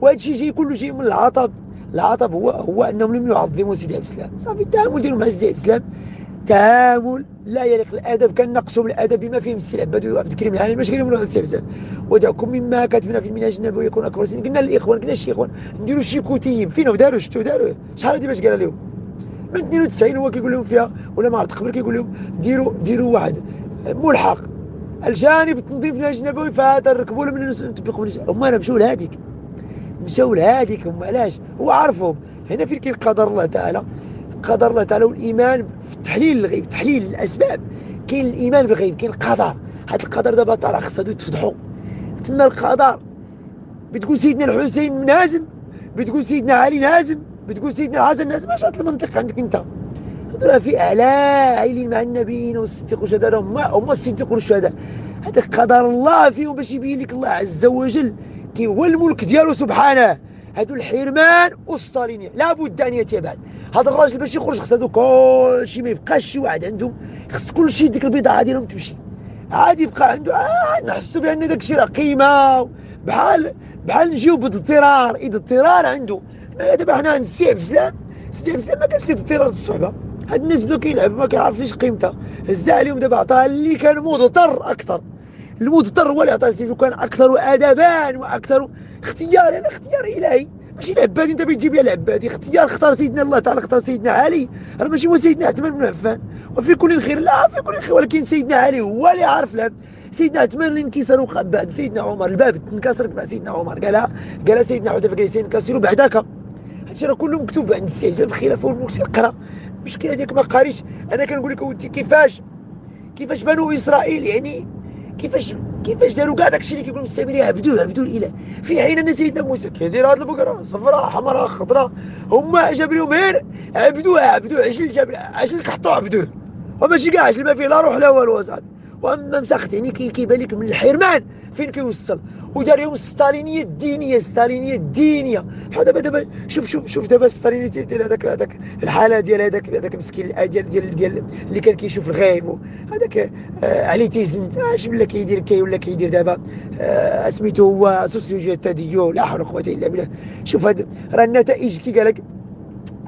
وهذا الشيء جاي كله جاي من العطب. العطب هو هو أنهم لم يعظموا سيدي عبد السلام. صافي التعامل ديالهم مع سيدي عبد السلام. تعامل لا يليق الأدب كان نقصهم الأدب بما فيهم السي العباد وعبد الكريم العالمي السي عبد السلام ودعكم مما كتبنا في المنهج النبوي يكون أكبر سن. قلنا للإخوان قلنا الشيخ اخوان نديروا شي كتيب فين داروا شفتوا داروا شحال هذه باش قال لهم من 92 هو كيقول لهم فيها ولا ما عرفت قبل كيقول لهم ديروا ديروا واحد. ملحق. الجانب التنظيف النهج النبوي فهذا ركبوا له من نطبقوا هما مشاو لهذيك مشاو لهذيك هم علاش؟ هو عرفهم هنا فين كاين قدر الله تعالى؟ قدر الله تعالى والإيمان في تحليل الغيب تحليل الأسباب. كاين الإيمان بالغيب كاين القدر. هذا القدر دابا طالع خصها يتفضحوا تما القدر بتقول سيدنا الحسين نازم بتقول سيدنا علي نازم بتقول سيدنا الحسن نازم. اش هاد المنطق عندك انت. هذول في اعلى مع النبيين والصديق والشهداء هما هما الصديق والشهداء. هذا قدر الله فيهم باش يبين لك الله عز وجل كي هو الملك ديالو سبحانه. هادو الحرمان والستالينيه لابد أن يتبعد هذا الراجل باش يخرج خص هادو كلشي ما يبقاش شي واحد عندهم خص كلشي ديك البضاعه ديالهم تمشي. عادي يبقى عنده آه نحسوا بأن داك الشيء راه قيمة. بحال بحال نجيو بالاضطرار إذا اضطرار عنده. دابا حنا عند عبد السلام السي عبد السلام ما كانش فيه اضطرار الصحبة. هاد الناس بداو كيلعبوا ما كيعرفش قيمتها. هزا عليهم دابا عطاها اللي كان مضطر أكثر. المضطر هو اللي عطاه السيف وكان أكثر ادبا وأكثر اختيار أنا اختيار إلهي. ماشي العبادي انت بتجيب لي العبادي اختيار اختار سيدنا الله تعالى اختار سيدنا علي. راه ماشي هو سيدنا عثمان بن عفان. وفي كل خير لا في كل خير ولكن سيدنا علي هو اللي عارف لها سيدنا عثمان الانكسار وقع بعد سيدنا عمر الباب تنكسر بعد سيدنا عمر. قالها قال سيدنا حذيفه قال سينكسروا بعدك هادشي راه كله مكتوب عند السي في الخلافه والملك سير قرأ. المشكلة ديالك ما قاريش. أنا كنقول لك ودي كيفاش؟ كيفاش بنو إسرائيل يعني كيفاش كيفاش داروا كاع داكشي اللي كيقولوا المستعمرين عبدوه عبدوا الاله في حين ان سيدنا موسى كيدير هاد البقرة؟ صفراء حمراء خضراء هما جاب لهم غير عبدوها عبدوه عجل جاب عجل حطوه عبدوه وماشي كاع عجل ما فيه لا روح لا والو اصاحبي وأما مسخت يعني كيبان لك من الحرمان فين كيوصل. ودار لهم الستالينيه الدينية الستالينيه الدينية. دابا دابا شوف شوف شوف دابا الستالينيه ديال هذاك هذاك الحالة ديال هذاك هذاك مسكين ديال ديال ديال اللي كان كيشوف الغيب هذاك آه علي تيزنت اش ولا كيدير كي ولا كيدير دابا؟ آه سميتو هو سوسيولوجيا التدين لا حول ولا قوة إلا بالله. شوف هذا راه النتائج كي قال لك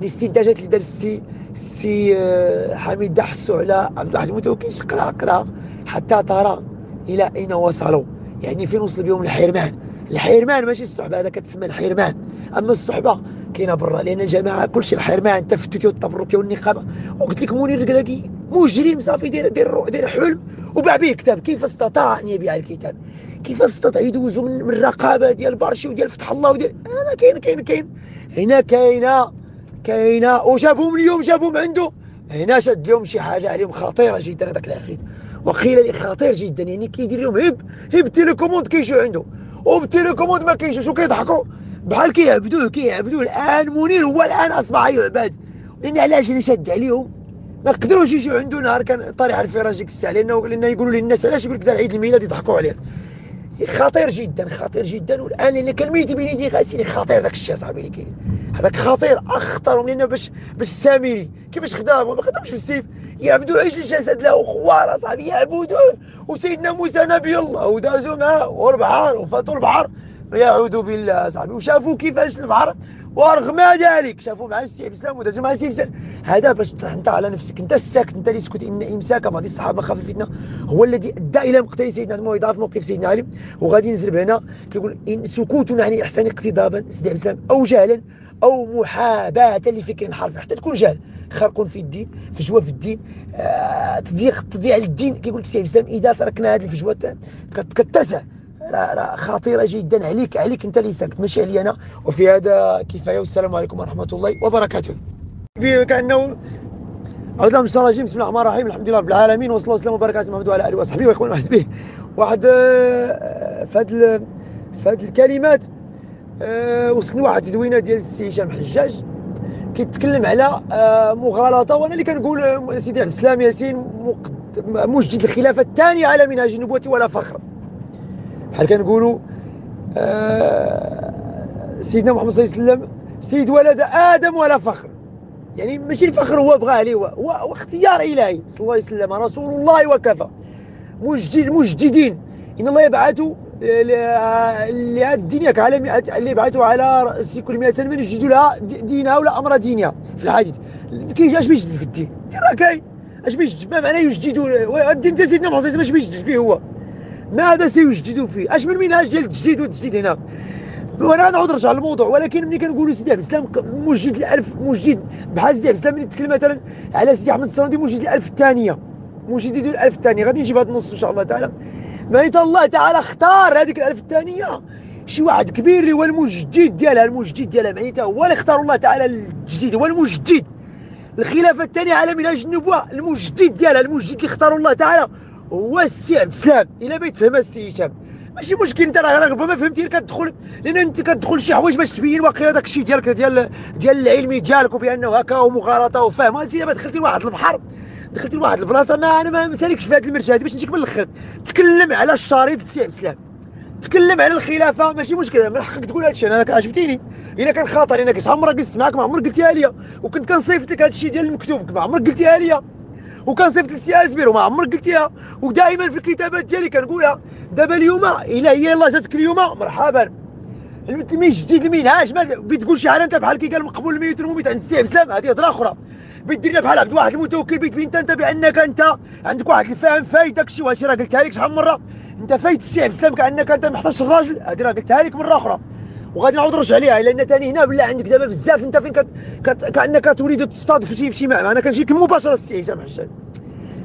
الاستنتاجات اللي دار السي السي آه حميد دحسو على عبد الواحد المتوكل قرا قرا حتى ترى إلى أين وصلوا. يعني فين وصل بهم الحرمان الحرمان ماشي الصحبة هذا كتسمى الحرمان أما الصحبة كاينة برا لأن الجماعة كلشي الحرمان التفتت والتبرك والنقابة. وقلت لك منير الكراكي مجرم صافي داير داير داير حلم وباع به كتاب كيف استطاع أن يبيع الكتاب؟ كيف استطاع يدوزو من الرقابة ديال برشي وديال فتح الله وديال أنا كاين كاين كاين. هنا كاينة كاينة وجابهم اليوم جابهم عنده. هنا شد لهم شي حاجة عليهم خطيرة جدا هذاك العفريت. وقيل لي خطير جدا يعني كيدير لهم هب هب تيليكوموند كيجيو عنده. وبالتيليكوموند ما كاينش وكيضحكوا. بحال كيعبدوه كيعبدوه. الآن منير هو الآن أصبح يعبد. لأن علاش اللي شاد عليهم؟ ما قدروش يجيو عنده نهار كان طريح الفراش ديك الساعة لأنه لأنه يقولوا للناس علاش يقول لك دار عيد الميلاد يضحكوا عليه خطير جدا خطير جدا. والآن لأن ميت بين يدي غاسلي خطير داك الشيء صاحبي اللي كاين. هذاك خطير أخطر لأن باش باش السامري كيفاش خدام ما خدامش بالسيف. يعبدوا عجل الجسد له خوار صاحبي يعبدوه. وسيدنا موسى نبي الله ودازوا معاه والبحر وفاتوا البحر. يعوذ بالله صاحبي. وشافوا كيفاش البحر ورغم ذلك. شافوا مع الإسلام ودازوا مع الإسلام. هذا باش تطرح انت على نفسك. أنت الساكت. أنت اللي سكت إن إمساك بعض الصحابة خاف الفتنة. هو الذي أدى إلى مقتل سيدنا عمر يضاعف موقف سيدنا علي. وغادي نزل هنا كيقول إن سكوت يعني احسن اقتضابا. سيدنا الاسلام أو جهلا أو محاباة لفكر حرف حتى تكون جهل. خرق في الدين فجوة في الدين. آه تضييع للدين. كيقول لك سي الاسلام إذا تركنا هذه الفجوة كتسع راه خطيرة جدا. عليك عليك أنت اللي ساكت. ماشي علي أنا. وفي هذا كفاية والسلام عليكم ورحمة الله وبركاته. كأنه أعوذ بالله من الشيطان الرجيم بسم الله الرحمن الرحيم. الحمد لله رب العالمين وسلم وبارك على محمد وعلى آله وصحبه وإخوانه وحزبه واحد آه، في هذه الكلمات آه، وصلني واحد تدوينه ديال السي هشام حجاج. كيتكلم على آه، مغالطة وأنا اللي كنقول سيدي عبد السلام ياسين مجدد الخلافة الثانية على منهج النبوة ولا فخر. بحال كنقولوا آه سيدنا محمد صلى الله عليه وسلم سيد ولد آدم ولا فخر. يعني ماشي الفخر هو بغى عليه هو, هو اختيار إلهي صلى الله عليه وسلم رسول الله وكفى. مجدد مجددين. إن الله يبعث لهذه الدنيا كعلم اللي يبعثوا على راس كل 100 سنة من يجدوا لها دينها ولا أمر دينها في الحديث. كي أش بيجدد في الدين؟ راه كاين. أش بيجدد؟ ما معنى يجددوا الدين تاع سيدنا محمد صلى الله عليه وسلم أش بيجدد فيه هو؟ ماذا سيجدد فيه؟ أش من منهج ديال التجديد والتجديد هنا؟ وأنا نعود نرجع للموضوع ولكن ملي كنقولوا سيدي عبد السلام مجدد الالف مجدد بحال سيدي عبد السلام ملي تكلم مثلا على سيدي أحمد السراندي مجدد الالف الثانية مجدد الالف الثانية غادي نجيب هذا النص إن شاء الله تعالى. معناتها الله تعالى اختار هذيك الألف الثانية شي واحد كبير اللي هو المجدد ديالها المجدد ديالها معناتها هو اللي اختار الله تعالى الجديد هو المجدد. الخلافة الثانية على منهج النبوة المجدد ديالها المجدد اللي اختار الله تعالى. هو السي عبد السلام إلا بغيت تفهمها السي هشام. ماشي مشكل أنت راه ربما فهمتي كتدخل لأن أنت كتدخل شي حوايج باش تبين واقيلا داك الشيء ديالك ديال ديال العلمي ديالك وبأنه هكا ومغالطة وفهم انت دابا دخلتي لواحد البحر دخلتي لواحد البلاصة ما أنا ما مسالكش في هذه المرجع باش نجيك من الأخر. تكلم على الشريط السي عبد السلام تكلم على الخلافة ماشي مشكل. من حقك تقول هذا الشيء أنا عجبتيني. إلا كان خاطر أنا شحال مره قلت معاك ما عمرك قلتيها لي وكنت كنصيفط لك هذا الشيء ديال المكتوب ما عمرك قلتيها لي وكان صيفط للسي ازبير وما عمرك قلتيها. ودائما في الكتابات ديالي كنقولها دابا اليوم إلا هي الله جاتك اليوم مرحبا. جديد المنهاج ما بتقول شي حاجة أنت بحال كي قال مقبول الميت المميت عند السي سلام هذه هضرة أخرى. بتدير بحال عبد واحد المتوكل بيت فين أنت؟ بأنك أنت عندك واحد الفهم فايد داك الشيء وهادشي راه قلتها لك شحال من مرة. أنت فايد السي السلام كأنك أنت محتاج الراجل هذه راه قلتها لك مرة أخرى. وغادي نعاود نرجع عليها لأن ثاني هنا بالله عندك دابا بزاف. أنت فين كت... كت... كأنك تريد في شي في شي معنى أنا كنجيك مباشره السي حسام حجاج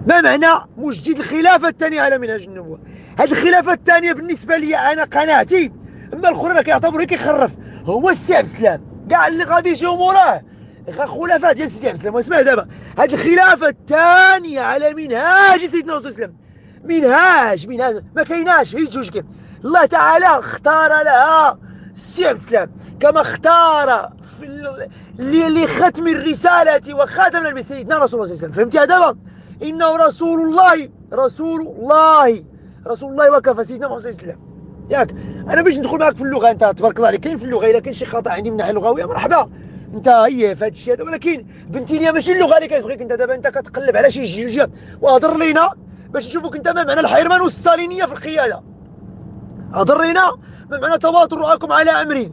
ما معنى مجدد الخلافة الثانية على منهج النبوة؟ هذه الخلافة الثانية بالنسبة لي أنا قناعتي. أما الاخرين راه كيعتبروا كيخرف هو السي عبد السلام. كاع اللي غادي يجيو موراه. خلفاء ديال سيدي عبد السلام. واسمع دابا. هذه الخلافة الثانية على منهاج سيدنا صلى الله منهاج منهاج. ما كايناش. هي جوج كيف الله تعالى اختار لها السي عبد السلام كما اختار في لختم الرسالة وخاتم سيدنا رسول الله صلى الله عليه وسلم. فهمتي دابا إنه رسول الله رسول الله رسول الله وكفى سيدنا محمد صلى الله عليه وسلم. ياك أنا باش ندخل معك في اللغة أنت تبارك الله عليك كاين في اللغة إلا كاين شي خطا عندي من الناحيه اللغويه مرحبا. أنت هي في هذا الشيء هذا ولكن بنتي لي ماشي اللغة اللي كتبغيك أنت دابا أنت كتقلب على شي جوجات وهضر لينا باش نشوفوك أنت ما معنى الحرمان والستالينيه في القيادة. هضر لينا ما معنى تواطر رؤاكم على أمر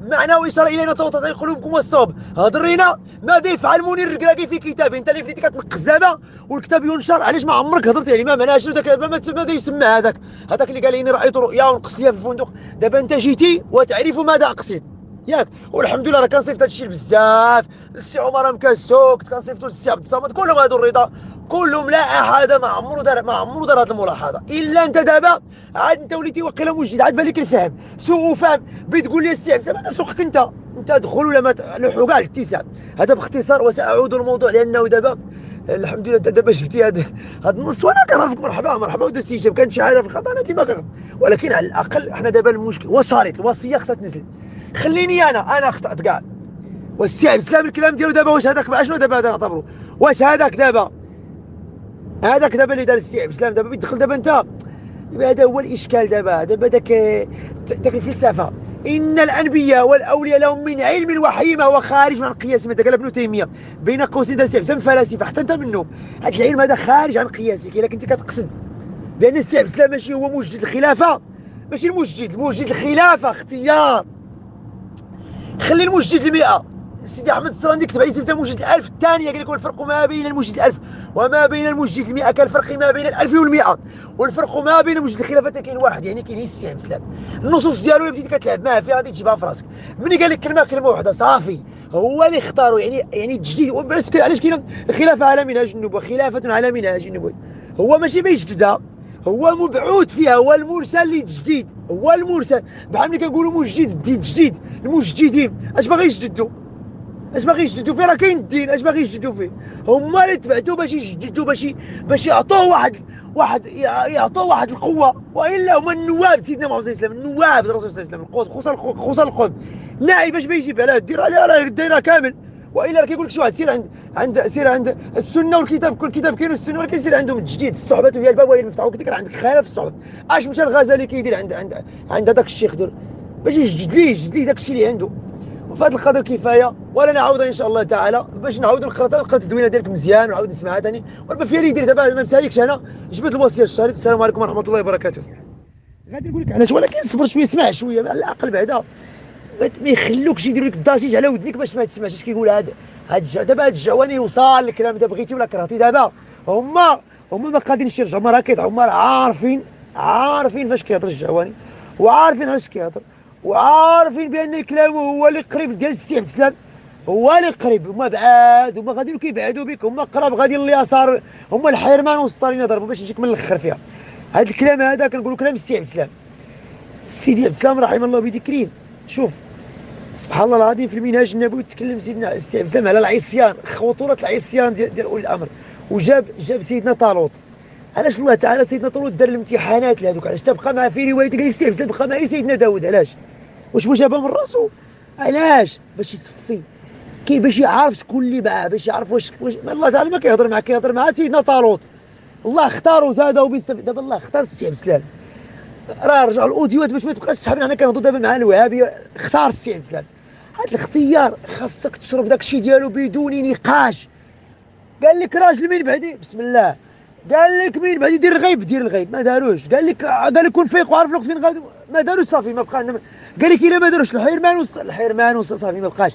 معناه إشارة إلينا توطئ قلوبكم والصواب. هضرينا ماذا يفعل منير الركراكي في كتابه؟ أنت اللي بديتي كتنقص دابا والكتاب ينشر. علاش ما عمرك هضرت عليه ما معناه شنو داك ماذا يسمى هذاك؟ هذاك اللي قال لي رأيت رؤيا ونقص في الفندق. دابا أنت جيتي وتعرف ماذا أقصد. ياك. والحمد لله راه كنصيفط هذا الشيء بزاف. السي عمر مكاسوك كنصيفطو للسي عبد الصمد. كلهم هادو الرضا. كلهم لا أحد ما عمرو دار ما عمرو دار هذه الملاحظة. إلا أنت دابا عاد أنت وليتي وقيله مجدد. عاد بالك الفهم. سوء فهم. بتقول لي السي عبد هذا سوقك أنت. أنت دخل ولا ما لوحوا كاع الاتساع هذا باختصار وسأعود الموضوع لأنه دابا الحمد لله أنت دابا جبتي هذا هذا النص. وأنا كنعرفك مرحبا مرحبا ودا هشام كانت شي حاجة في الخطأ أنا ديما كنعرف ولكن على الأقل إحنا دابا المشكل وصارت الوصيه خصها تنزل. خليني أنا أنا أخطأت كاع والسي عبد السلام الكلام ديالو دابا. واش هذاك اشنو دابا هذا نعتبرو واش هذاك دابا؟ هذاك دابا اللي دار السي السلام دابا بيدخل دابا انت. هذا هو الإشكال دابا. دابا داك داك الفلسفة. إن الأنبياء والأولياء لهم من علم وحي ما هو خارج عن القياس. مثل قال ابن تيمية؟ بين قوسين دار السلام الفلاسفه حتى أنت منهم. هذا العلم هذا خارج عن قياسك الا كنت كتقصد بأن السي عبد السلام ماشي هو مجدد الخلافة. ماشي المجدد المجدد الخلافة اختيار. خلي المجدد المئة سيدي أحمد السراندي كتب عليه سمسم المجدد الألف الثانية قال لك والفرق ما بين المجدد الألف وما بين المجدد المئة كالفرق ما بين الألف والمئة. والفرق ما بين المجدد الخلافه كاين واحد يعني كاين السي عبد السلام. النصوص ديالو اللي بديتي كتلعب معاه فيها غادي تجيبها في راسك ملي قال لك كلمة كلمة واحدة صافي. هو اللي اختاروا يعني يعني التجديد علاش كاين الخلافه على منهاج النبوة؟ خلافة على منهاج النبوة. هو ماشي بيجددها هو مبعوث فيها هو المرسل للتجديد هو المرسل. بحال ملي كنقولوا مجدد الدين تجديد المجددين. أش باغي يجددوا؟ اش باغي يجددوا فيه؟ راه كاين الدين. اش باغي يجددوا فيه؟ هما اللي تبعتوا باش يجددوا باش باش يعطوه واحد واحد يعطوه واحد القوة. وإلا هما النواب سيدنا محمد صلى الله عليه وسلم النواب الرسول صلى الله عليه وسلم القود خصوصا خصوصا القود نائب باش بيجيب على عليها راه دايره كامل. وإلا راه كيقول لك شي واحد سير عند عند سير عند السنة والكتاب كل كتاب كاين السنة ولكن سير عندهم التجديد الصحبة وهي الباب وهي المفتاح وكذلك عندك خلاف الصحبة. أش مشى الغزالي كيدير عند عند عند هذاك الشيخ دور باش يجدد ليه يجدد ليه داك الشيء اللي عنده. هذا القدر كفاية ولا نعاودها إن شاء الله تعالى. باش نعاود نقرأ نقرا التدوينه ديالك مزيان ونعاود نسمعها ثاني وربما فيها اللي يدير دابا ما مسالكش أنا. جبت الوصية الشريف. السلام عليكم ورحمة الله وبركاته. غادي نقول لك علاش ولكن صبر شوية اسمع شوية على الأقل بعدا. ما يخلوكش يديروا لك الضجيج على ودنك باش ما تسمعش اش كيقول هذا هاد دابا هاد الجواني وصل الكلام دا بغيتي ولا كرهتي دابا؟ هما هما ما قادرينش يرجعوا هما راه كيضحكوا هما عارفين عارفين فاش كيهضر الجواني وعارفين علاش كيهضر. وعارفين بأن الكلام هو اللي قريب ديال السي عبد السلام هو اللي قريب. هما بعاد هما غاديين كيبعدوا بك. هما قراب غاديين لليسار. هما الحرمان والصالين ضربوا باش نجيك من الآخر فيها. هاد الكلام هذا كنقولوا كلام السي عبد السلام سيدي عبد السلام رحمه الله بذكرين. شوف سبحان الله العظيم في المنهاج النبوي تكلم سيدنا السي عبد السلام على العصيان خطورة العصيان ديال, ديال أولي الأمر. وجاب جاب سيدنا طالوت. علاش الله تعالى سيدنا طالوت دار الامتحانات لهذوك؟ علاش تبقى مع في رواية قال لك السي عبد السلام بقى مع سيدنا داوود علاش؟ واش واش جابها من راسو؟ علاش؟ باش يصفي. كي باش يعرف شكون اللي باع باش يعرف واش, واش الله تعالى ما كيهضر معاه كيهضر مع سيدنا طالوت. الله اختاروا زاده وبيستفيد دابا الله اختار السي عبد السلام. راه رجعوا الاوديوات باش ما تبقاش تسحبنا حنا كنهضروا دابا مع الوهابيه اختار السي عبد السلام. هذا الاختيار خاصك تشرب داك الشيء ديالو بدون نقاش. قال لك راجل من بعدي بسم الله. قال لك من بعد يدير الغيب دير الغيب. ما داروش. قال لك قال لك كون فيق وعرف الوقت فين غادي. ما داروش صافي ما بقى قال لك إلا ما داروش الحرمان وص... الحرمان وص... صافي ما بقاش.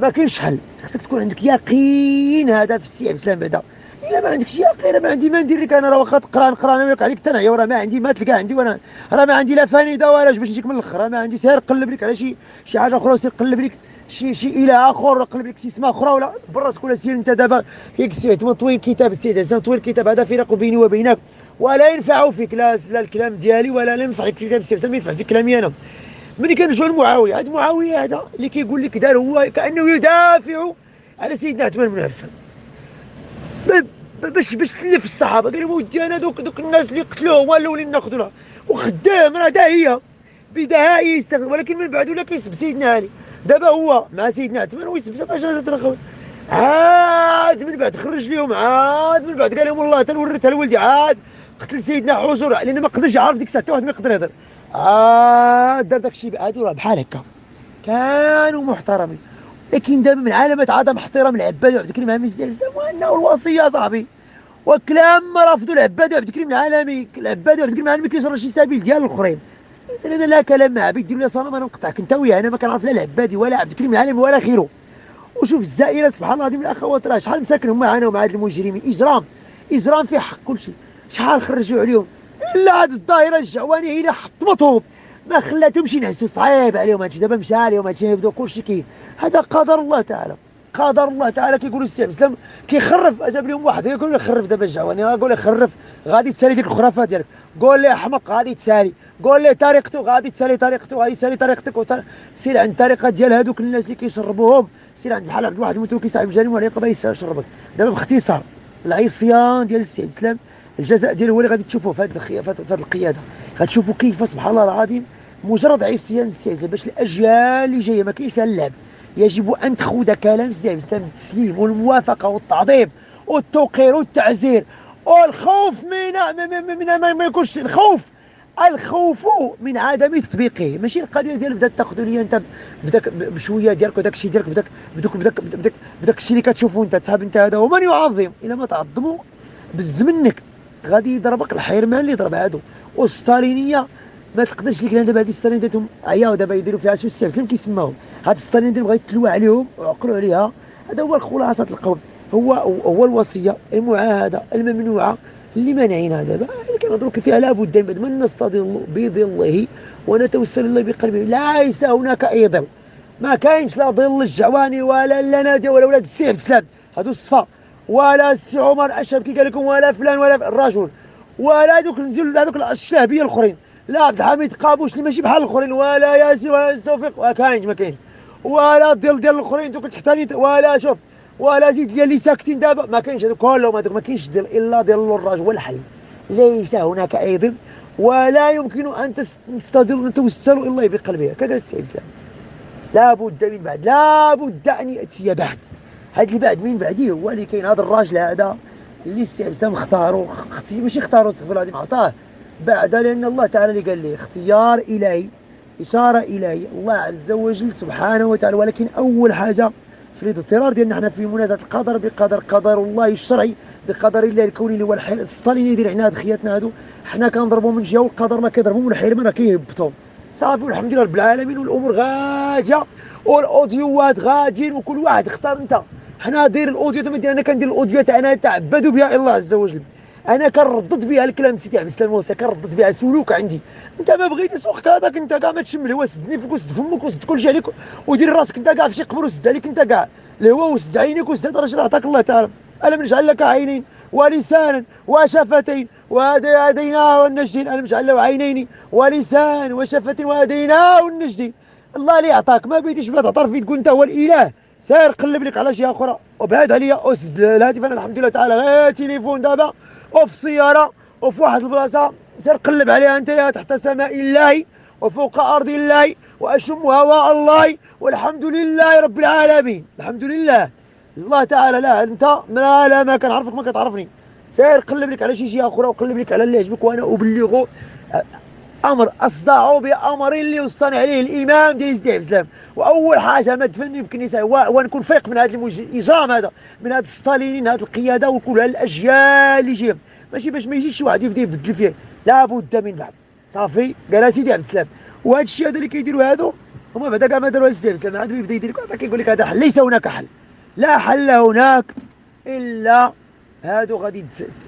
ما كاينش حل. خاصك تكون عندك يقين هذا في السي عبد السلام بعدا. إلا ما عندكش يقين ما عندي ما ندير لك أنا راه واخا تقرأ نقرأ أنا وياك عليك تنعيا وراه ما عندي ما تلقى عندي وأنا راه ما عندي لا فانيده ولا باش نجيك من الآخر راه ما عندي سير قلب لك على شي شي حاجة أخرى سير قلب لك شي شي اله آخر قلب لك سيسمة أخرى ولا براسك ولا سير أنت دابا ياك سي طويل كتاب السيد حسن طويل الكتاب هذا فراق بيني وبينك ولا ينفع فيك لا لا الكلام ديالي ولا لا ينفع كلام السيد حسن ما ينفع في كلامي أنا. ملي كنرجعوا لمعاويه هذا معاويه هذا اللي كيقول لك دار هو كأنه يدافع على سيدنا عثمان بن عفان. باش باش تلف الصحابة قال لهم ودي أنا دوك دوك الناس اللي قتلوهم ولا ولينا ناخذوها وخدام راه داهيه بدهائي يستخدم ولكن من بعد ولا كيسب سيدنا علي. دابا هو مع سيدنا عثمان ويسب باش عاد من بعد خرج لهم عاد من بعد قال لهم والله تنورثها لولدي عاد قتل سيدنا حجر لأن ما قدرش يعرف ديك الساعة حتى واحد ما يقدر يهضر. عاد دار داك الشيء عاد راه بحال هكا. كانوا محترمين. لكن دابا من علامات عدم احترام العباد وعبد الكريم عامر السلام وانه الوصيه صاحبي. وكلام ما رفضوا العباد وعبد الكريم العالمي. العباد وعبد الكريم العالمي كيشرى شي سبيل ديال الاخرين. أنا لا كلام مع عبيد ديروا لي صنم أنا نقطعك. انت وياه أنا ما كنعرف لا العبادي ولا عبد الكريم العالمي ولا خيره وشوف الزائرات سبحان الله العظيم الأخوات راه شحال مساكن هما عانوا مع هاد المجرمين. إجرام. إجرام في حق كل شيء. شحال خرجوا عليهم؟ لا هاد الظاهرة الجعوانيه هي اللي حطمتهم. ما خلاتهمش ينعسوا صعيب عليهم هادشي. دابا مشى عليهم هادشي يبداو كلشي كي هذا قدر الله تعالى. قدر الله تعالى كيقولوا السي عبد السلام كيخرف. جاب لهم واحد يقول له خرف دابا الجعواني قول له خرف غادي تسالي ديك الخرافات ديالك. قول له أحمق غادي تسالي. قول له طريقته غادي تسالي طريقته غادي تسالي طريقتك. وطر... سير عند الطريقة ديال هذوك الناس اللي كيشربوهم. سير عند بحال عبد الواحد متوكي صاحب الجريمه ولا يقبل يشربك دابا باختصار العصيان ديال السي عبد السلام الجزاء ديالو هو اللي غادي تشوفوه في هذه القيادة. غتشوفوا كيف سبحان الله العظيم مجرد عصيان السي باش الأجيال اللي جاية ما كاينش فيها اللعب. يجب أن تخوض كلام سيدي الاسلام التسليم والموافقة والتعظيم والتوقير والتعزير والخوف من من ما يكونش الخوف. الخوف من عدم تطبيقه. ماشي القضية ديال بدأت تاخذ لي أنت بداك بشوية ديالك وداك الشيء ديالك بداك بداك بداك بداك الشيء اللي كتشوفه أنت. تصحاب أنت هذا ومن يعظم؟ إلا ما تعظموا بز منك غادي يضربك الحرمان اللي ضرب هادو والستالينيه ما تقدرش لك دابا هذه الستالين ديالهم عياو دابا يديروا فيها شو السلسل كيسماو هاد الستالين ديالهم يتلوى عليهم وعقلوا عليها. هذا هو الخلاصة القول. هو هو الوصية المعاهدة الممنوعة اللي مانعينها دابا. اللي كنهضروا فيها لابد بعد ما نستظل بظله ونتوسل الله بقلبه. ليس هناك أي ظل ما كاينش لا ظل الجعواني ولا اللنادي ولا ولاد السي عبد السلام هادو الصفا ولا السي عمر اشرف كي قال لكم ولا فلان ولا الرجل. ولا هذوك نزول هذوك الشهبيه الأخرين. لا عبد الحميد قابوش اللي ماشي بحال الأخرين. ولا ياسين ولا توفيق. ما كاينش ما كاينش ولا ديال ديال الأخرين دوك تحتاني ولا شوف ولا زيد ديال اللي ساكتين دابا. ما كاينش هذوك كلهم هذوك ما كاينش ديال إلا ديال الراج والحل. ليس هناك اي ظل ولا يمكن أن تستظل توسل إلى الله بقلبها كذا السيد الإسلام. لابد من بعد. لابد أن يأتي بعد. هذا اللي بعد من بعديه هو اللي كاين هذا الراجل هذا اللي السي الاسلام اختاروا ماشي اختاروا استغفر الله العظيم عطاه. بعد لأن الله تعالى اللي قال لي اختيار إلهي إشارة الهيه الله عز وجل سبحانه وتعالى. ولكن أول حاجة في الاضطرار ديالنا حنا في منازعة القدر بقدر قدر الله الشرعي بقدر الله الكوني اللي هو الحل الصالين يدير عنا هاد خياتنا هادو. حنا كنضربوا من جهة والقدر ما كيضربوا من الحلم راه كيهبطوا صافي والحمد لله رب العالمين والأمور غادية والأوديوات غاديين وكل واحد اختار أنت. حنا داير الأوديو أنا كندير الأوديو تاعنا تعبدوا بها الله عز وجل. أنا كنردد بها الكلام سيدي عبد السلام موسى كنردد بها سلوك عندي. أنت ما بغيتيش اخت هذاك أنت كاع ما تشم الهوا سدني فيك وسد فمك وسد كلشي عليك. ودير راسك أنت كاع في شي قبر وسد عليك أنت كاع. الهوا وسد عينيك وسد راه عطاك الله تعالى. ألم نجعل لك عينين؟ ولسانا وشفتين. وهديناه النجدين ألم نجعل له عينين؟ ولسان وشفتين. وهديناه النجدين الله اللي عطاك ما بغيتيش بلا تعترف تقول أنت هو الإله. سير قلب لك على شي أخرى وبعد عليا اسد الهاتف. أنا الحمد لله تعالى. غير تليفون دابا. وفي السيارة. وفي واحد البلاصة. سير قلب عليها أنت تحت سماء الله. وفوق أرض الله. وأشم هواء الله. والحمد لله رب العالمين. الحمد لله. الله تعالى. لا أنت لا لا ما كنعرفك ما كتعرفني. سير قلب لك على شي جهه أخرى وقلب لك على اللي يعجبك. وأنا أبلغ. أمر اصدع بأمر اللي وصاني عليه الإمام ديال سيدي الاسلام وأول حاجة ما تفني بكنيسه ونكون فايق من هذا الاجرام هذا من هذا الستالينين هذه القيادة وكل الاجيال اللي جاية. ماشي باش ما يجيش شي واحد يبدا يبدل فيه. لابد من بعد. صافي؟ قال سيدي عبد السلام. وهذا الشيء هذا اللي كيديروا هادو هما بعدا كاع ما داروا عبد السلام. عاد يبدأ يدير لك كيقول لك هذا حل ليس هناك حل. لا حل هناك إلا هادو غادي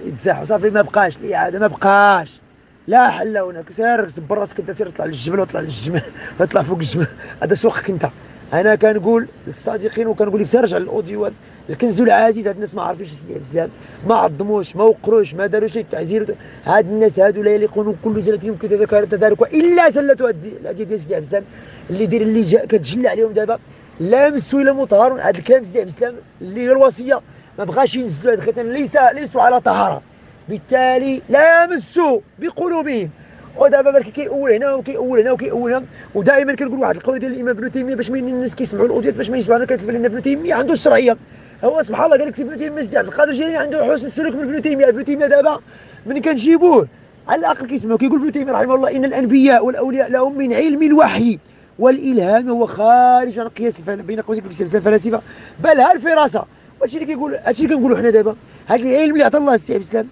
يتزاحوا. صافي؟ ما بقاش الاعاده ما بقاش. لا حل هناك. سير سبر راسك انت سير اطلع للجبل واطلع للجبل اطلع فوق الجبل هذا سوقك انت. أنا كنقول للصادقين وكنقول لك سير رجع للاوديوات الكنز العزيز هاد الناس ما عارفينش عبد السلام. ما عظموش ما وقروش ما داروش التعزير. هاد الناس هادو لا يليقون كل زلة يمكن تدارك الا زلة الهدي ديال عبد السلام. اللي داير اللي جا كتجلى عليهم دابا. لا يمسوا الا مطهرون. هذا الكلام عبد السلام اللي هي الوصية. ما بغاش ينزلوا هاد الختان. ليس ليسوا على طهارة. بالتالي لا يمسوا بقلوبهم. ودابا بالك كيقول هنا وكيقول هنا وكيقول هنا ودائما كنقول واحد القول ديال الإمام ابن تيمية باش ما الناس كيسمعوا الاوديو باش ما يسمعوا أنا كتبان لنا ابن تيمية. عنده الشرعيه هو سبحان الله قال لك ابن تيمية عبد القادر الجيلاني عنده حسن السلوك من ابن تيمية. ابن تيمية دابا من كنجيبوه على الأقل كيسمعوا. كيقول ابن تيمية رحمه الله إن الأنبياء والأولياء لهم من علم الوحي والإلهام هو خارج عن قياس بين قوسين الفلاسفة. بل ها الفراسة. هادشي اللي كيقول هادشي اللي كنقولوا حنا دابا. هذا العلم اللي عطى الله السي عبد السلام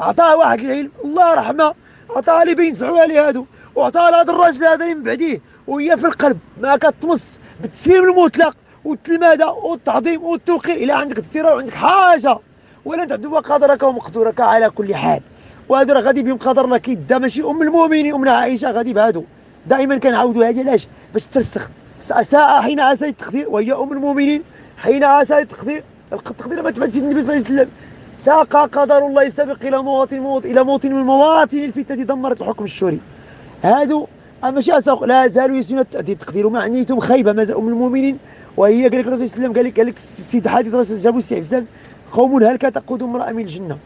عطاه واحد العلم الله رحمه عطاه لي بينصحوا عليه هادو. وعطاه لهذا الراجل هذا من بعديه. وهي في القلب. ما كتمص. بالتسليم المطلق والتلماذه والتعظيم. والتوقير. إلى عندك اضطرار وعندك حاجة. ولا تعدوا قدرك ومقدورك على كل حال. وهذا راه غادي بهم قدر الله كيدا ماشي أم المؤمنين. امنا عائشة غادي بهادو. دائما كنعاودوا هذه علاش؟ باش ترسخ. ساء حين عسى التقدير. وهي أم المؤمنين. حين عسى التقدير. التقدير ما تبعد سيدنا النبي صلى الله عليه وسلم. ساق قدر الله السابق إلى مواطن موطن إلى موطن من مواطن الفتنة دمرت الحكم الشوري. هادو ماشي اساق لا زالوا يسنون التقدير معنيتهم خيبة ما أم المؤمنين. وهي قال لك الرسول صلى الله عليه وسلم قال لك قال لك السيد حديث الرسول جابوا السي حسان قوم هلكه تقود امرأة من الجنة؟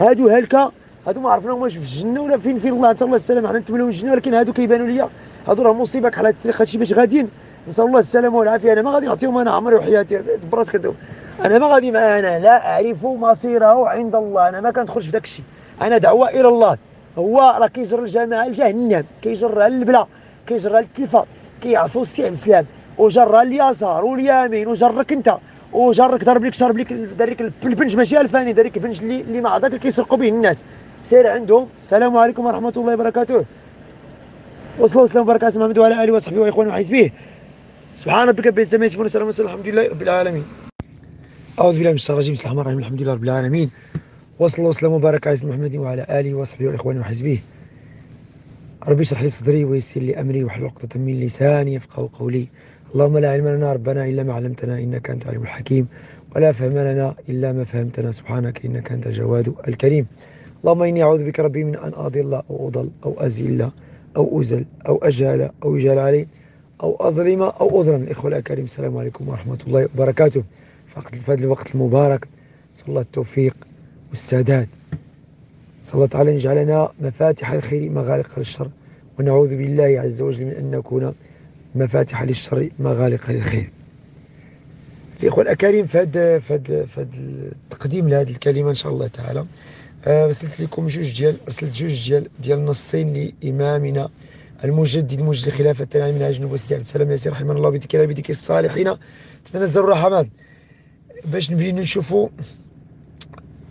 هادو هلكه هادو ما عرفناهم واش في الجنة ولا فين فين الله تعالى السلام على نتمنوا الجنة ولكن هادو كيبانوا لي هادو راه مصيبه على الطريق هادشي باش غاديين. نسأل الله السلامة والعافية. أنا ما غادي نعطيهم أنا عمري وحياتي. براسك أنا ما غادي أنا لا أعرف مصيره عند الله. أنا ما كندخلش في داك الشيء أنا دعوة إلى الله. هو راه كيجر الجماعه لجهنم كيجرها للبلا كيجرها للتلفا كيعصوا السي عبد السلام. وجرها اليسار واليمين وجرك أنت. وجرك ضرب لك شرب لك دارك البنج ماشي ألفاني دارك البنج اللي اللي مع اللي كيسرقوا به الناس. سير عندهم. السلام عليكم ورحمة الله وبركاته. وصلوا وسلم وبركاته محمد وعلى آله وصحبه وإخوانه وحزبه. سبحان ربك رب العزة عما يصفون وسلام الحمد لله رب العالمين. أعوذ بالله من الشيطان الرجيم. بسم الله الرحمن الرحيم. الحمد لله رب العالمين. وصلى الله وسلم وبارك على سيدنا محمد وعلى آله وصحبه وإخوانه وحزبه. ربي اشرح لي صدري ويسر لي أمري واحلل عقدة من لساني يفقهوا قولي. اللهم لا علم لنا ربنا إلا ما علمتنا إنك أنت العليم الحكيم. ولا فهم لنا إلا ما فهمتنا. سبحانك إنك أنت الجواد الكريم. اللهم إني أعوذ بك ربي من أن أضل أو أضل أو أزل أو أزل أو أجهل أو يجهل علي أو أظلم أو أظلم. الاخوه الأكارم السلام عليكم ورحمة الله وبركاته. في هذا الوقت المبارك صلى الله التوفيق والسداد. صلى الله تعالى أن يجعلنا مفاتح الخير مغالق للشر ونعوذ بالله عز وجل من أن نكون مفاتح للشر مغالق للخير. الإخوة الأكارم في هذا في في التقديم لهذه الكلمة إن شاء الله تعالى آه، رسلت لكم جوج ديال رسلت جوج ديال ديال نصين لإمامنا المجدد مجد الخلافة الثاني من عجل وسيدي عبد السلام ياسين رحمه الله بذكر بذكر الصالحين. تتنزل الرحمات. باش نبين نشوفوا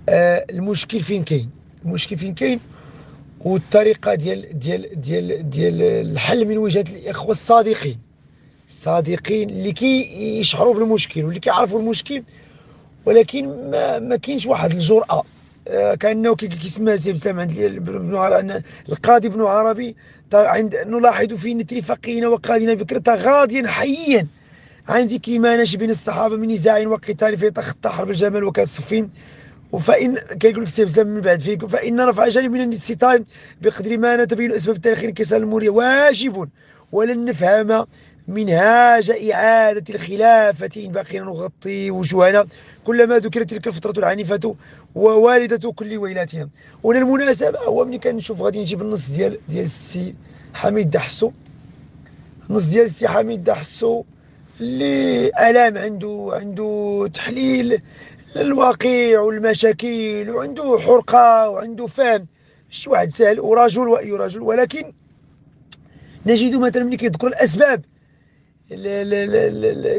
آه المشكل فين كاين؟ المشكل فين كاين؟ والطريقة ديال ديال ديال ديال الحل من وجهة الإخوة الصادقين. الصادقين اللي كيشعروا بالمشكل واللي كيعرفوا المشكل ولكن ما, ما كاينش واحد الجرأة. آه كأنه كيسمى سي بسلام عند ابن أن القاضي ابن عربي عند نلاحظ في نتر فقينا وقاضينا بكرة غاضيا حيا عن ذكر ما نشي بين الصحابة من نزاع وقتال في تخطى حرب الجمل وكانت صفين. وفإن كيقول لك سيف من بعد فيك فإن رفع جانب من الاستطاعة بقدر ما نتبين أسباب التاريخ انكسار المورية. واجب ولن نفهم منهاج إعادة الخلافة إن بقينا نغطي وجوهنا. كلما ذكرت تلك الفترة العنيفة ووالدة كل ويلاتنا. وهنا المناسبة هو ملي كنشوف غادي نجيب النص ديال ديال السي حميد دحسو. النص ديال السي حميد دحسو. اللي آلام عنده عنده تحليل الواقع والمشاكل وعنده حرقة وعنده فهم. شي واحد سهل ورجل وأي رجل. ولكن نجد مثلا ملي كيذكر الأسباب.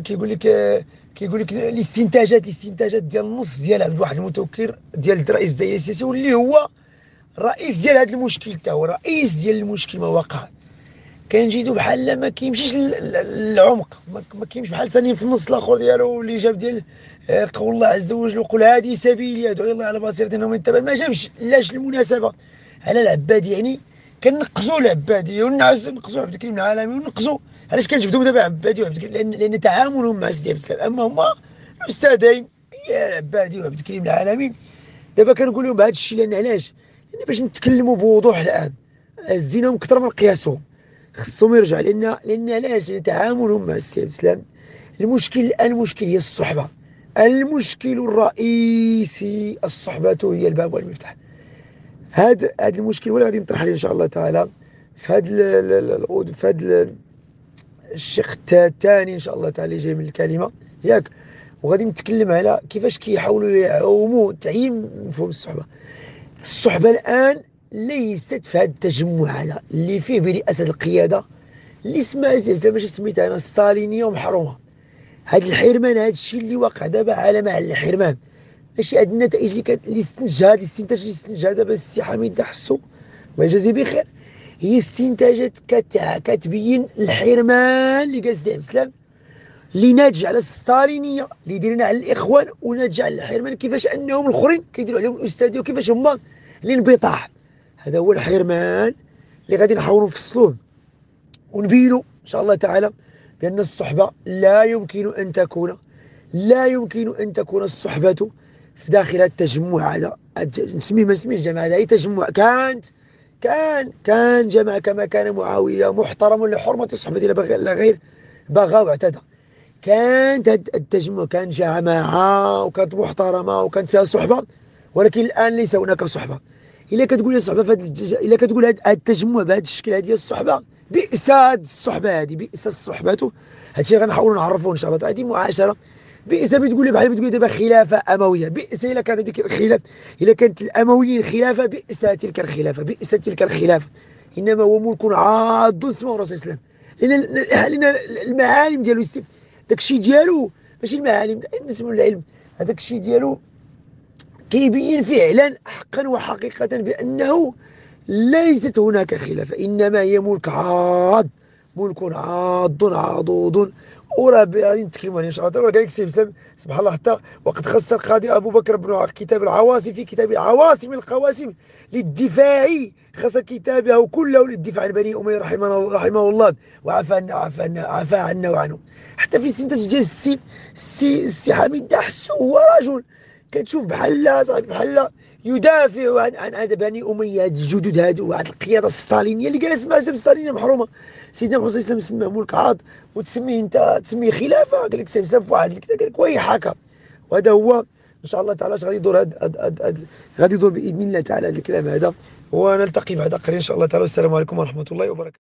كيقول لك كيقول لك الاستنتاجات الاستنتاجات ديال النص ديال عبد الواحد المتوكل ديال الرئيس الدائري السياسي واللي هو الرئيس ديال هذا المشكل تا هو الرئيس ديال المشكل ما وقع. كنجدو بحال ما كيمشيش للعمق. ما كيمشيش بحال ثاني في النص الآخر ديالو اللي جاب ديال آه، قول الله عز وجل وقل هذه سبيلي يدعو الله على بصيرة إنه من ما جابش لاش المناسبة. على العبادي يعني كنقزوا العبادي ونعز نقزوا عبد الكريم العالمي ونقزوا علاش كنجبدوا دابا عبادي وعبد الكريم؟ لأن لأن تعاملهم مع سيدي عبد السلام. أما هما الاستاذين العبادي وعبد الكريم العالمي. دابا كنقول لهم بهذا الشيء لأن علاش؟ لأن باش نتكلموا بوضوح الآن. زينهم أكثر من قياسهم. خصهم يرجع لأن لأن علاش؟ تعاملهم مع السي عبد السلام المشكل المشكل هي الصحبة. المشكل الرئيسي الصحبة هي الباب والمفتاح. هذا هذا المشكل ولا غادي نطرح عليه إن شاء الله تعالى. في هذا في هذا الشق الثاني إن شاء الله تعالى جاي من الكلمة. ياك. وغادي نتكلم على كيفاش كيحاولوا يعوموا تعيين مفهوم الصحبة. الصحبة الآن ليست في هذا التجمع هذا اللي فيه برئاسه القيادة اللي سماها زي باش سميتها أنا ستالينية ومحرومة. هذا الحرمان هذا الشيء اللي واقع دابا على محل الحرمان. ماشي هاد النتائج اللي كت... اللي استنتجها هاد الاستنتاج اللي استنتجها دابا السي حميد دحسو الله يجازيه بخير. هي استنتاجات كت... كتبين الحرمان اللي سيدي عبد السلام اللي ناتج على الستالينيه اللي ديرنا على الإخوان وناتج على الحرمان كيفاش أنهم الآخرين كيديروا عليهم الأستاذ وكيفاش هما الانبطاح هذا هو الحرمان اللي غادي نحاولوا نفصلوه. ونبينوا إن شاء الله تعالى بأن الصحبة لا يمكن أن تكون لا يمكن أن تكون الصحبة في داخل التجمع هذا. نسميه ما نسميهش جماعة هذا أي تجمع. كانت كان كان جماعة كما كان معاوية محترم لحرمة الصحبة لا غير بغى واعتدى. كانت التجمع كان جماعة وكانت محترمة وكانت فيها صحبة ولكن الآن ليس هناك صحبة. إلا كتقول الصحبة فهاد إلا كتقول هذا التجمع بهذا الشكل هذه الصحبة بئس هاد الصحبة هذه بئس الصحبة. هادشي غنحاولوا نعرفوه إن شاء الله. هذه معاشرة. بئس بتقول لي بحال بتقول دابا خلافة أموية. بئس إلا كانت هذيك الخلاف إلا كانت الأمويين خلافه بئس تلك الخلافة بئس تلك الخلافة. إنما هو ملك عاض اسمه صلى الله لأن المعالم ديالو داك الشيء ديالو ماشي المعالم نسمو العلم. هذاك الشيء ديالو كيبين فعلا حقا وحقيقه بأنه ليست هناك خلافة إنما هي ملك عاض ملك عاض عضوض وراه غادي نتكلموا عليه ان شاء الله قال لك سبحان الله حتى وقد خص القاضي أبو بكر بن كتاب العواصم في كتاب عواصم القواسم للدفاع خص كتابه كله للدفاع عن بني أمية رحمه رحمه الله وعفى عنا عفى عنا عفى عنا وعنه. حتى في استنتاج ديال السي السي السي حميد دحسو هو رجل كتشوف بحال صاحبي بحال يدافع عن عن هذا بني أمية هاد الجدد هادو وهاد القيادة الستالينية اللي جالس مع الستالينيه محرومة. سيدنا محمد صلى الله عليه وسلم سماه ملك عاض وتسميه انت تسميه خلافة. قال لك سيف سيف واحد كذا قال لك ويحك وهذا هو إن شاء الله تعالى غادي يدور هاد, هاد, هاد, هاد غادي يدور بإذن الله تعالى هذا الكلام هذا. ونلتقي بعد قليل إن شاء الله تعالى. والسلام عليكم ورحمة الله وبركاته.